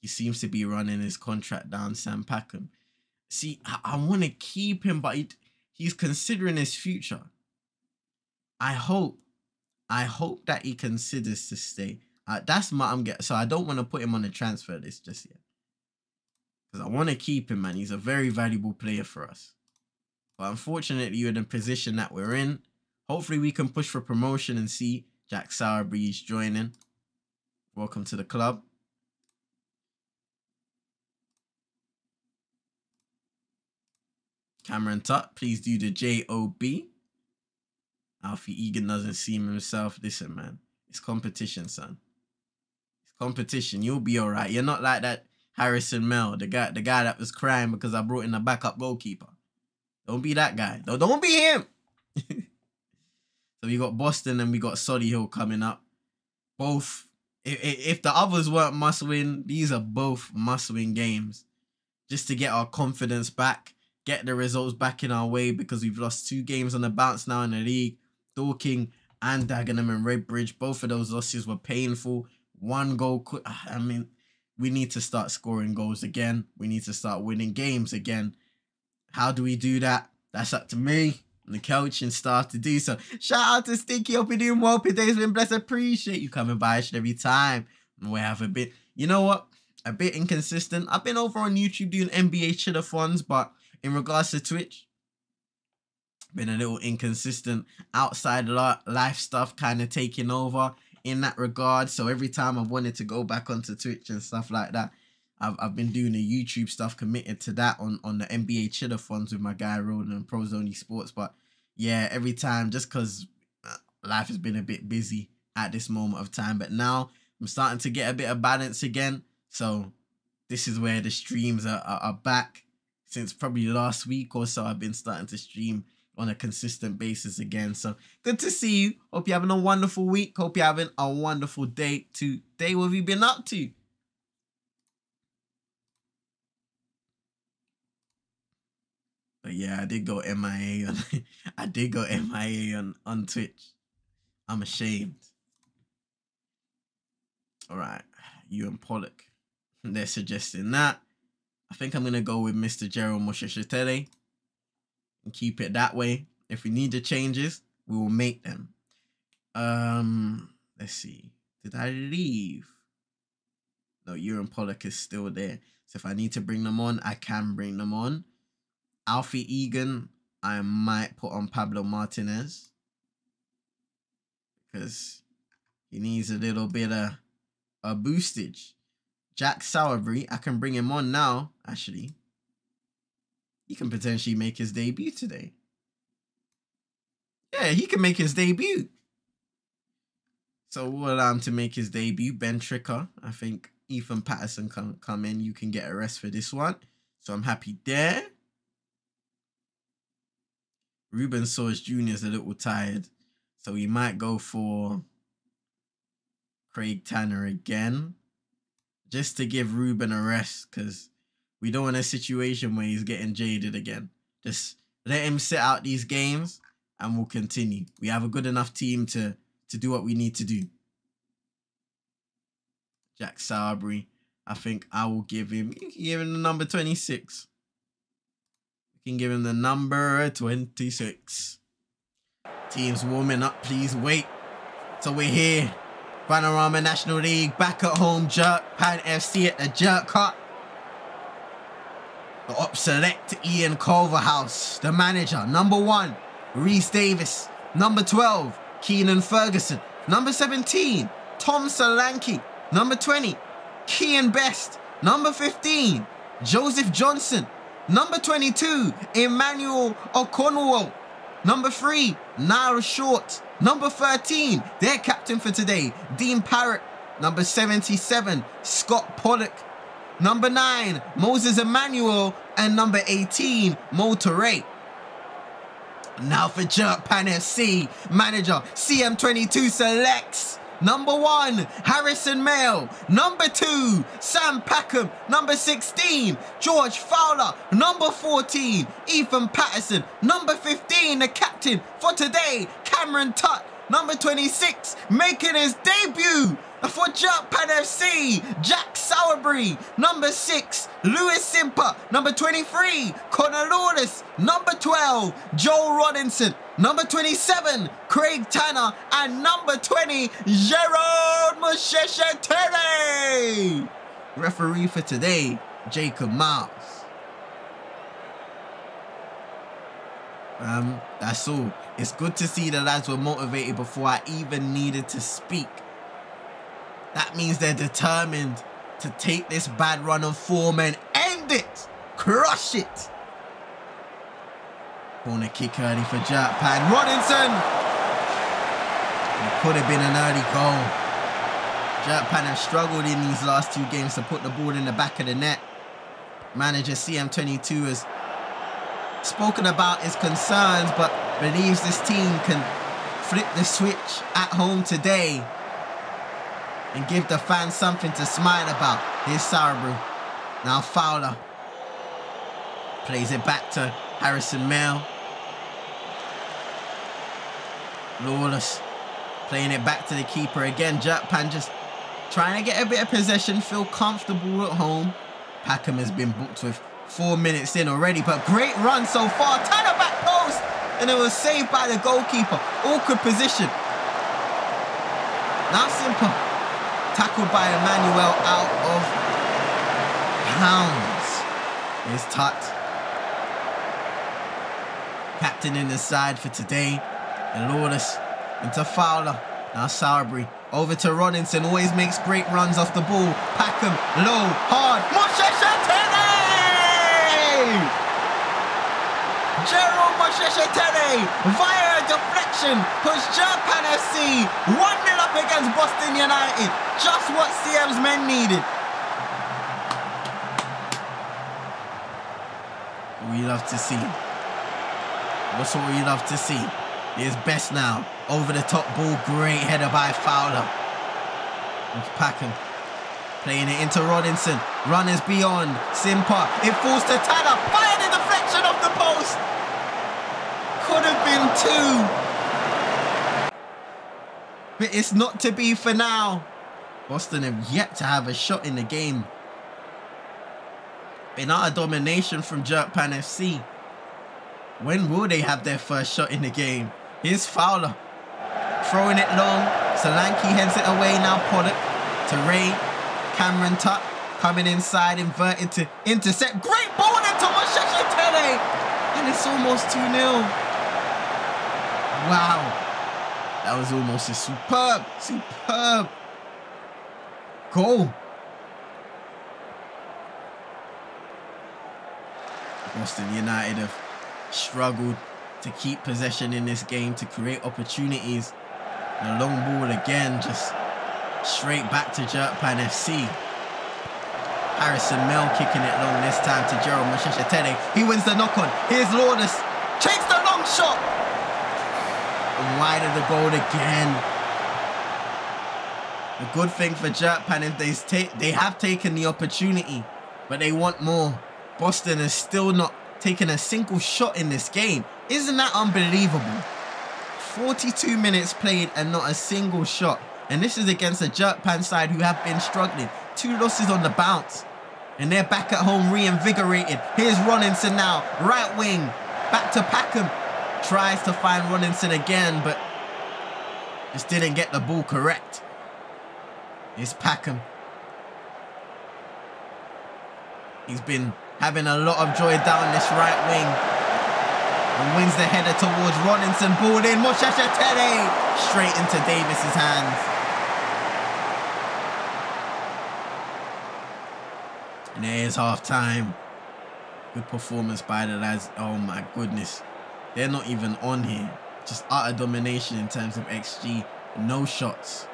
[SPEAKER 1] he seems to be running his contract down, Sam Packham. See, I, I want to keep him, but he, he's considering his future. I hope, I hope that he considers to stay. Uh, that's my I'm getting. So I don't want to put him on the transfer list just yet, because I want to keep him, man. He's a very valuable player for us. But unfortunately, you're in the position that we're in. Hopefully, we can push for promotion and see Jack Sowerbury joining. Welcome to the club. Cameron Tutt, please do the J-O-B. Alfie Egan doesn't seem himself. Listen, man. It's competition, son. It's competition. You'll be alright. You're not like that Harrison Mill, the guy, the guy that was crying because I brought in a backup goalkeeper. Don't be that guy. Don't, don't be him. so we got Boston and we got Solihull coming up. Both. If, if the others weren't must win, these are both must win games. Just to get our confidence back get the results back in our way because we've lost two games on the bounce now in the league. Dorking and Dagenham and Redbridge, both of those losses were painful. One goal, I mean, we need to start scoring goals again. We need to start winning games again. How do we do that? That's up to me and the coaching staff to do so. Shout out to Stinky. Hope you're doing well. Today's been blessed. Appreciate you coming by every time. We have a bit, you know what? A bit inconsistent. I've been over on YouTube doing NBA chillathons, but in regards to Twitch, been a little inconsistent outside life stuff kind of taking over in that regard. So every time I've wanted to go back onto Twitch and stuff like that, I've, I've been doing the YouTube stuff committed to that on, on the NBA chillathons with my guy Roland and Pros Only Sports. But yeah, every time just because uh, life has been a bit busy at this moment of time. But now I'm starting to get a bit of balance again. So this is where the streams are, are, are back since probably last week or so. I've been starting to stream on a consistent basis again. So good to see you. Hope you're having a wonderful week. Hope you're having a wonderful day today. What have you been up to? But yeah, I did go MIA on I did go MIA on, on Twitch. I'm ashamed. Alright, Ewan Pollock. They're suggesting that. I think I'm to go with Mr. Gerald Mosheshetele and keep it that way. If we need the changes, we will make them. Um, let's see. Did I leave? No, Ewan Pollock is still there. So if I need to bring them on, I can bring them on. Alfie Egan, I might put on Pablo Martinez because he needs a little bit of a boostage. Jack Sowerbury, I can bring him on now, actually. He can potentially make his debut today. Yeah, he can make his debut. So we'll allow him to make his debut. Ben Tricker. I think Ethan Patterson can come in. You can get a rest for this one. So I'm happy there. Ruben Soares Jr. is a little tired. So we might go for Craig Tanner again. Just to give Ruben a rest. Because we don't want a situation where he's getting jaded again. Just let him sit out these games and we'll continue. We have a good enough team to, to do what we need to do. Jack Sowerbury. I think I will give him, you can give him the number 26. You can give him the number 26. Teams warming up, please wait. So we're here. Vanarama National League back at home. Jerk Pan FC at the Jerk Hut. The op select Ian Culverhouse, the manager. Number one, Reese Davis. Number 12, Keenan Ferguson. Number 17, Tom Solanke. Number 20, Kian Best. Number 15, Joseph Johnson. Number 22, Emmanuel O'Connell. Number 3, Niall Short. Number 13, their captain for today, Dean Parrott. Number 77, Scott Pollock. Number 9, Moses Emmanuel. And number 18, Motorray. Now for Jerk Pan FC, manager CM22 selects Number one, Harrison Mill. Number two, Sam Packham. Number 16, George Fowler. Number 14, Ethan Patterson. Number 15, the captain for today, Cameron Tutt. Number 26, making his debut for Jerk Pan FC, Jack Sowerbury. Number 6, Lewis Simper. Number 23, Connor Lawless. Number 12, Joel Robinson. Number 27, Craig Tanner. And number 20, Gerard Musheshetele. Referee for today, Jacob Miles. Um, that's all. It's good to see the lads were motivated before I even needed to speak. That means they're determined to take this bad run of form and end it. Crush it. Corner kick early for Jerk Pan. Robinson. It could have been an early goal. Jerk Pan have struggled in these last two games to put the ball in the back of the net. Manager CM22 has spoken about his concerns, but believes this team can flip the switch at home today and give the fans something to smile about. Here's Sowerbury. Now Fowler. Plays it back to Harrison Mill. Lawless. Playing it back to the keeper again. Jerkpan just trying to get a bit of possession, feel comfortable at home. Packham has been booked with four minutes in already, but great run so far. Tanner back post! And it was saved by the goalkeeper. Awkward position. Now Simper. Tackled by Emmanuel out of pounds. Is Tutt. Captain in the side for today. And Lawless into Fowler. Now Sowerbury. Over to Robinson. Always makes great runs off the ball. Packham. Low. Hard. Mosheshetele! Gerald Mosheshetele via a deflection puts Jerk Pan FC 1-0 up against Boston United. Just what CM's men needed. We love to see. What's what we love to see? Here's Best now. Over the top ball. Great header by Fowler. It's Packham. Playing it into Robinson. Runners beyond. Simper. It falls to Tanner. Fire the deflection off the post. Could have been two. But it's not to be for now. Boston have yet to have a shot in the game. Been out of domination from Jerkpan FC. When will they have their first shot in the game? Here's Fowler. Throwing it long. Solanke heads it away now. Pollock to Ray. Cameron Tutt coming inside, inverted to intercept. Great ball into Mosheshetele. And it's almost 2 0. Wow. That was almost a superb, superb goal. Boston United have struggled to keep possession in this game, to create opportunities. The long ball again, just straight back to Jerkpan FC. Harrison Mill kicking it long this time to Gerald Musheshetene. He wins the knock on. Here's Lawless. Takes the long shot. Wide of the goal again. The good thing for Jerk Pan is they, they have taken the opportunity, but they want more. Boston is still not taking a single shot in this game. Isn't that unbelievable? 42 minutes played and not a single shot. And this is against a Jerk Pan side who have been struggling. Two losses on the bounce. And they're back at home reinvigorated. Here's Robinson now. Right wing. Back to Packham. Tries to find Robinson again, but just didn't get the ball correct. It's Packham. He's been having a lot of joy down this right wing. And wins the header towards Roninson. Ball in. Moshasha Moshashatele. Straight into Davis's hands. And there's half time. Good performance by the lads. Oh my goodness. They're not even on here. Just utter domination in terms of XG. No shots.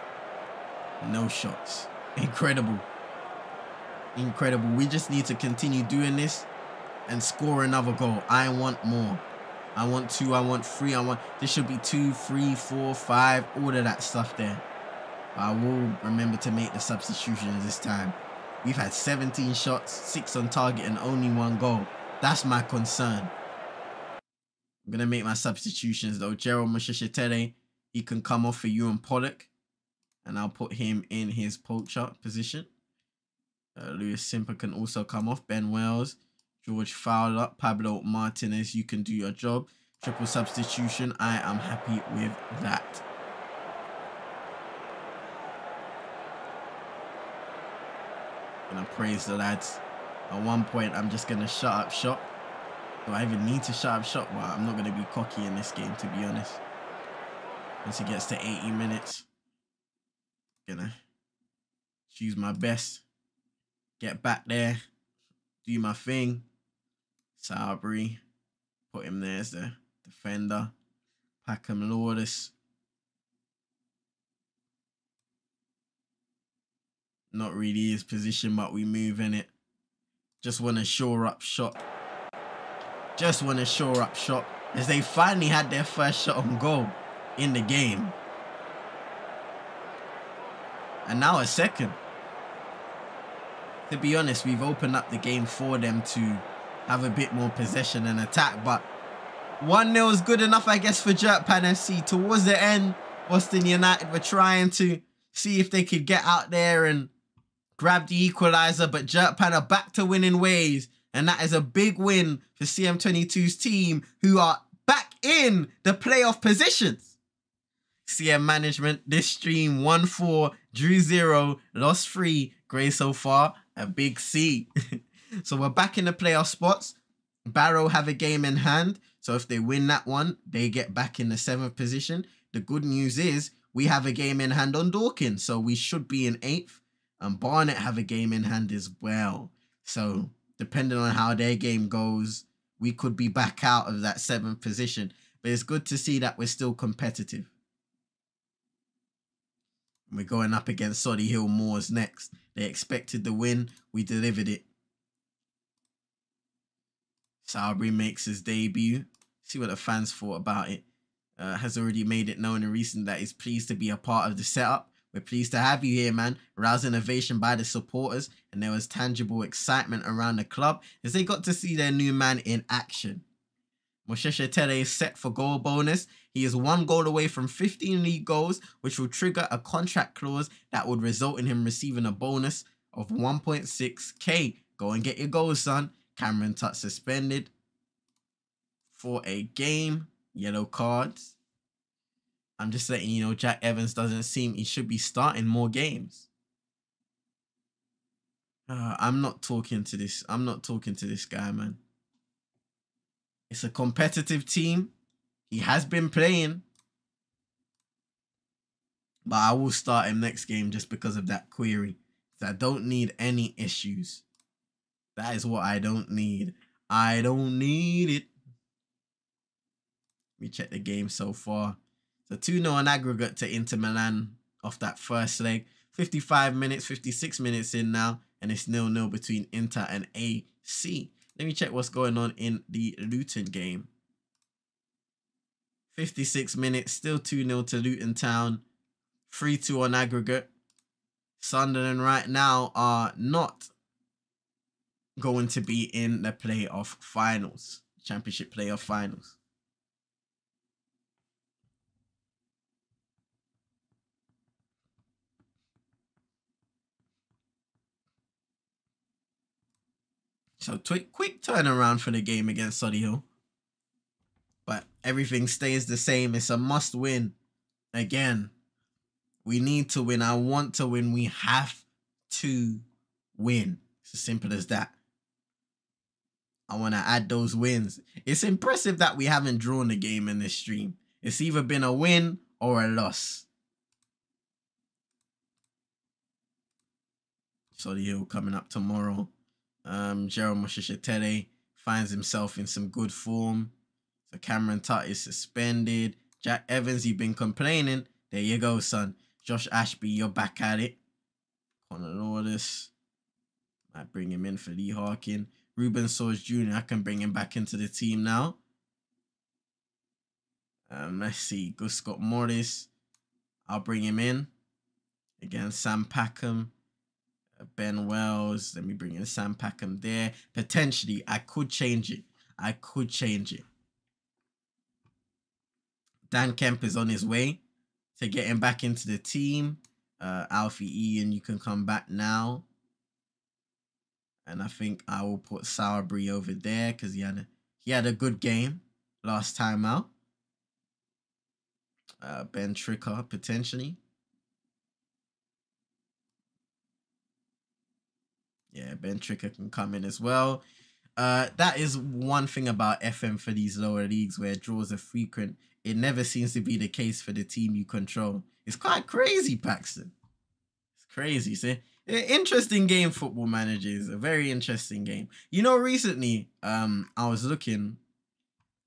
[SPEAKER 1] No shots. Incredible. Incredible. We just need to continue doing this and score another goal. I want more. I want two. I want three. I want... This should be two, three, four, five. All of that stuff there. I will remember to make the substitutions this time. We've had 17 shots, 6 on target and only one goal. That's my concern. I'm going to make my substitutions though. Gerald Mushishitere, he can come off for Ewan Pollock. And I'll put him in his poacher position. Uh, Lewis Simper can also come off. Ben Wells, George Fowler, Pablo Martinez, you can do your job. Triple substitution, I am happy with that. Gonna praise the lads. At one point, I'm just gonna shut up shop. Do I even need to sharp shot? Well, I'm not gonna be cocky in this game, to be honest. Once it gets to 80 minutes, gonna choose my best. Get back there, do my thing. Sabri, put him there as the defender. Packham Lawless. Not really his position, but we move in it. Just want to shore up shop. Just want to shore up shop as they finally had their first shot on goal in the game. And now a second. To be honest, we've opened up the game for them to have a bit more possession and attack. But 1-0 is good enough, I guess, for Jerkpan FC. Towards the end, Boston United were trying to see if they could get out there and grab the equalizer. But Jerkpan are back to winning ways. And that is a big win for CM22's team, who are back in the playoff positions. CM management, this stream 1-4, drew 0, lost 3, grey so far, a big C. so we're back in the playoff spots. Barrow have a game in hand. So if they win that one, they get back in the seventh position. The good news is we have a game in hand on Dawkins. So we should be in eighth. And Barnet have a game in hand as well. So depending on how their game goes, we could be back out of that seventh position. But it's good to see that we're still competitive. We're going up against Solihull Moors next. They expected the win. We delivered it. Sabri makes his debut. See what the fans thought about it. Uh, has already made it known in recent that he's pleased to be a part of the setup. We're pleased to have you here, man. Roused innovation by the supporters, and there was tangible excitement around the club as they got to see their new man in action. Moshe Tele is set for goal bonus. He is one goal away from 15 league goals, which will trigger a contract clause that would result in him receiving a bonus of 1.6k. Go and get your goals, son. Cameron Tutt suspended for a game. Yellow cards. I'm just letting you know Jack Evans doesn't seem he should be starting more games. Uh, I'm not talking to this. I'm not talking to this guy, man. It's a competitive team. He has been playing. But I will start him next game just because of that query. I don't need any issues. That is what I don't need. I don't need it. Let me check the game so far. So 2 0 on aggregate to Inter Milan off that first leg. 55 minutes, 56 minutes in now. And it's nil nil between Inter and AC. Let me check what's going on in the Luton game. 56 minutes, still 2 0 to Luton Town. 3 2 on aggregate. Sunderland right now are not going to be in the playoff finals, championship playoff finals. So quick, turnaround for the game against Solihull. But everything stays the same. It's a must win. Again, we need to win. I want to win. We have to win. It's as simple as that. I want to add those wins. It's impressive that we haven't drawn the game in this stream. It's either been a win or a loss. Solihull coming up tomorrow. Um, Gerald Moshishatere finds himself in some good form. So Cameron Tutt is suspended. Jack Evans, you've been complaining. There you go, son. Josh Ashby, you're back at it. Connor Lawless. Might bring him in for Lee Harkin. Ruben Soares Jr. I can bring him back into the team now. Um, let's see. Gus Scott Morris. I'll bring him in. Again, Sam Packham. Ben Wells. Let me bring in Sam Packham there. Potentially, I could change it. I could change it. Dan Kemp is on his way to getting back into the team. Uh, Alfie Egan, you can come back now. And I think I will put Sowerbury over there because he had a he had a good game last time out. Uh, ben Tricker potentially. Yeah, Ben Tricker can come in as well. Uh, that is one thing about FM for these lower leagues where draws are frequent. It never seems to be the case for the team you control. It's quite crazy, Paxton. It's crazy. See, interesting game football managers a very interesting game you know recently um i was looking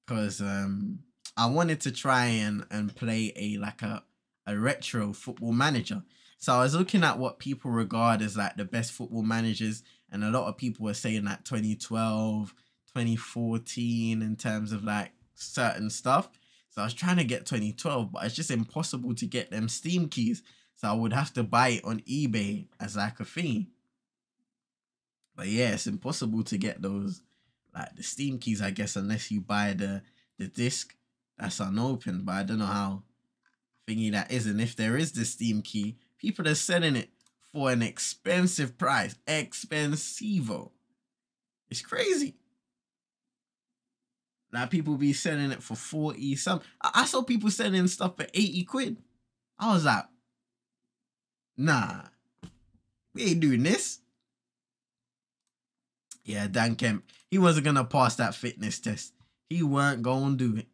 [SPEAKER 1] because um i wanted to try and and play a like a a retro football manager so i was looking at what people regard as like the best football managers and a lot of people were saying that 2012 2014 in terms of like certain stuff so i was trying to get 2012 but it's just impossible to get them steam keys so I would have to buy it on eBay as like a thing. But yeah, it's impossible to get those like the Steam keys, I guess, unless you buy the the disc that's unopened. But I don't know how thingy that is. And if there is the Steam key, people are selling it for an expensive price. Expensivo. It's crazy. Like people be selling it for 40 some. I, I saw people selling stuff for 80 quid. I was like, Nah, we ain't doing this. Yeah, Dan Kemp, he wasn't gonna pass that fitness test. He weren't gonna do it.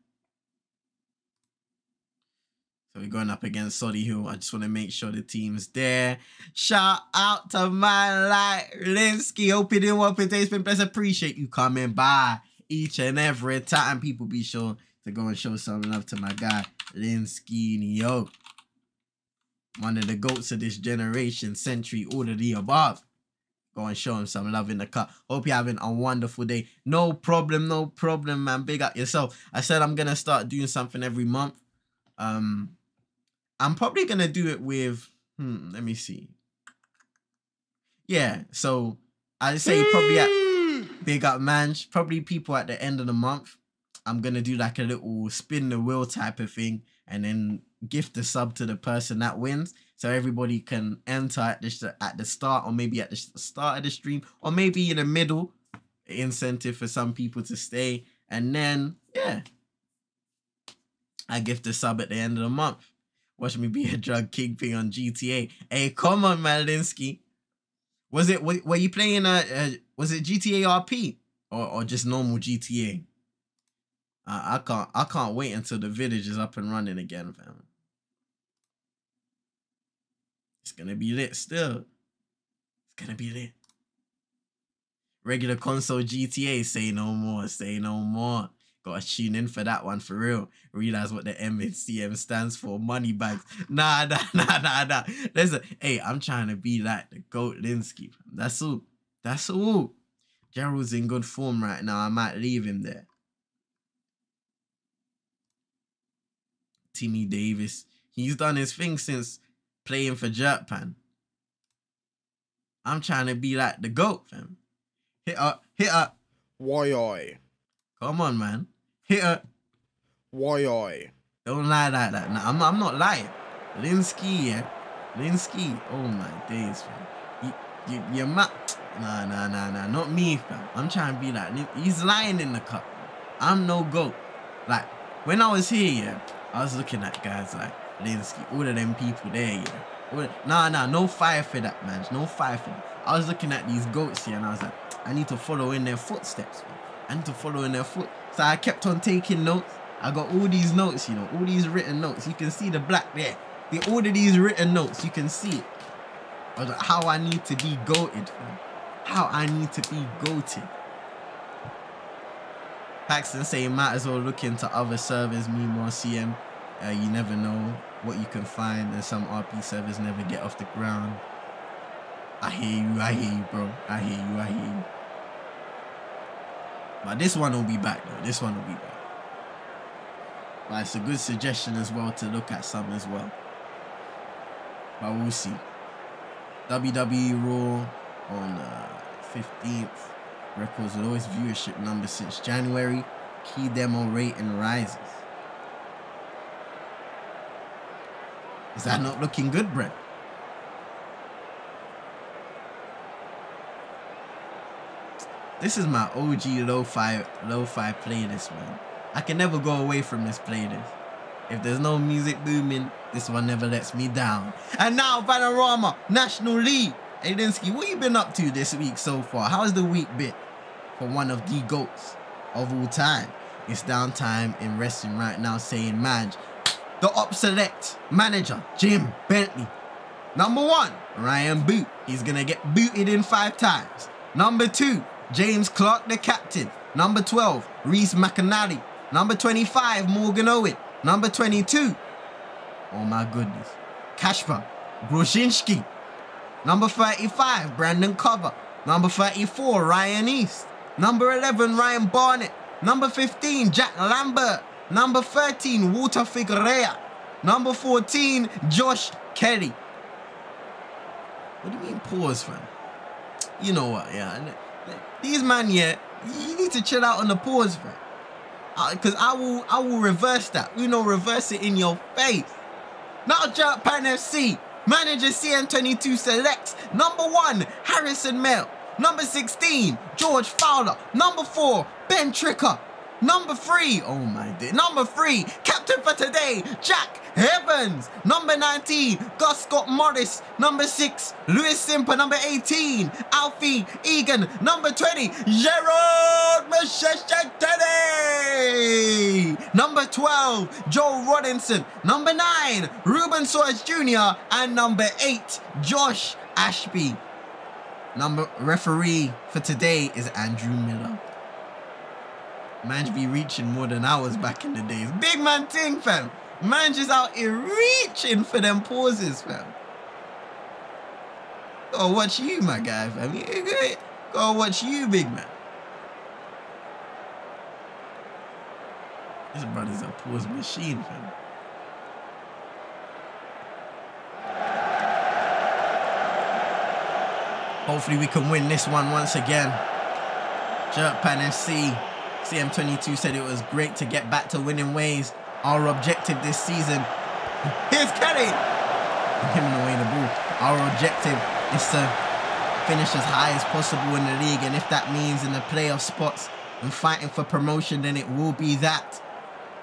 [SPEAKER 1] So we're going up against Solihull. I just want to make sure the team's there. Shout out to my like Linsky. Hope you didn't want today's been blessed. Appreciate you coming by each and every time. People be sure to go and show some love to my guy Linsky. Yo one of the goats of this generation, century, all of the above. Go and show him some love in the cut. Hope you're having a wonderful day. No problem, no problem, man. Big up yourself. I said I'm gonna start doing something every month. Um, I'm probably gonna do it with. Hmm, let me see. Yeah, so I'd say probably at big up man. Probably people at the end of the month. I'm gonna do like a little spin the wheel type of thing, and then gift the sub to the person that wins so everybody can enter at the, at the start or maybe at the start of the stream or maybe in the middle incentive for some people to stay and then yeah i gift the sub at the end of the month watch me be a drug kingpin on gta hey come on malinsky was it were you playing a, a was it gta rp or, or just normal gta I, I can't I can't wait until the village is up and running again, fam. It's gonna be lit still. It's gonna be lit. Regular console GTA, say no more, say no more. Gotta tune in for that one for real. Realize what the MCM stands for. Money bags. Nah, nah, nah, nah, nah. Listen, hey, I'm trying to be like the GOAT Linsky. That's all. That's all. Gerald's in good form right now. I might leave him there. Timmy Davis. He's done his thing since playing for Jerk Pan. I'm trying to be like the GOAT, fam. Hit up, hit up.
[SPEAKER 3] Why I?
[SPEAKER 1] Come on, man. Hit up.
[SPEAKER 3] Why I?
[SPEAKER 1] Don't lie like that. Nah, I'm, I'm not lying. Linsky, yeah. Linsky. Oh my days, fam. You, you, you're mad. Nah, nah, nah, nah. Not me, fam. I'm trying to be like, he's lying in the cup. I'm no GOAT. Like, when I was here, yeah, I was looking at guys like Linsky, all of them people there, yeah. All, nah, nah, no fire for that, man. No fire for that. I was looking at these goats here and I was like, I need to follow in their footsteps, man. I need to follow in their foot. So I kept on taking notes. I got all these notes, you know, all these written notes. You can see the black there. The all of these written notes, you can see it. How I need to be goated. How I need to be goated. Paxton saying might as well look into other servers, me more CM. Uh, you never know what you can find and some RP servers never get off the ground. I hear you, I hear you, bro. I hear you, I hear you. But this one will be back though. This one will be back. But it's a good suggestion as well to look at some as well. But we'll see. WWE Raw on uh, 15th records lowest viewership number since January. Key demo rating rises. Is that not looking good, Brett? This is my OG lo-fi lo-fi playlist, man. I can never go away from this playlist. If there's no music booming, this one never lets me down. And now Vanarama National League. Adinsky, what you been up to this week so far? How's the week been for one of the GOATs of all time? It's downtime in wrestling right now saying, man, the select manager, Jim Bentley. Number one, Ryan Boot. He's going to get booted in five times. Number two, James Clark, the captain. Number 12, Reese McAnally. Number 25, Morgan Owen. Number 22, oh my goodness, Kashpa Groszinski. Number 35, Brandon Cover. Number 34, Ryan East. Number 11, Ryan Barnett. Number 15, Jack Lambert. Number 13, Walter Figuerea. Number 14, Josh Kelly. What do you mean pause, fam? You know what, yeah. These man, yeah, you need to chill out on the pause, fam. Because uh, I will I will reverse that. You know, reverse it in your face. Now Jerk Pan FC. Manager CM22 selects number one, Harrison Mill. Number 16, George Fowler. Number four, Ben Tricker. Number three, oh my dear. Number three, captain for today, Jack Evans. Number 19, Gus Scott Morris. Number six, Lewis Simper. Number 18, Alfie Egan. Number 20, Gerard Machete. Number 12, Joe Robinson. Number nine, Ruben Soares Jr. And number eight, Josh Ashby. Number referee for today is Andrew Miller. Man be reaching more than I was back in the days. Big man thing, fam. Man just out here reaching for them pauses, fam. Go watch you, my guy, fam. Go watch you, big man. This brother's a pause machine, fam. Hopefully we can win this one once again. Jerkpan FC CM22 said it was great to get back to winning ways. Our objective this season. Here's Kelly! Giving away the ball. Our objective is to finish as high as possible in the league. And if that means in the playoff spots and fighting for promotion, then it will be that.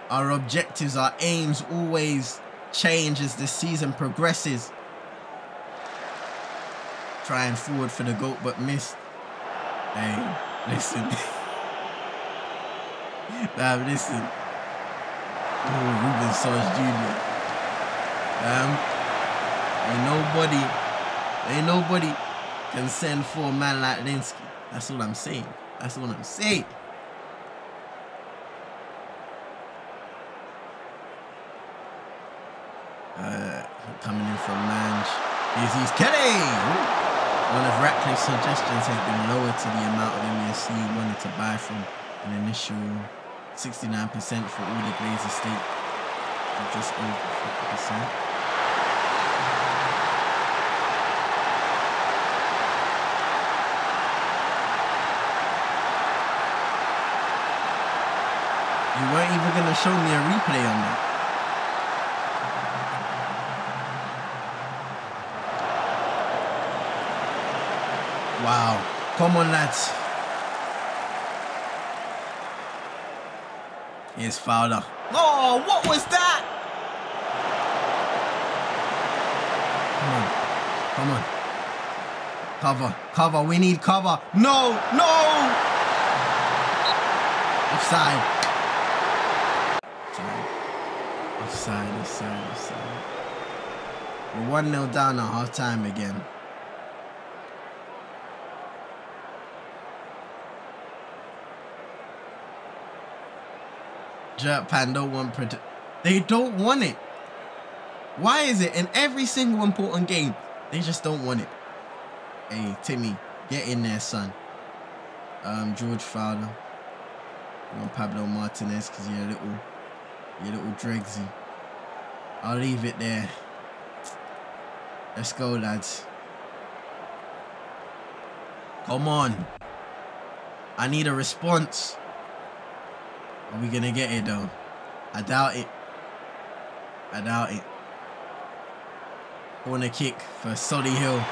[SPEAKER 1] Our objectives, our aims always change as the season progresses. Trying forward for the GOAT, but missed. Hey, listen. Nah, listen. Oh, Ruben Soares Jr. Um, ain't nobody, ain't nobody can send for a man like Linsky. That's all I'm saying. That's what I'm saying. Uh, coming in from Mange. Here's, he's Kelly! One of Ratcliffe's suggestions has been lowered to the amount of MSC wanted to buy from an initial 69% for all the Glazer stake. Just over 50%. You weren't even gonna show me a replay on that. Wow. Come on, lads. Here's Fowler. Oh, what was that? Come on. Come on. Cover. Cover. We need cover. No. No. Offside. Offside. Offside. Offside. Offside. We're 1 0 down at half time again. Jerk Pan don't want prote- They don't want it. Why is it in every single important game they just don't want it? Hey Timmy, get in there, son. Um, George Fowler. You want Pablo Martinez because you're a little, you're a little dregsy. I'll leave it there. Let's go, lads. Come on. I need a response. Are we gonna get it though? I doubt it. I doubt it. Corner kick for Solihull.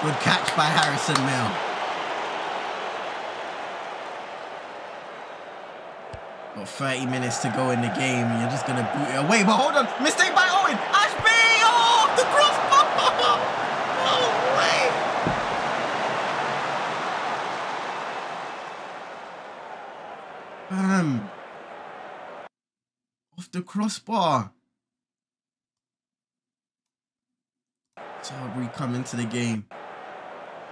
[SPEAKER 1] Good catch by Harrison Mill. Got 30 minutes to go in the game. You're just gonna boot it away. But hold on, mistake by Owen. Ashby! Oh, the crossbar! No oh, way! Bam! Um, The crossbar. Tarbury come into the game.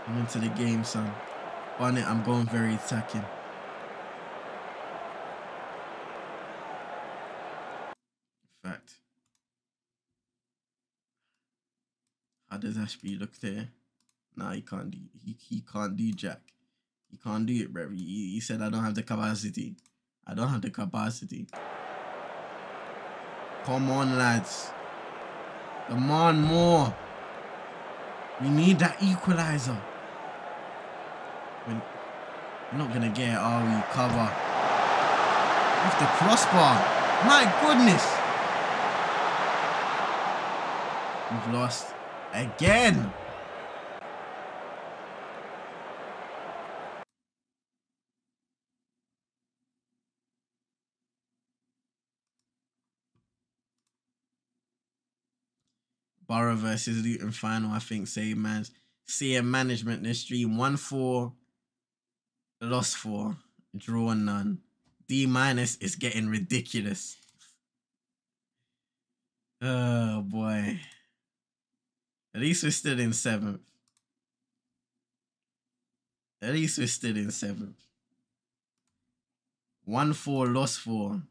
[SPEAKER 1] Come into the game, son. On it, I'm going very attacking. Fact. How does Ashby look there? Nah, he can't do. He he can't do jack. He can't do it, bro. He, he said I don't have the capacity. I don't have the capacity. Come on, lads. Come on, more. We need that equalizer. We're, not gonna get it, are we? Cover. Off the crossbar. My goodness. We've lost again. Borough versus Luton final, I think. Say man's CM management this stream. 1 4, lost 4, draw none. D minus is getting ridiculous. Oh boy. At least we're still in seventh. At least we're still in seventh. 1 4, lost 4.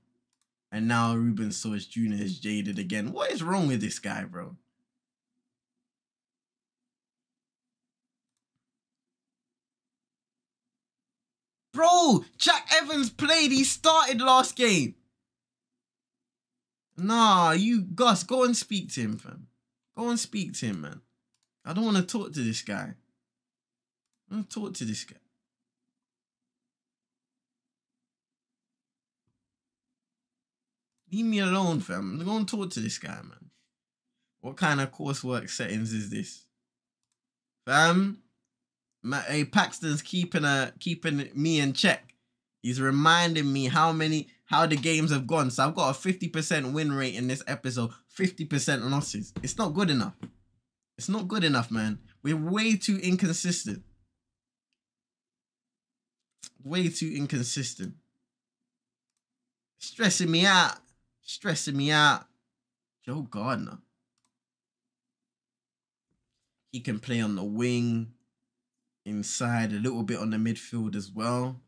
[SPEAKER 1] And now Ruben Soares Jr. is jaded again. What is wrong with this guy, bro? Bro, Jack Evans played. He started last game. Nah, you Gus, go and speak to him, fam. Go and speak to him, man. I don't want to talk to this guy. I to talk to this guy. Leave me alone, fam. Go and talk to this guy, man. What kind of coursework settings is this? Fam, Ma- hey, Paxton's keeping a keeping me in check. He's reminding me how many how the games have gone. So I've got a 50% win rate in this episode, 50% losses. It's not good enough. It's not good enough, man. We're way too inconsistent. Way too inconsistent. Stressing me out. Stressing me out. Joe Gardner. He can play on the wing, inside, a little bit on the midfield as well.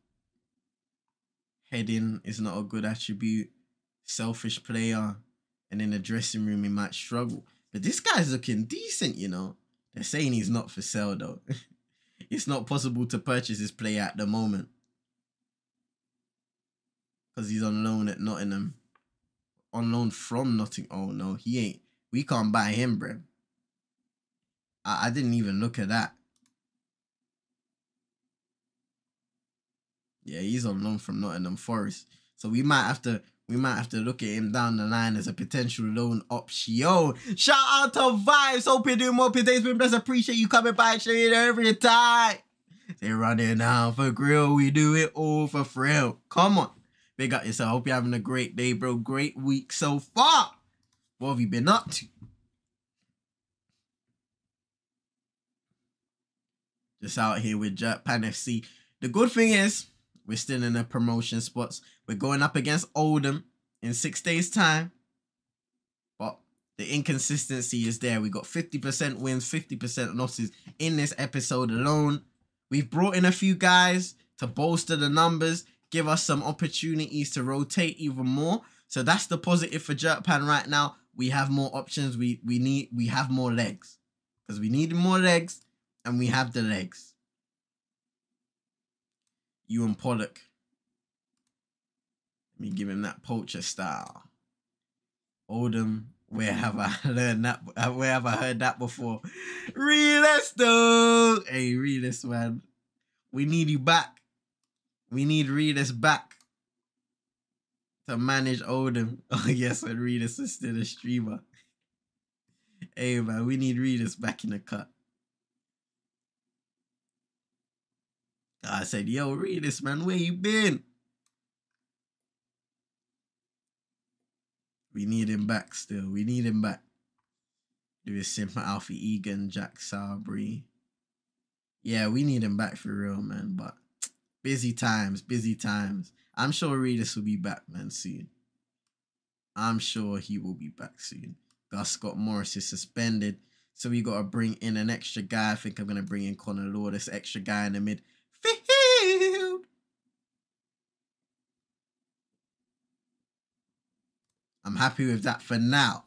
[SPEAKER 1] Heading is not a good attribute. Selfish player. And in the dressing room, he might struggle. But this guy's looking decent, you know. They're saying he's not for sale, though. it's not possible to purchase this player at the moment. Because he's on loan at Nottingham. On loan from Nottingham. Oh, no, he ain't. We can't buy him, bro. I, I didn't even look at that. Yeah, he's on loan from Nottingham Forest. So we might have to we might have to look at him down the line as a potential loan option. Shout out to Vibes. Hope you're doing more days. Been blessed. Appreciate you coming by, sharing every time. They running down for grill. We do it all for frill. Come on. Big up yourself. Hope you're having a great day, bro. Great week so far. What have you been up to? Just out here with Jerk Pan FC. The good thing is, we're still in the promotion spots. We're going up against Oldham in six days' time. But the inconsistency is there. We got 50% wins, 50% losses in this episode alone. We've brought in a few guys to bolster the numbers, give us some opportunities to rotate even more. So that's the positive for Jerkpan right now. We have more options. We we need we have more legs. Because we need more legs and we have the legs. Ewan Pollock. Let me give him that poacher style. Oldham, where have I learned that? Uh, where have I heard that before? Realist though. Hey, realist man. We need you back. We need realist back to manage Oldham. Oh yes, and realist is still a streamer. Hey man, we need realist back in the cut. I said, yo, read this, man. Where you been? We need him back still. We need him back. do Lewis Simper, Alfie Egan, Jack Sowerbury. Yeah, we need him back for real, man. But busy times, busy times. I'm sure Reedus will be back, man, soon. I'm sure he will be back soon. Gus Scott Morris is suspended. So we got to bring in an extra guy. I think I'm going to bring in Connor Lawless extra guy in the mid field. I'm happy with that for now.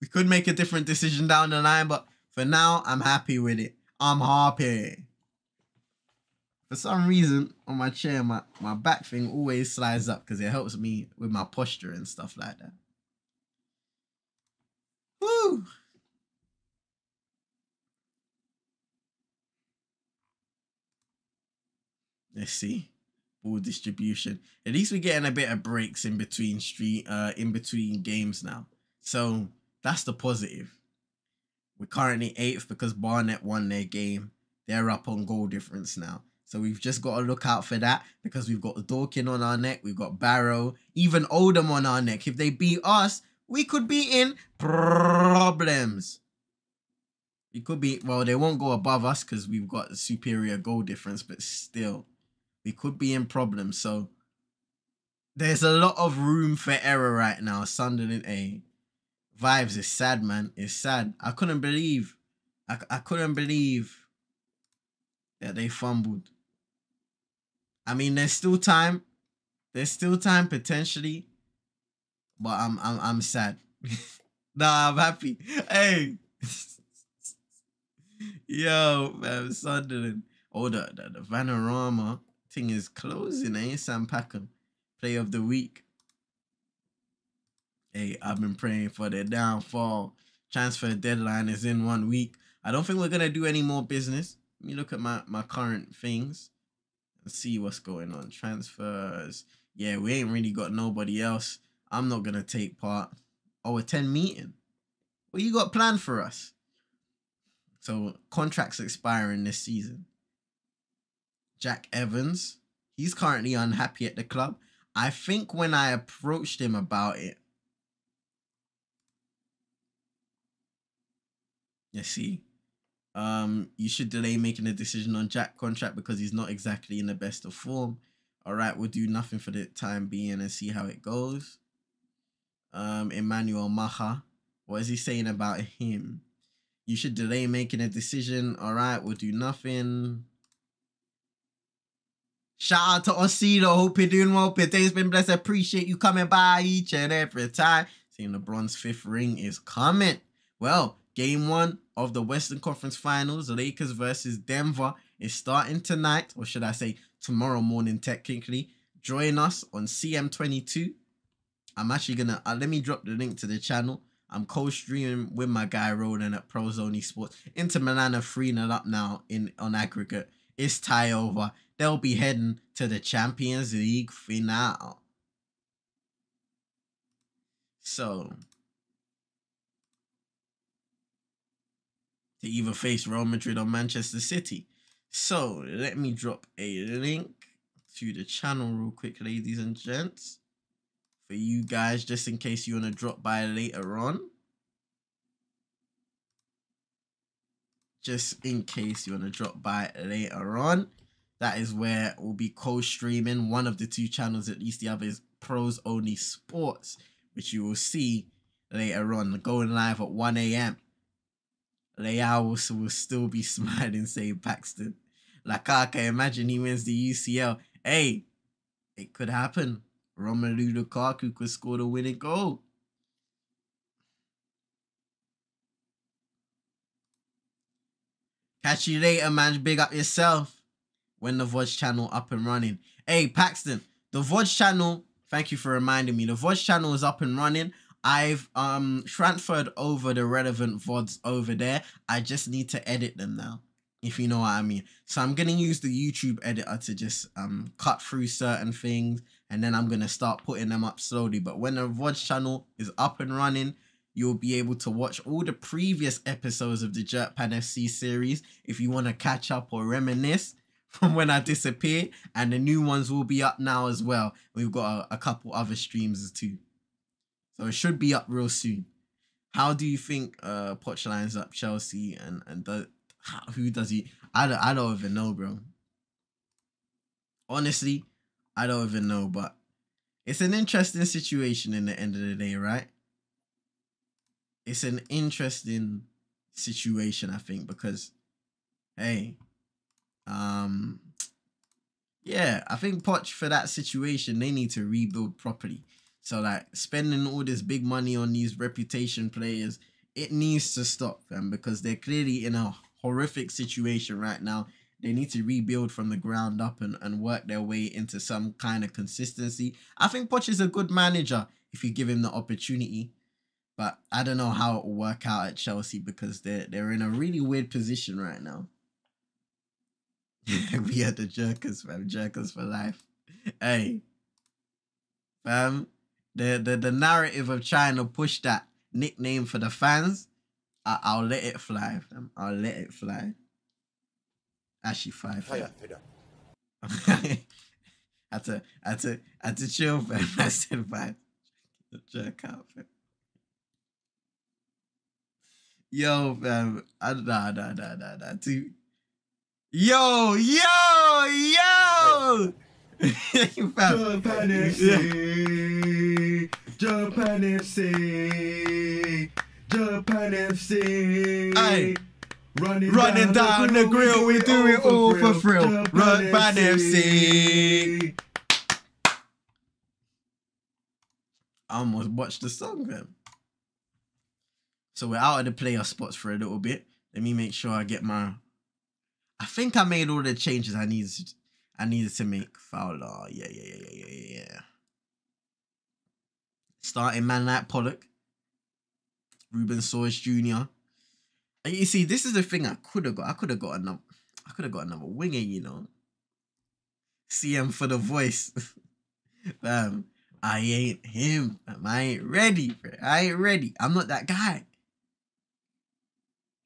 [SPEAKER 1] We could make a different decision down the line, but for now, I'm happy with it. I'm happy. For some reason, on my chair, my, my back thing always slides up because it helps me with my posture and stuff like that. Woo! Let's see. Ball distribution. At least we're getting a bit of breaks in between street uh in between games now. So that's the positive. We're currently eighth because Barnet won their game. They're up on goal difference now. So we've just got to look out for that because we've got Dorking on our neck. We've got Barrow, even Oldham on our neck. If they beat us, we could be in problems. It could be, well, they won't go above us because we've got superior goal difference, but still we could be in problems. So there's a lot of room for error right now. Sunderland A. Vibes is sad, man. It's sad. I couldn't believe. I, I couldn't believe that they fumbled. I mean, there's still time. There's still time potentially. But I'm I'm I'm sad. nah, I'm happy. Hey. Yo, man, Sunderland. Oh, the, the, the Vanarama thing is closing, eh? Sam Packham, play of the week. Hey, I've been praying for their downfall. Transfer deadline is in one week. I don't think we're gonna do any more business. Let me look at my, my current things and see what's going on. Transfers. Yeah, we ain't really got nobody else. I'm not gonna take part. Oh, a 10 meeting. What you got planned for us? So contracts expiring this season. Jack Evans. He's currently unhappy at the club. I think when I approached him about it, you see, um, you should delay making a decision on Jack contract because he's not exactly in the best of form. All right, we'll do nothing for the time being and see how it goes. Um, Emmanuel Maha, what is he saying about him? You should delay making a decision. All right, we'll do nothing. Shout out to Osido. Hope you're doing well. Today's been blessed. Appreciate you coming by each and every time. Seeing the bronze fifth ring is coming. Well, game one of the Western Conference Finals, Lakers versus Denver, is starting tonight, or should I say tomorrow morning, technically. Join us on CM22. I'm actually gonna uh, let me drop the link to the channel. I'm co-streaming with my guy Roland at Pros Only Sports. Inter Milan are 3 0 up now in on aggregate. It's tie over. They'll be heading to the Champions League final. So to either face Real Madrid or Manchester City. So let me drop a link to the channel real quick, ladies and gents for you guys just in case you want to drop by later on. Just in case you want to drop by later on. That is where we'll be co-streaming one of the two channels, at least the other is Pros Only Sports, which you will see later on, going live at 1 a.m. Leao will, will still be smiling, saying Paxton. Can imagine he wins the UCL. Hey, it could happen. Romelu Lukaku could score the winning goal. Catch you later, man. Big up yourself. When the VOD channel up and running. Hey, Paxton, the VOD channel, thank you for reminding me. The VOD channel is up and running. I've um transferred over the relevant VODs over there. I just need to edit them now, if you know what I mean. So I'm gonna use the YouTube editor to just um cut through certain things and then I'm gonna start putting them up slowly. But when the VOD channel is up and running, you'll be able to watch all the previous episodes of the Jerk Pan FC series if you want to catch up or reminisce from when I disappeared. And the new ones will be up now as well. We've got a, a couple other streams too. So it should be up real soon. How do you think uh Poch lines up Chelsea and and the, who does he? I don't I don't even know, bro. Honestly, I don't even know, but it's an interesting situation in the end of the day, right? It's an interesting situation, I think, because hey, um yeah, I think Poch for that situation, they need to rebuild properly. So like spending all this big money on these reputation players, it needs to stop, them because they're clearly in a horrific situation right now they need to rebuild from the ground up and, and work their way into some kind of consistency. I think Poch is a good manager if you give him the opportunity. But I don't know how it will work out at Chelsea because they're they're in a really weird position right now. we are the jerkers, fam. Jerkers for life. Hey. Fam. The, the the narrative of trying to push that nickname for the fans, I, I'll let it fly, fam. I'll let it fly. Actually, five. Fire, fire. had to, I had to, I had to chill, fam. I said five. Jerk out, fam. Yo, fam. I, nah, nah, nah, nah, nah. Two. Yo, yo, yo!
[SPEAKER 2] Jerk Pan FC, Jerk Pan FC, Jerk Pan FC.
[SPEAKER 1] Aye. Running, Running down, down the, grill, we do it all for thrill. Run by FC. I almost watched the song then. So we're out of the player spots for a little bit. Let me make sure I get my. I think I made all the changes I needed. I needed to make. Fowler, ah, yeah, yeah, yeah, yeah, yeah. Starting man like Pollock, Ruben Soares Jr. You see, this is the thing I could have got. I could have got another. I could have got another winger, you know. CM for the voice. Fam, I ain't him. I ain't ready. I ain't ready. I'm not that guy.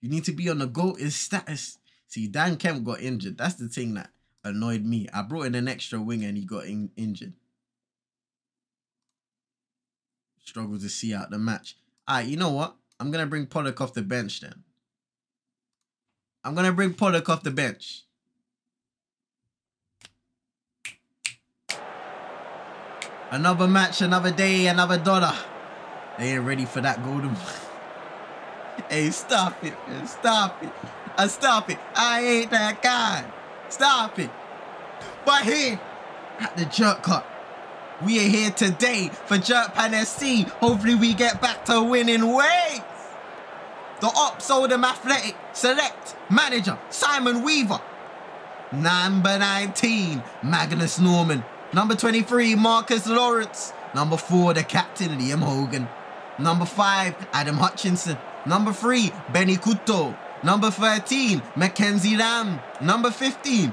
[SPEAKER 1] You need to be on the goat is status. See, Dan Kemp got injured. That's the thing that annoyed me. I brought in an extra winger and he got in injured. Struggled to see out the match. Alright, you know what? I'm gonna bring Pollock off the bench then. I'm going to bring Pollock off the bench. Another match, another day, another dollar. They ain't ready for that golden. hey, stop it, man. Stop it. I stop it. I ain't that guy. Stop it. But here at the Jerk Cut, we are here today for Jerk Pan. Hopefully we get back to winning ways. The Ops Oldham Athletic Select Manager Simon Weaver. Number 19, Magnus Norman. Number 23, Marcus Lawrence. Number 4, the captain, Liam Hogan. Number 5, Adam Hutchinson. Number 3, Benny Kuto. Number 13, Mackenzie Lamb. Number 15,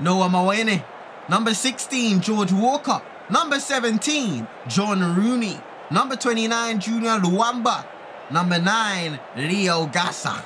[SPEAKER 1] Noah Mawene. Number 16, George Walker. Number 17, John Rooney. Number 29, Junior Luamba. Number 9, Leo Gassa.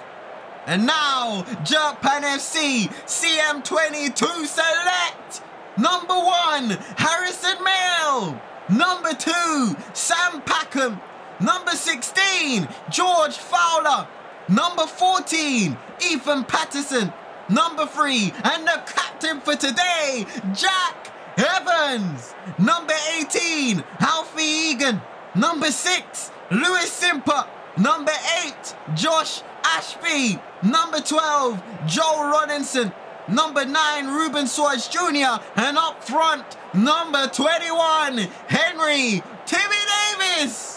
[SPEAKER 1] And now, Jerk Pan FC CM22 Select. Number 1, Harrison Mill. Number 2, Sam Packham. Number 16, George Fowler. Number 14, Ethan Patterson. Number 3, and the captain for today, Jack Evans. Number 18, Alfie Egan. Number 6, Lewis Simper. Number 8, Josh Ashby. Number 12, Joel Robinson. Number 9, Ruben Swartz Jr. And up front, number 21, Henry Timmy Davis.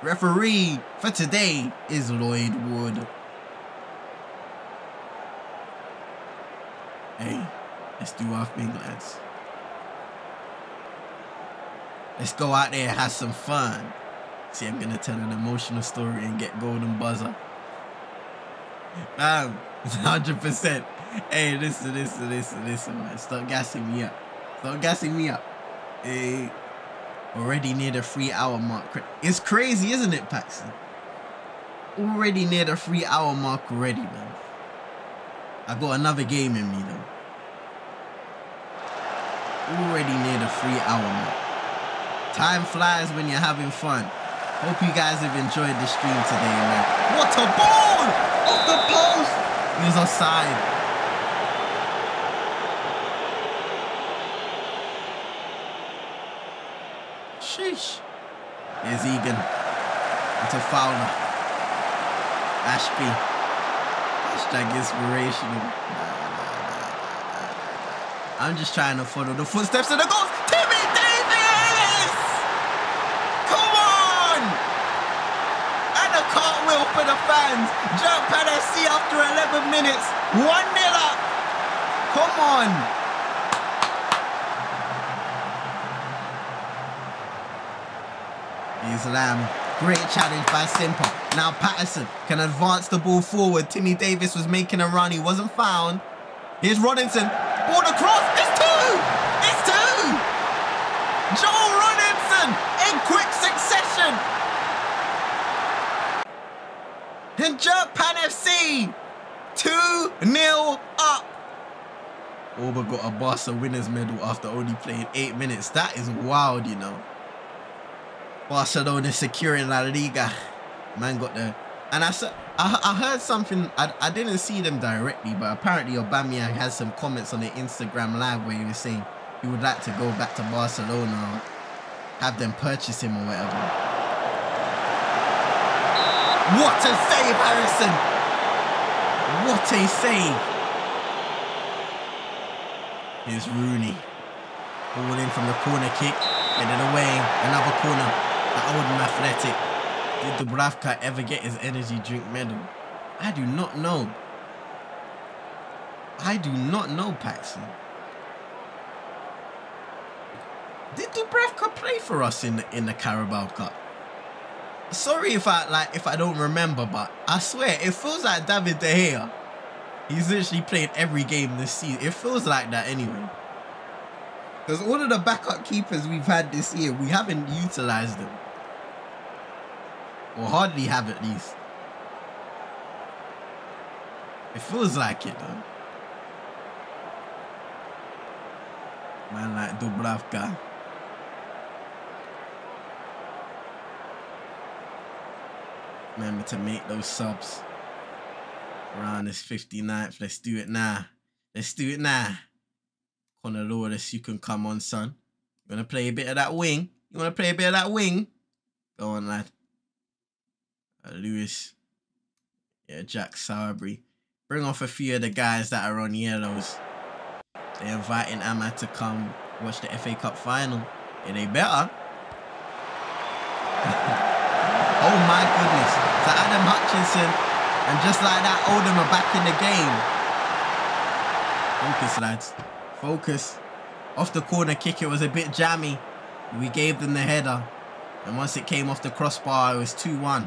[SPEAKER 1] Referee for today is Lloyd Wood. Hey, let's do our thing, lads. Let's go out there and have some fun. See, I'm gonna tell an emotional story and get golden buzzer. Um, 100%. Hey, listen, listen, listen, listen, man. Stop gassing me up. Stop gassing me up. Hey, already near the three hour mark. It's crazy, isn't it, Paxton? Already near the three hour mark already, man. I got another game in me, though. Already near the three hour mark. Time flies when you're having fun. Hope you guys have enjoyed the stream today, man. What a ball! Off the post! He was offside. Sheesh. Here's Egan. Into Fowler. Ashby. Hashtag inspirational. I'm just trying to follow the footsteps of the goals. Timmy Davis! Come on! And a cartwheel for the fans. Jump SC after 11 minutes. 1 0 up. Come on. Here's Lamb. Great challenge by Simper. Now Patterson can advance the ball forward. Timmy Davis was making a run. He wasn't found. Here's Robinson. Ball across. It's two! It's two! Joel Robinson in quick succession. And Jerk Pan FC 2-0 up. Auba got a Barca winners medal after only playing eight minutes. That is wild, you know. Barcelona securing La Liga. Man got the... And I, I, I heard something, I, I didn't see them directly, but apparently Aubameyang has some comments on the Instagram live where he was saying he would like to go back to Barcelona have them purchase him or whatever. What a save, Harrison! What a save! Here's Rooney. Ball in from the corner kick, headed away, another corner. The Oldham Athletic. Did Dubravka ever get his energy drink medal? I do not know. I do not know, Paxton. Did Dubravka play for us in the, in the Carabao Cup? Sorry if I like if I don't remember, but I swear it feels like David De Gea. He's literally played every game this season. It feels like that anyway. Because all of the backup keepers we've had this year, we haven't utilized them. Or hardly have at least. It feels like it though. Man like Dubravka. Remember to make those subs around this 59th. Let's do it now. Let's do it now. Connor Lawless, you can come on, son. You wanna play a bit of that wing? You wanna play a bit of that wing? Go on, lad. Lewis. Yeah, Jack Sowerbury. Bring off a few of the guys that are on yellows. They're inviting Ahmad to come watch the FA Cup final. Yeah, they better. oh my goodness. So Adam Hutchinson and just like that, Oldham are back in the game. Focus, lads. Focus. Off the corner kick, it was a bit jammy. We gave them the header. And once it came off the crossbar, it was 2-1.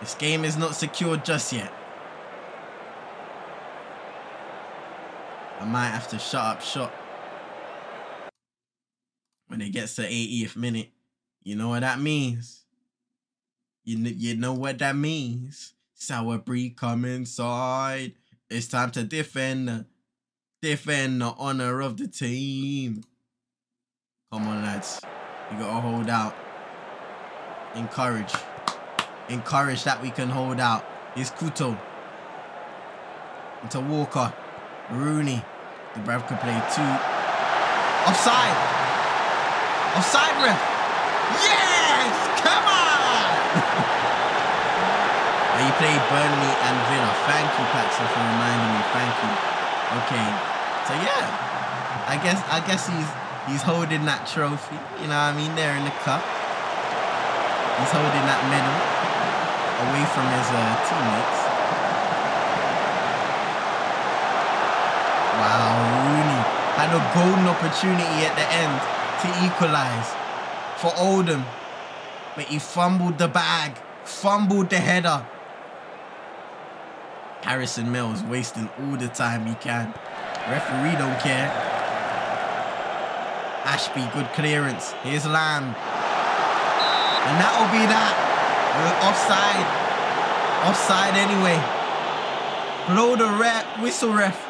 [SPEAKER 1] This game is not secured just yet. I might have to shut up shop when it gets to 80th minute. You know what that means. You, kn- you know what that means. Sowerbury come inside. It's time to defend. Defend the honor of the team. Come on, lads. You gotta hold out. Encourage. Encourage that we can hold out. Here's Kuto. Into Walker. Rooney. The Brav could play two. Offside. Offside ref. Yes! Come on! he played Burnley and Villa. Thank you, Paxton, for reminding me. Thank you. Okay. So yeah. I guess I guess he's he's holding that trophy. You know what I mean? There in the cup. He's holding that medal from his uh, teammates. Wow, Rooney had a golden opportunity at the end to equalize for Oldham, but he fumbled the bag, fumbled the header. Harrison Mills wasting all the time he can. Referee don't care. Ashby, good clearance. Here's Lamb. And that'll be that. We're offside. Offside anyway. Blow the ref, whistle ref.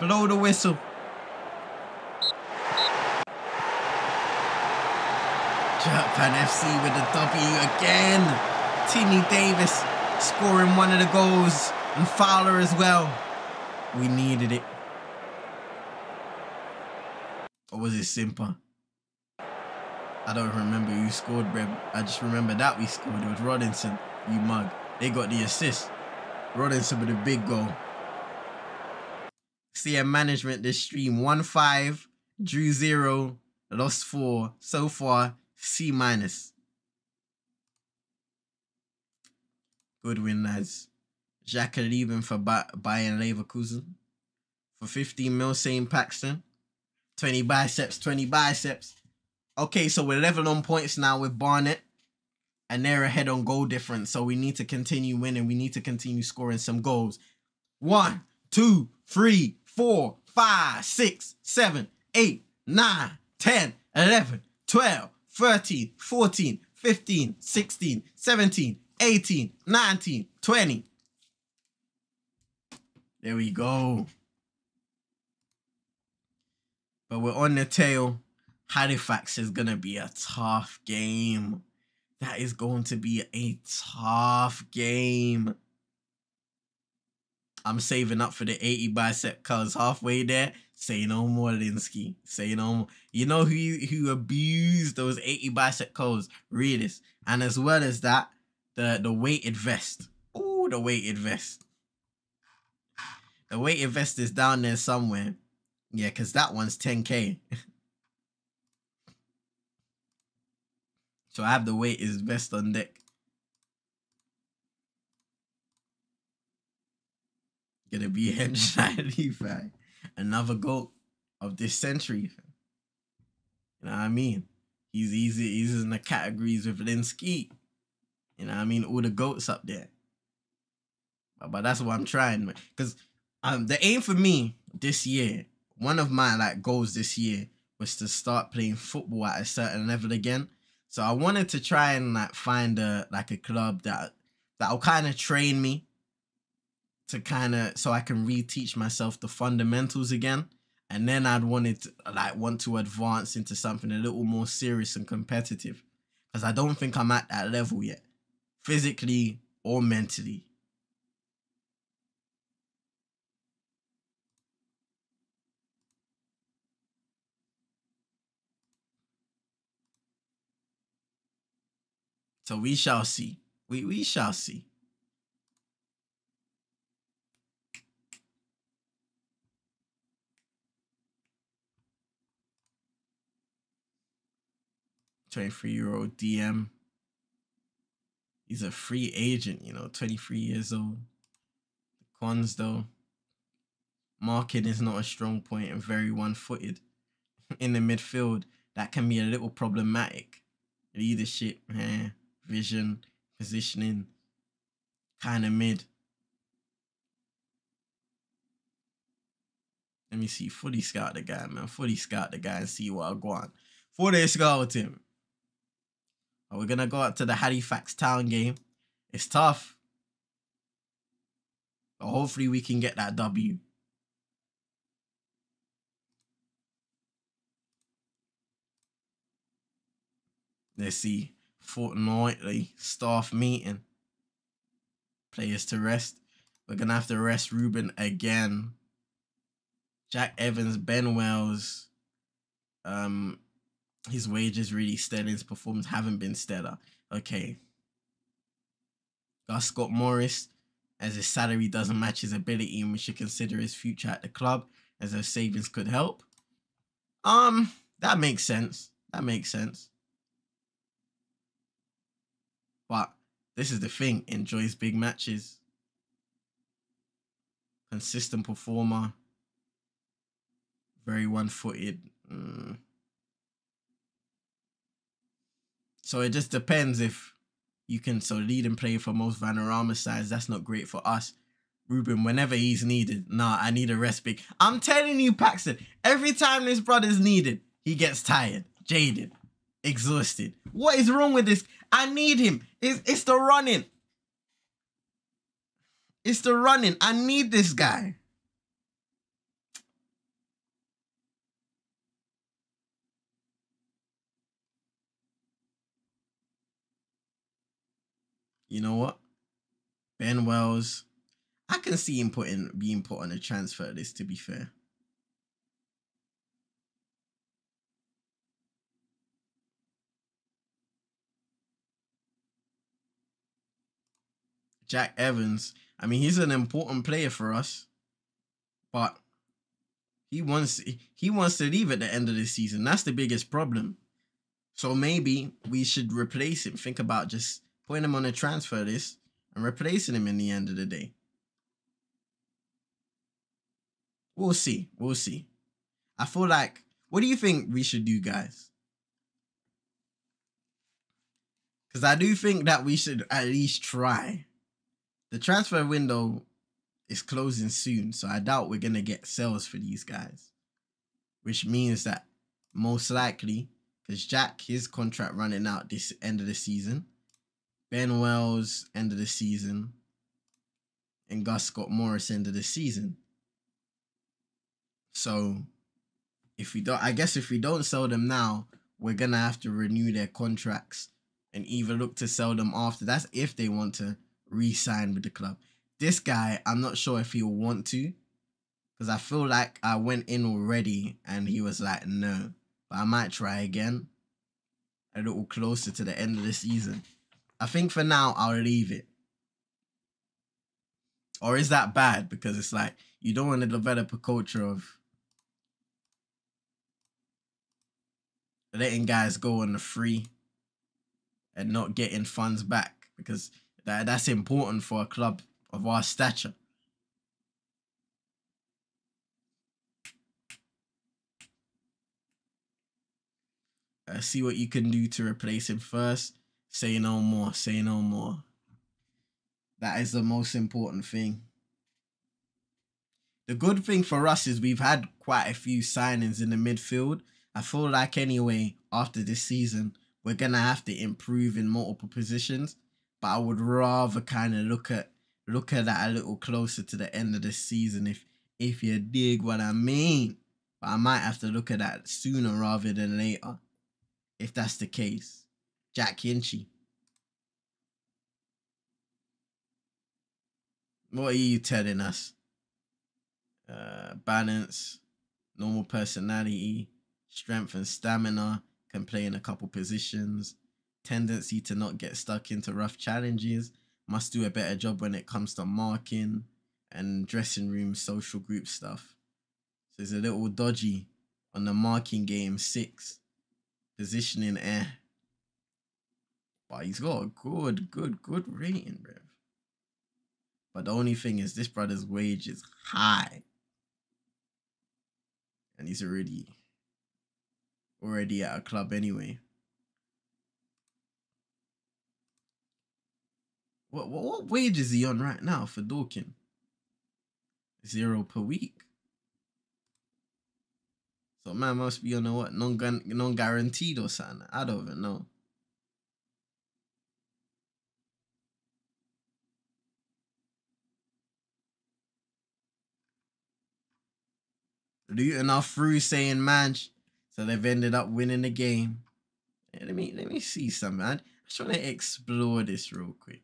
[SPEAKER 1] Blow the whistle. Jerk Pan FC with the W again. Timmy Davis scoring one of the goals and Fowler as well. We needed it. Or was it Simper? I don't remember who scored, bruv. I just remember that we scored. It was Rodinson, you mug. They got the assist. Rodinson with a big goal. CM management this stream 1-5, drew 0, lost 4. So far, C minus. Good win, lads. Xhaka leaving for ba- Bayern Leverkusen. For 15 mil, same Paxton. 20 biceps, 20 biceps. Okay, so we're level on points now with Barnet. And they're ahead on goal difference. So we need to continue winning. We need to continue scoring some goals. One, two, three, four, five, six, seven, eight, nine, 10, 11, 12, 13, 14, 15, 16, 17, 18, 19, 20. There we go. But we're on the tail. Halifax is going to be a tough game. That is going to be a tough game. I'm saving up for the 80 bicep cuz halfway there. Say no more, Linsky. Say no more. You know who who abused those 80 bicep codes? Readers. And as well as that, the, the weighted vest. Ooh, the weighted vest. The weighted vest is down there somewhere. Yeah, because that one's 10k. so I have the weighted vest on deck. Gonna be headshot, fam. Another goat of this century. You know what I mean? He's easy. He's in the categories with Linsky. You know what I mean? All the goats up there. But, but that's what I'm trying, because um the aim for me this year, one of my like goals this year was to start playing football at a certain level again. So I wanted to try and like find a like a club that that'll kind of train me to kind of so I can reteach myself the fundamentals again. And then I'd wanted to like want to advance into something a little more serious and competitive. Because I don't think I'm at that level yet. Physically or mentally. So we shall see. We we shall see. Twenty-three year old DM. He's a free agent, you know, 23 years old. The cons though. Marking is not a strong point and very one-footed. In the midfield, that can be a little problematic. Leadership, eh, vision, positioning, kind of mid. Let me see. Fully scout the guy, man. Fully scout the guy and see what I want. Fully scout him. We're gonna go out to the Halifax Town game. It's tough. But hopefully we can get that W. Let's see. Fortnightly staff meeting. Players to rest. We're gonna have to rest Ruben again. Jack Evans, Ben Wells, um, his wages really steady. His performance haven't been stellar. Okay. Gus Scott Morris, as his salary doesn't match his ability, and we should consider his future at the club, as those savings could help. Um, that makes sense. That makes sense. But this is the thing: enjoys big matches, consistent performer, very one-footed. Mm. So it just depends if you can so lead and play for most Vanarama sides. That's not great for us. Ruben, whenever he's needed, nah, I need a rest big. I'm telling you, Paxton, every time this brother's needed, he gets tired, jaded, exhausted. What is wrong with this? I need him. It's, it's the running. It's the running. I need this guy. You know what? Ben Wells, I can see him putting being put on a transfer list. To be fair, Jack Evans. I mean, he's an important player for us, but he wants he wants to leave at the end of the season. That's the biggest problem. So maybe we should replace him. Think about just putting him on a transfer list and replacing him in the end of the day. We'll see. We'll see. I feel like, what do you think we should do, guys? Because I do think that we should at least try. The transfer window is closing soon, so I doubt we're going to get sales for these guys. Which means that most likely, because Jack, his contract running out this end of the season, Ben Wells end of the season, and Gus Scott Morris end of the season. So if we don't I guess if we don't sell them now, we're gonna have to renew their contracts and either look to sell them after. That's if they want to re-sign with the club. This guy, I'm not sure if he'll want to. Because I feel like I went in already and he was like, no. But I might try again. A little closer to the end of the season. I think for now I'll leave it. Or is that bad? Because it's like you don't want to develop a culture of letting guys go on the free and not getting funds back because that that's important for a club of our stature. Uh, see what you can do to replace him first. Say no more. Say no more. That is the most important thing. The good thing for us is we've had quite a few signings in the midfield. I feel like anyway, after this season, we're gonna have to improve in multiple positions. But I would rather kind of look at look at that a little closer to the end of the season if if you dig what I mean. But I might have to look at that sooner rather than later. If that's the case. Jack Hinchy. What are you telling us? Uh, balance, normal personality, strength and stamina, can play in a couple positions, tendency to not get stuck into rough challenges. Must do a better job when it comes to marking and dressing room social group stuff. So it's a little dodgy on the marking game six. Positioning air. But he's got a good, good, good rating, bro. But the only thing is this brother's wage is high. And he's already already at a club anyway. What, what what wage is he on right now for Dorking? Zero per week. So man must be on a what non non guaranteed or something. I don't even know. Luton are through saying match, so they've ended up winning the game. Yeah, let me let me see some man. I just want to explore this real quick.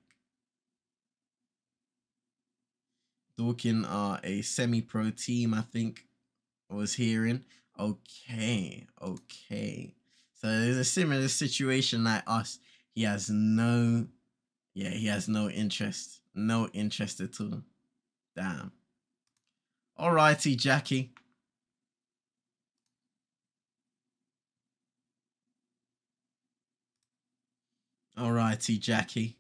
[SPEAKER 1] Dorking are uh, a semi-pro team, I think I was hearing. Okay, okay. So there's a similar situation like us. He has no, yeah, he has no interest, no interest at all. Damn. Alrighty, Jackie. Alrighty, Jackie.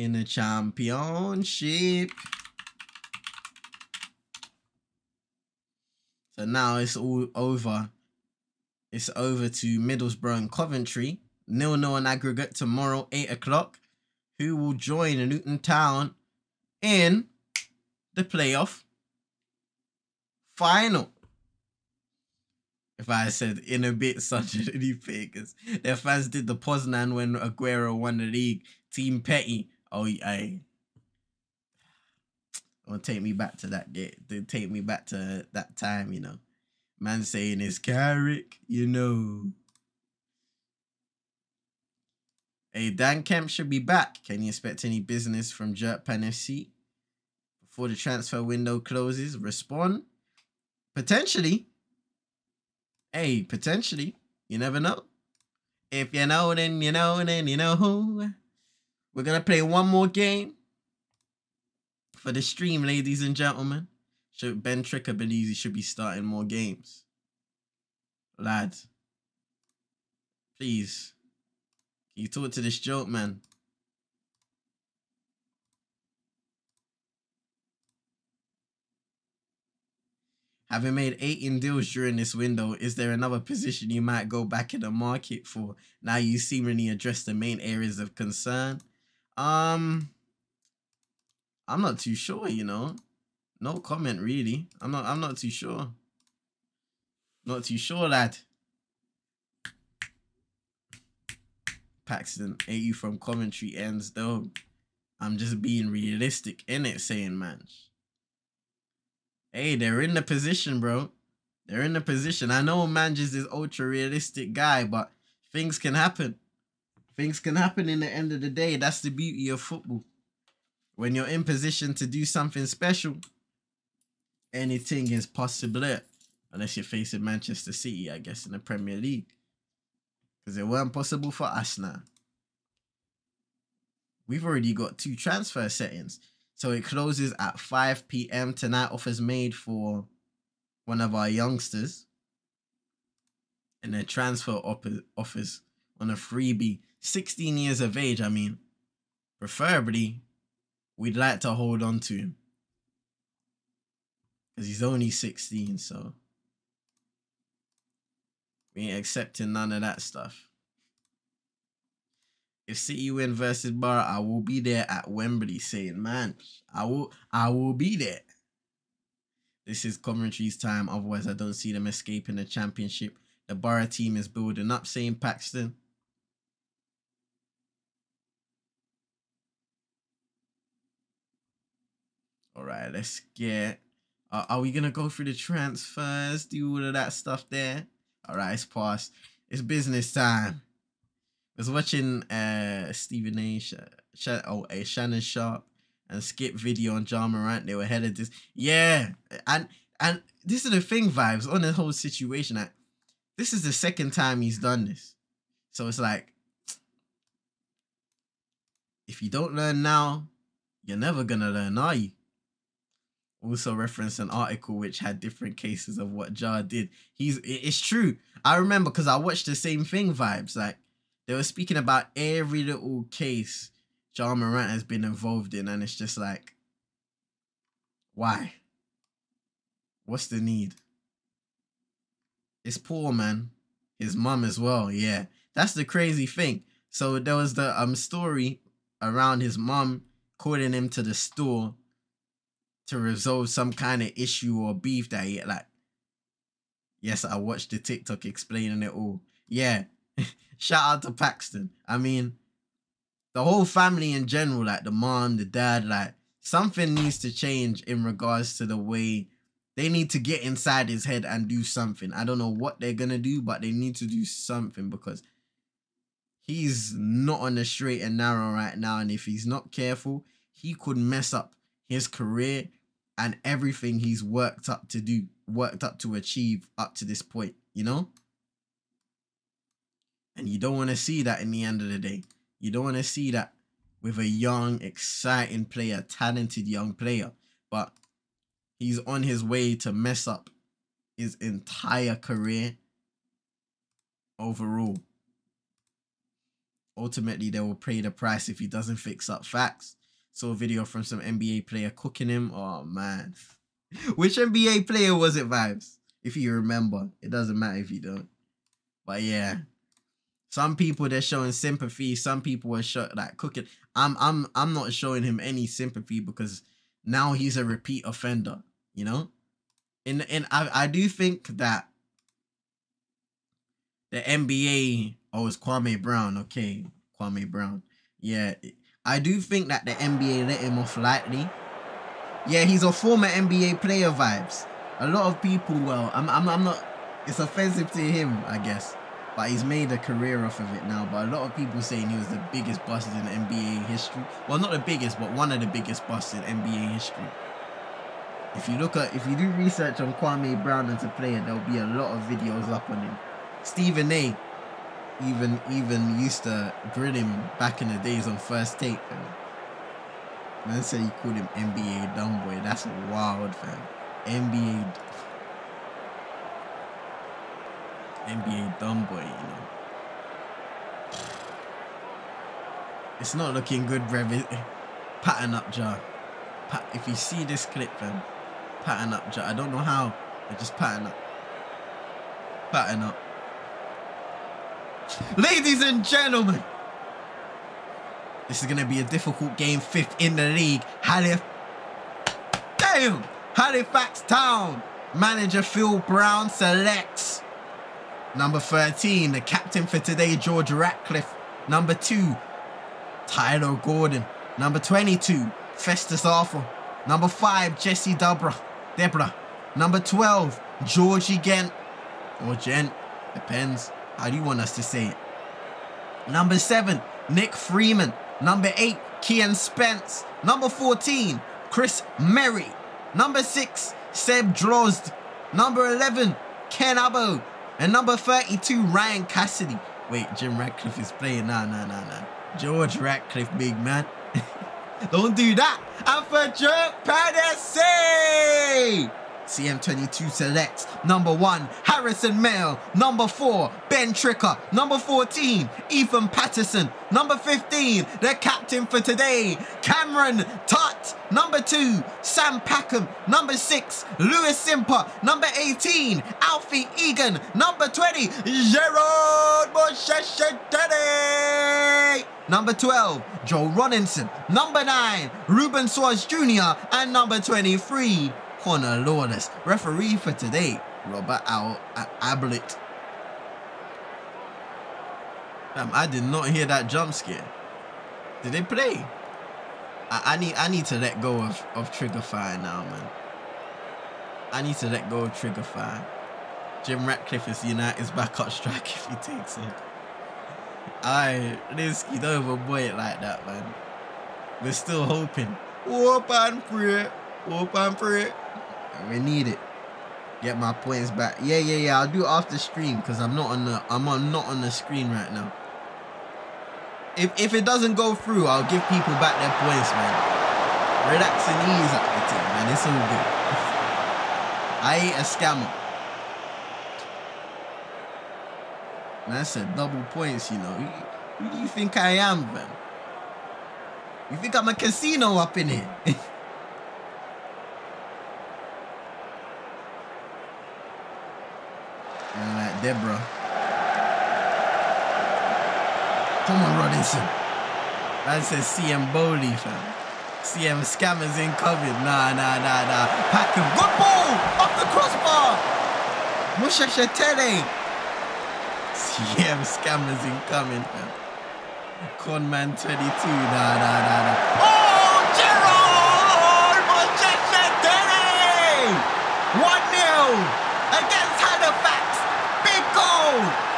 [SPEAKER 1] In the championship. So now it's all over. It's over to Middlesbrough and Coventry. Nil nil on aggregate tomorrow, 8 o'clock. Who will join Luton Town in the playoff final? If I said in a bit such a because their fans did the Poznan when Aguero won the league. Team Petty. Oh, I. Will take me back to that day. To take me back to that time, you know. Man saying it's Carrick, you know. Hey, Dan Kemp should be back. Can you expect any business from Jerk Pan FC before the transfer window closes? Respond. Potentially. Hey, potentially. You never know. If you know, then you know, then you know who. We're going to play one more game for the stream, ladies and gentlemen. Ben Tricker believes he should be starting more games. Lad, please. Can you talk to this joke, man? Having made 18 deals during this window, is there another position you might go back in the market for? Now you seemingly address the main areas of concern. Um, I'm not too sure, you know. No comment really. I'm not I'm not too sure. Not too sure, lad. Paxton, 80 from commentary ends though. I'm just being realistic in it, saying man. Hey, they're in the position, bro. They're in the position. I know Manj is this ultra realistic guy, but things can happen. Things can happen in the end of the day. That's the beauty of football. When you're in position to do something special, anything is possible. Unless you're facing Manchester City, I guess, in the Premier League. Because it weren't possible for us now. We've already got two transfer settings. So it closes at 5 p.m. tonight. Offers made for one of our youngsters. And then transfer offers on a freebie. 16 years of age, I mean. Preferably, we'd like to hold on to him. Because he's only 16, so. We ain't accepting none of that stuff. If City win versus Bar, I will be there at Wembley saying, man, I will I will be there. This is Coventry's time, otherwise I don't see them escaping the championship. The Borough team is building up, saying Paxton. All right, let's get. Uh, are we gonna go through the transfers? Do all of that stuff there? All right, it's past. It's business time I was watching uh Stephen A. Sh- Sh- oh, a Shannon Sharpe and Skip video on Ja Morant. They were headed this. Yeah, and and this is the thing, vibes on the whole situation. That this is the second time he's done this. So it's like, if you don't learn now, you're never gonna learn, are you? Also referenced an article which had different cases of what Ja did. He's it's true. I remember because I watched the same thing vibes. Like they were speaking about every little case Ja Morant has been involved in, and it's just like, why? What's the need? It's poor, man. His mum as well. Yeah, that's the crazy thing. So there was the um story around his mum calling him to the store to resolve some kind of issue or beef that he like. Yes, I watched the TikTok explaining it all. Yeah, shout out to Paxton. I mean, the whole family in general, like the mom, the dad, like something needs to change in regards to the way they need to get inside his head and do something. I don't know what they're gonna do, but they need to do something because he's not on the straight and narrow right now. And if he's not careful, he could mess up his career and everything he's worked up to do, worked up to achieve up to this point, you know? And you don't want to see that in the end of the day. You don't want to see that with a young, exciting player, talented young player. But he's on his way to mess up his entire career overall. Ultimately, they will pay the price if he doesn't fix up facts. Saw a video from some NBA player cooking him. Oh, man. Which NBA player was it, Vibes? If you remember. It doesn't matter if you don't. But yeah. Some people they're showing sympathy. Some people are show, like cooking. I'm I'm I'm not showing him any sympathy because now he's a repeat offender. You know, and and I I do think that the NBA. Oh, it's Kwame Brown. Okay, Kwame Brown. Yeah, I do think that the NBA let him off lightly. Yeah, he's a former NBA player. Vibes. A lot of people. Well, I'm I'm I'm not. It's offensive to him, I guess but he's made a career off of it now. But a lot of people saying he was the biggest bust in NBA history. Well, not the biggest, but one of the biggest busts in NBA history. If you look at, if you do research on Kwame Brown as a player, there'll be a lot of videos up on him. Stephen A. even even used to grill him back in the days on first take. Fam. Man said he called him NBA dumb boy. That's wild, fam. NBA NBA dumb boy, you know. It's not looking good, Brev. Pattern up, Ja. If you see this clip, fam, pattern up, Ja. I don't know how, but just pattern up. Pattern up. Ladies and gentlemen, this is going to be a difficult game, fifth in the league. Halif. Damn! Halifax Town. Manager Phil Brown selects Number 13, the captain for today, George Ratcliffe. Number 2, Tyler Gordon. Number 22, Festus Arthur. Number 5, Jesse Debra. Debra. Number 12, Georgie Gent. Or Gent. Depends. How do you want us to say it? Number 7, Nick Freeman. Number 8, Kian Spence. Number 14, Chris Merry. Number 6, Seb Drozd. Number 11, Ken Abo. And number 32, Ryan Cassidy. Wait, Jim Ratcliffe is playing. Nah, nah, nah, nah. George Ratcliffe, big man. Don't do that. And for Jerk Pan FC. CM22 selects number one, Harrison Mill. Number four, Ben Tricker. Number 14, Ethan Patterson. Number 15, the captain for today, Cameron Tutt. Number two, Sam Packham. Number six, Lewis Simper. Number 18, Alfie Egan. Number 20, Gerard Bosheshetene. Number 12, Joe Robinson. Number 9, Ruben Suarez Jr. And number 23, Connor Lawless. Referee for today, Robert Al Ablett. Damn, I did not hear that jump scare. Did they play? I, I need I need to let go of, of TriggerFyre now, man. I need to let go of TriggerFyre. Jim Ratcliffe is United's backup strike if he takes it. I Linsky, don't overboy it like that, man. We're still hoping. Hope and pray. Hope and pray. We need it. Get my points back. Yeah, yeah, yeah. I'll do after stream because I'm not on the I'm on not on the screen right now. if, if it doesn't go through, I'll give people back their points, man. Relax and ease at the team, man. It's all good. I ain't a scammer. Man said double points, you know. Who, who do you think I am, man? You think I'm a casino up in here? man like Deborah. Come on, Robinson. Man says CM Bowley, fam. CM scammers incoming. Nah, nah, nah, nah. Packham. Good ball! Off the crossbar! Musha Shetele. CM scammers incoming, fam. Conman 22. Nah, nah, nah, nah. Oh, Gerald! Musha Shetele! 1-0 against Halifax. Big goal!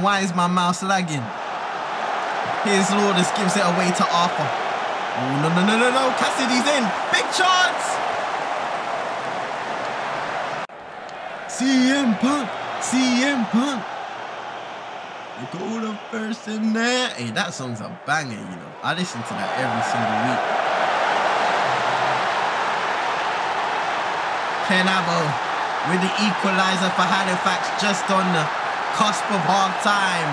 [SPEAKER 1] Why is my mouse lagging? Here's Lourdes gives it away to Arthur. Oh, no, no, no, no, no. Cassidy's in. Big chance. CM Punk. CM Punk. You go the first in there. Hey, that song's a banger, you know. I listen to that every single week. Ken Abbo with the equalizer for Halifax just on the cusp of half time.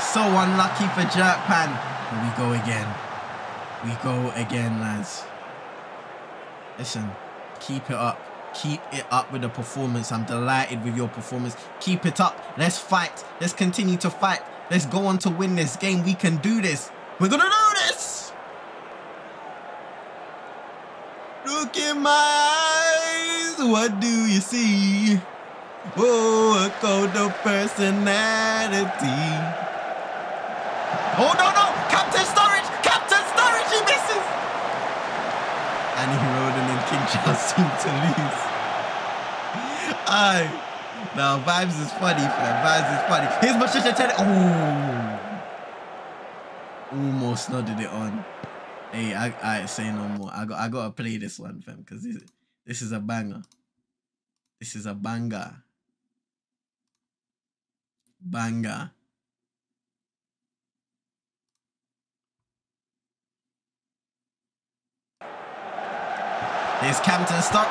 [SPEAKER 1] So unlucky for Jerk Pan. Here we go again. We go again, lads. Listen, keep it up. Keep it up with the performance. I'm delighted with your performance. Keep it up. Let's fight. Let's continue to fight. Let's go on to win this game. We can do this. We're going to do this. Look in my eyes. What do you see? Oh, a cult of personality. Oh, no, no. Captain Sturridge. Captain Sturridge. He misses. And he Roden and King Charles seem to lose. Aye. Now, Vibes is funny, fam. Vibes is funny. Here's Patricia Teddy. Oh. Almost nodded it on. Hey, I, I say no more. I got I gotta play this one, fam, because this, this is a banger. This is a banger. Banger. There's Campton Stock.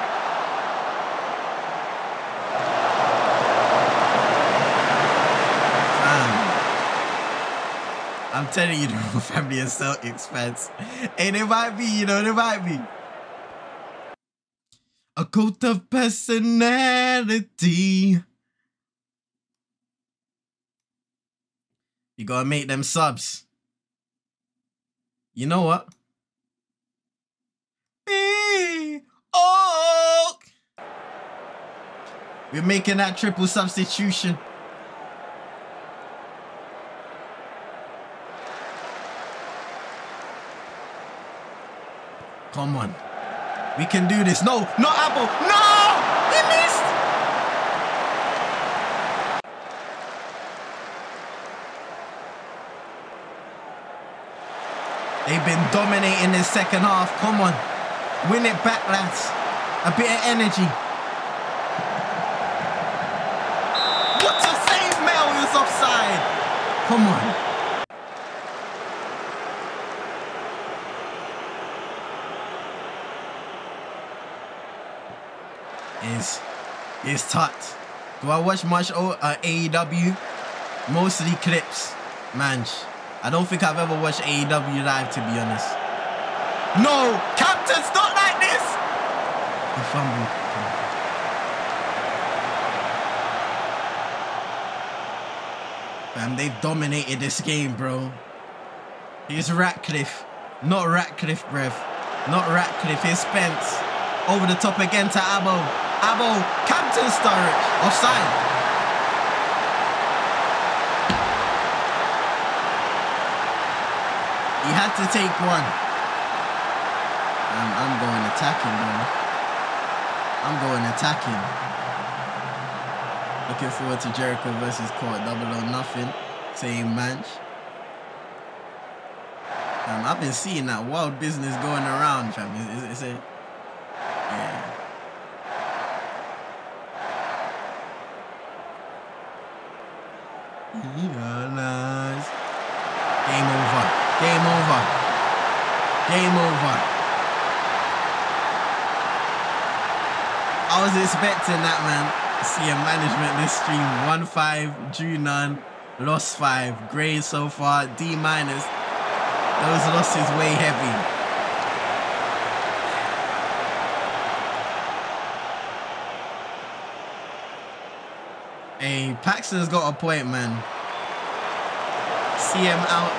[SPEAKER 1] I'm telling you, the family is Celtics fans. And it might be, you know, it might be. A cult of personality. You gotta make them subs. You know what? Oh! We're making that triple substitution. Come on. We can do this. No, not Apple. No! He missed! They've been dominating this second half. Come on. Win it back, lads. A bit of energy. What a save, Mel was offside. Come on. Is is tucked. Do I watch much o uh, AEW? Mostly clips, man. I don't think I've ever watched AEW live, to be honest. No, Captain's not like this. He fumbled. Fam, they've dominated this game, bro. Here's Ratcliffe. Not Ratcliffe, brev. Not Ratcliffe. Here's Spence. Over the top again to Abo. Abo, Captain Sturridge. Offside. He had to take one. I'm, I'm going attacking, bro. I'm going attacking. Looking forward to Jericho versus Court. Double or nothing. Same match. Um, I've been seeing that wild business going around, fam. It's, it's, it's a yeah. Yeah, nice. Game over. Game over. Game over. I was expecting that, man. See a management this stream. 1-5, drew none, lost 5. Grade so far, D minus. Those losses way heavy. Hey, Paxton's got a point, man. CM out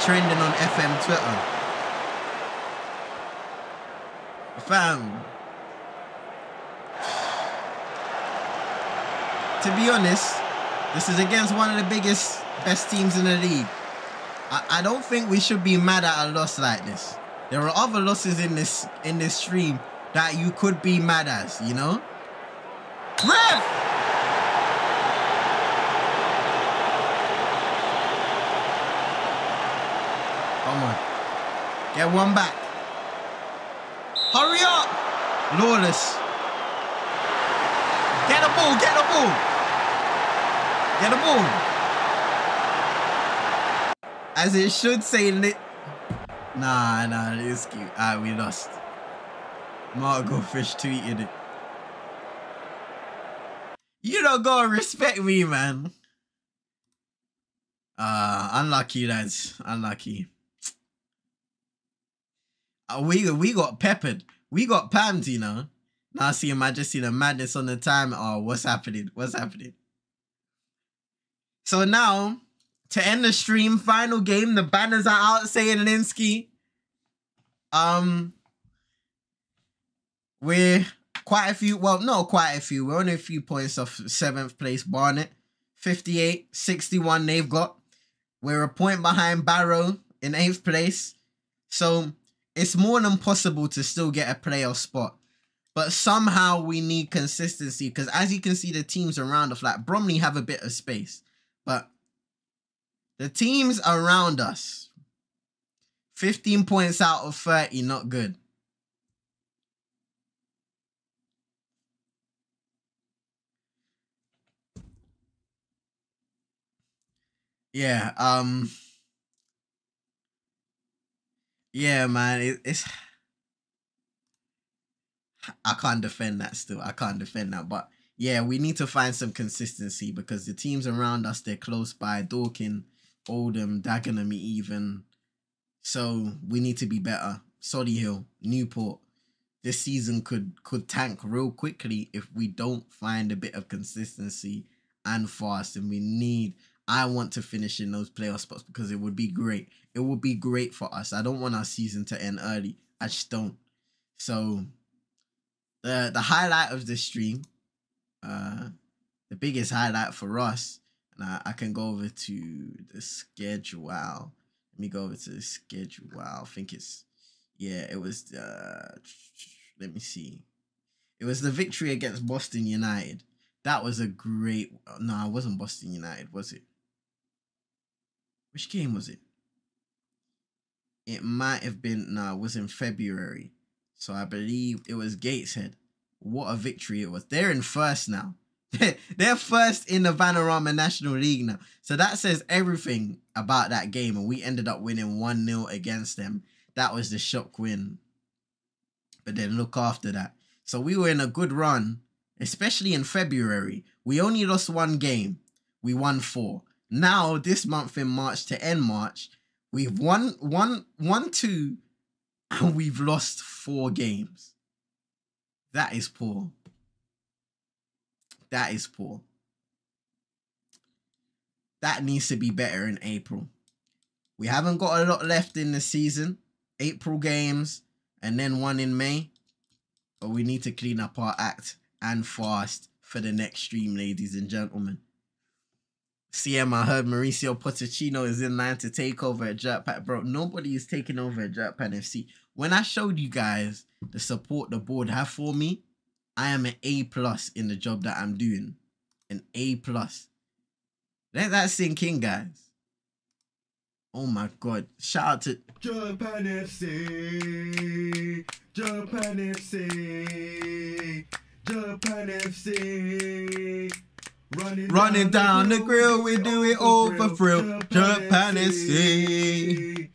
[SPEAKER 1] trending on FM Twitter. Fam. To be honest, this is against one of the biggest, best teams in the league. I, I don't think we should be mad at a loss like this. There are other losses in this in this stream that you could be mad at, you know? Ref! Come on. Get one back. Hurry up! Lawless. Get the ball, get the ball. Get a ball. As it should say lit. Nah, nah, it's cute. Alright, we lost. Margot Fish tweeted it. You don't gotta respect me, man. Uh, unlucky, lads. Unlucky. Uh, we we got peppered. We got pammed, you know. Now I see him. I just see the madness on the time. Oh, what's happening? What's happening? So now, to end the stream, final game. The banners are out saying Linsky. Um, we're quite a few. Well, no, quite a few. We're only a few points off seventh place Barnet. 58, 61 they've got. We're a point behind Barrow in eighth place. So it's more than possible to still get a playoff spot. But somehow we need consistency because as you can see, the teams around us, like Bromley, have a bit of space. But the teams around us, 15 points out of 30, not good. Yeah, um... Yeah, man, it, it's. I can't defend that still. I can't defend that. But yeah, we need to find some consistency because the teams around us, they're close by. Dorking, Oldham, Dagenham even. So we need to be better. Solihull, Newport. This season could could tank real quickly if we don't find a bit of consistency and fast. And we need I want to finish in those playoff spots because it would be great. It would be great for us. I don't want our season to end early. I just don't. So the the highlight of the stream, uh, the biggest highlight for us, and I, I can go over to the schedule. Wow. Let me go over to the schedule. Wow. I think it's yeah, it was uh let me see. It was the victory against Boston United. That was a great no, it wasn't Boston United, was it? Which game was it? It might have been, no, it was in February. So I believe it was Gateshead. What a victory it was. They're in first now. They're first in the Vanarama National League now. So that says everything about that game. And we ended up winning 1 0 against them. That was the shock win. But then look after that. So we were in a good run, especially in February. We only lost one game. We won four. Now, this month in March to end March, we've won one, one, two, and we've lost four games. That is poor. That is poor. That needs to be better in April. We haven't got a lot left in the season. April games and then one in May. But we need to clean up our act and fast for the next stream, ladies and gentlemen. CM, I heard Mauricio Pochettino is in line to take over at Jerkpan. Bro, nobody is taking over at Jerkpan FC. When I showed you guys the support the board have for me, I am an A plus in the job that I'm doing. An A plus. Let that sink in, guys. Oh my god. Shout out to
[SPEAKER 2] Jerk Pan FC, Jerk Pan FC, Jerk Pan FC. Running,
[SPEAKER 1] Running down the grill, we do it all for thrill. Jerk Pan FC.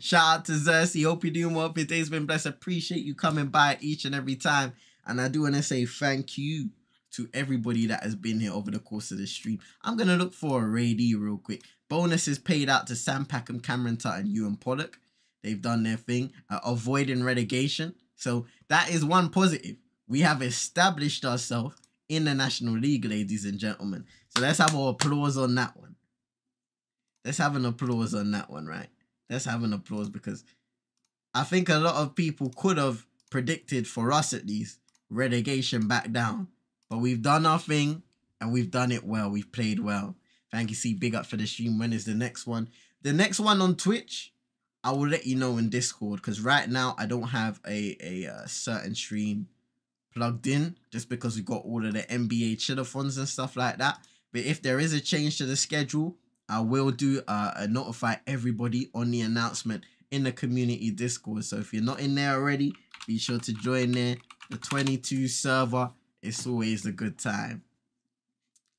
[SPEAKER 1] Shout out to Xerxes. Hope you're doing well. Your day's been blessed. Appreciate you coming by each and every time. And I do want to say thank you to everybody that has been here over the course of the stream. I'm going to look for a raidee real quick. Bonuses paid out to Sam Packham, Cameron Tutt, and Ewan Pollock. They've done their thing, uh, avoiding relegation. So that is one positive. We have established ourselves in the National League, ladies and gentlemen. So let's have our applause on that one. Let's have an applause on that one, right? Let's have an applause because I think a lot of people could have predicted, for us at least, relegation back down. But we've done our thing and we've done it well. We've played well. Thank you, see. Big up for the stream. When is the next one? The next one on Twitch, I will let you know in Discord because right now I don't have a, a, uh certain stream plugged in just because we got all of the NBA chillathons and stuff like that. But if there is a change to the schedule, I will do uh, notify everybody on the announcement in the community Discord. So if you're not in there already, be sure to join there. The 22 server, it's always a good time.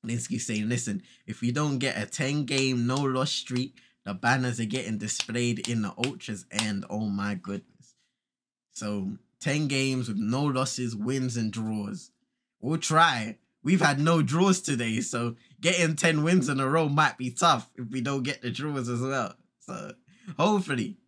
[SPEAKER 1] Linsky saying, listen, if we don't get a 10 game no loss streak, the banners are getting displayed in the ultras and oh my goodness. So 10 games with no losses, wins, and draws. We'll try. We've had no draws today, so getting 10 wins in a row might be tough if we don't get the draws as well. So hopefully,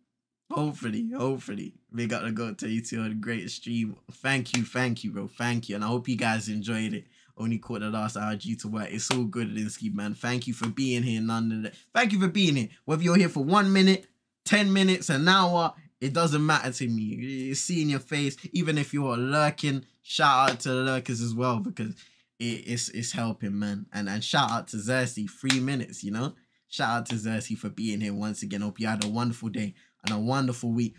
[SPEAKER 1] hopefully, hopefully, we got to go to you two on a great stream. Thank you, thank you, bro. Thank you. And I hope you guys enjoyed it. Only caught the last hour due to work. It's all good, Linsky, man. Thank you for being here, none of the Thank you for being here. Whether you're here for one minute, 10 minutes, an hour, it doesn't matter to me. You see in your face, even if you're lurking, shout out to the lurkers as well because it, it's it's helping, man. And and shout out to Xerxes, three minutes, you know. Shout out to Xerxes for being here once again. Hope you had a wonderful day and a wonderful week.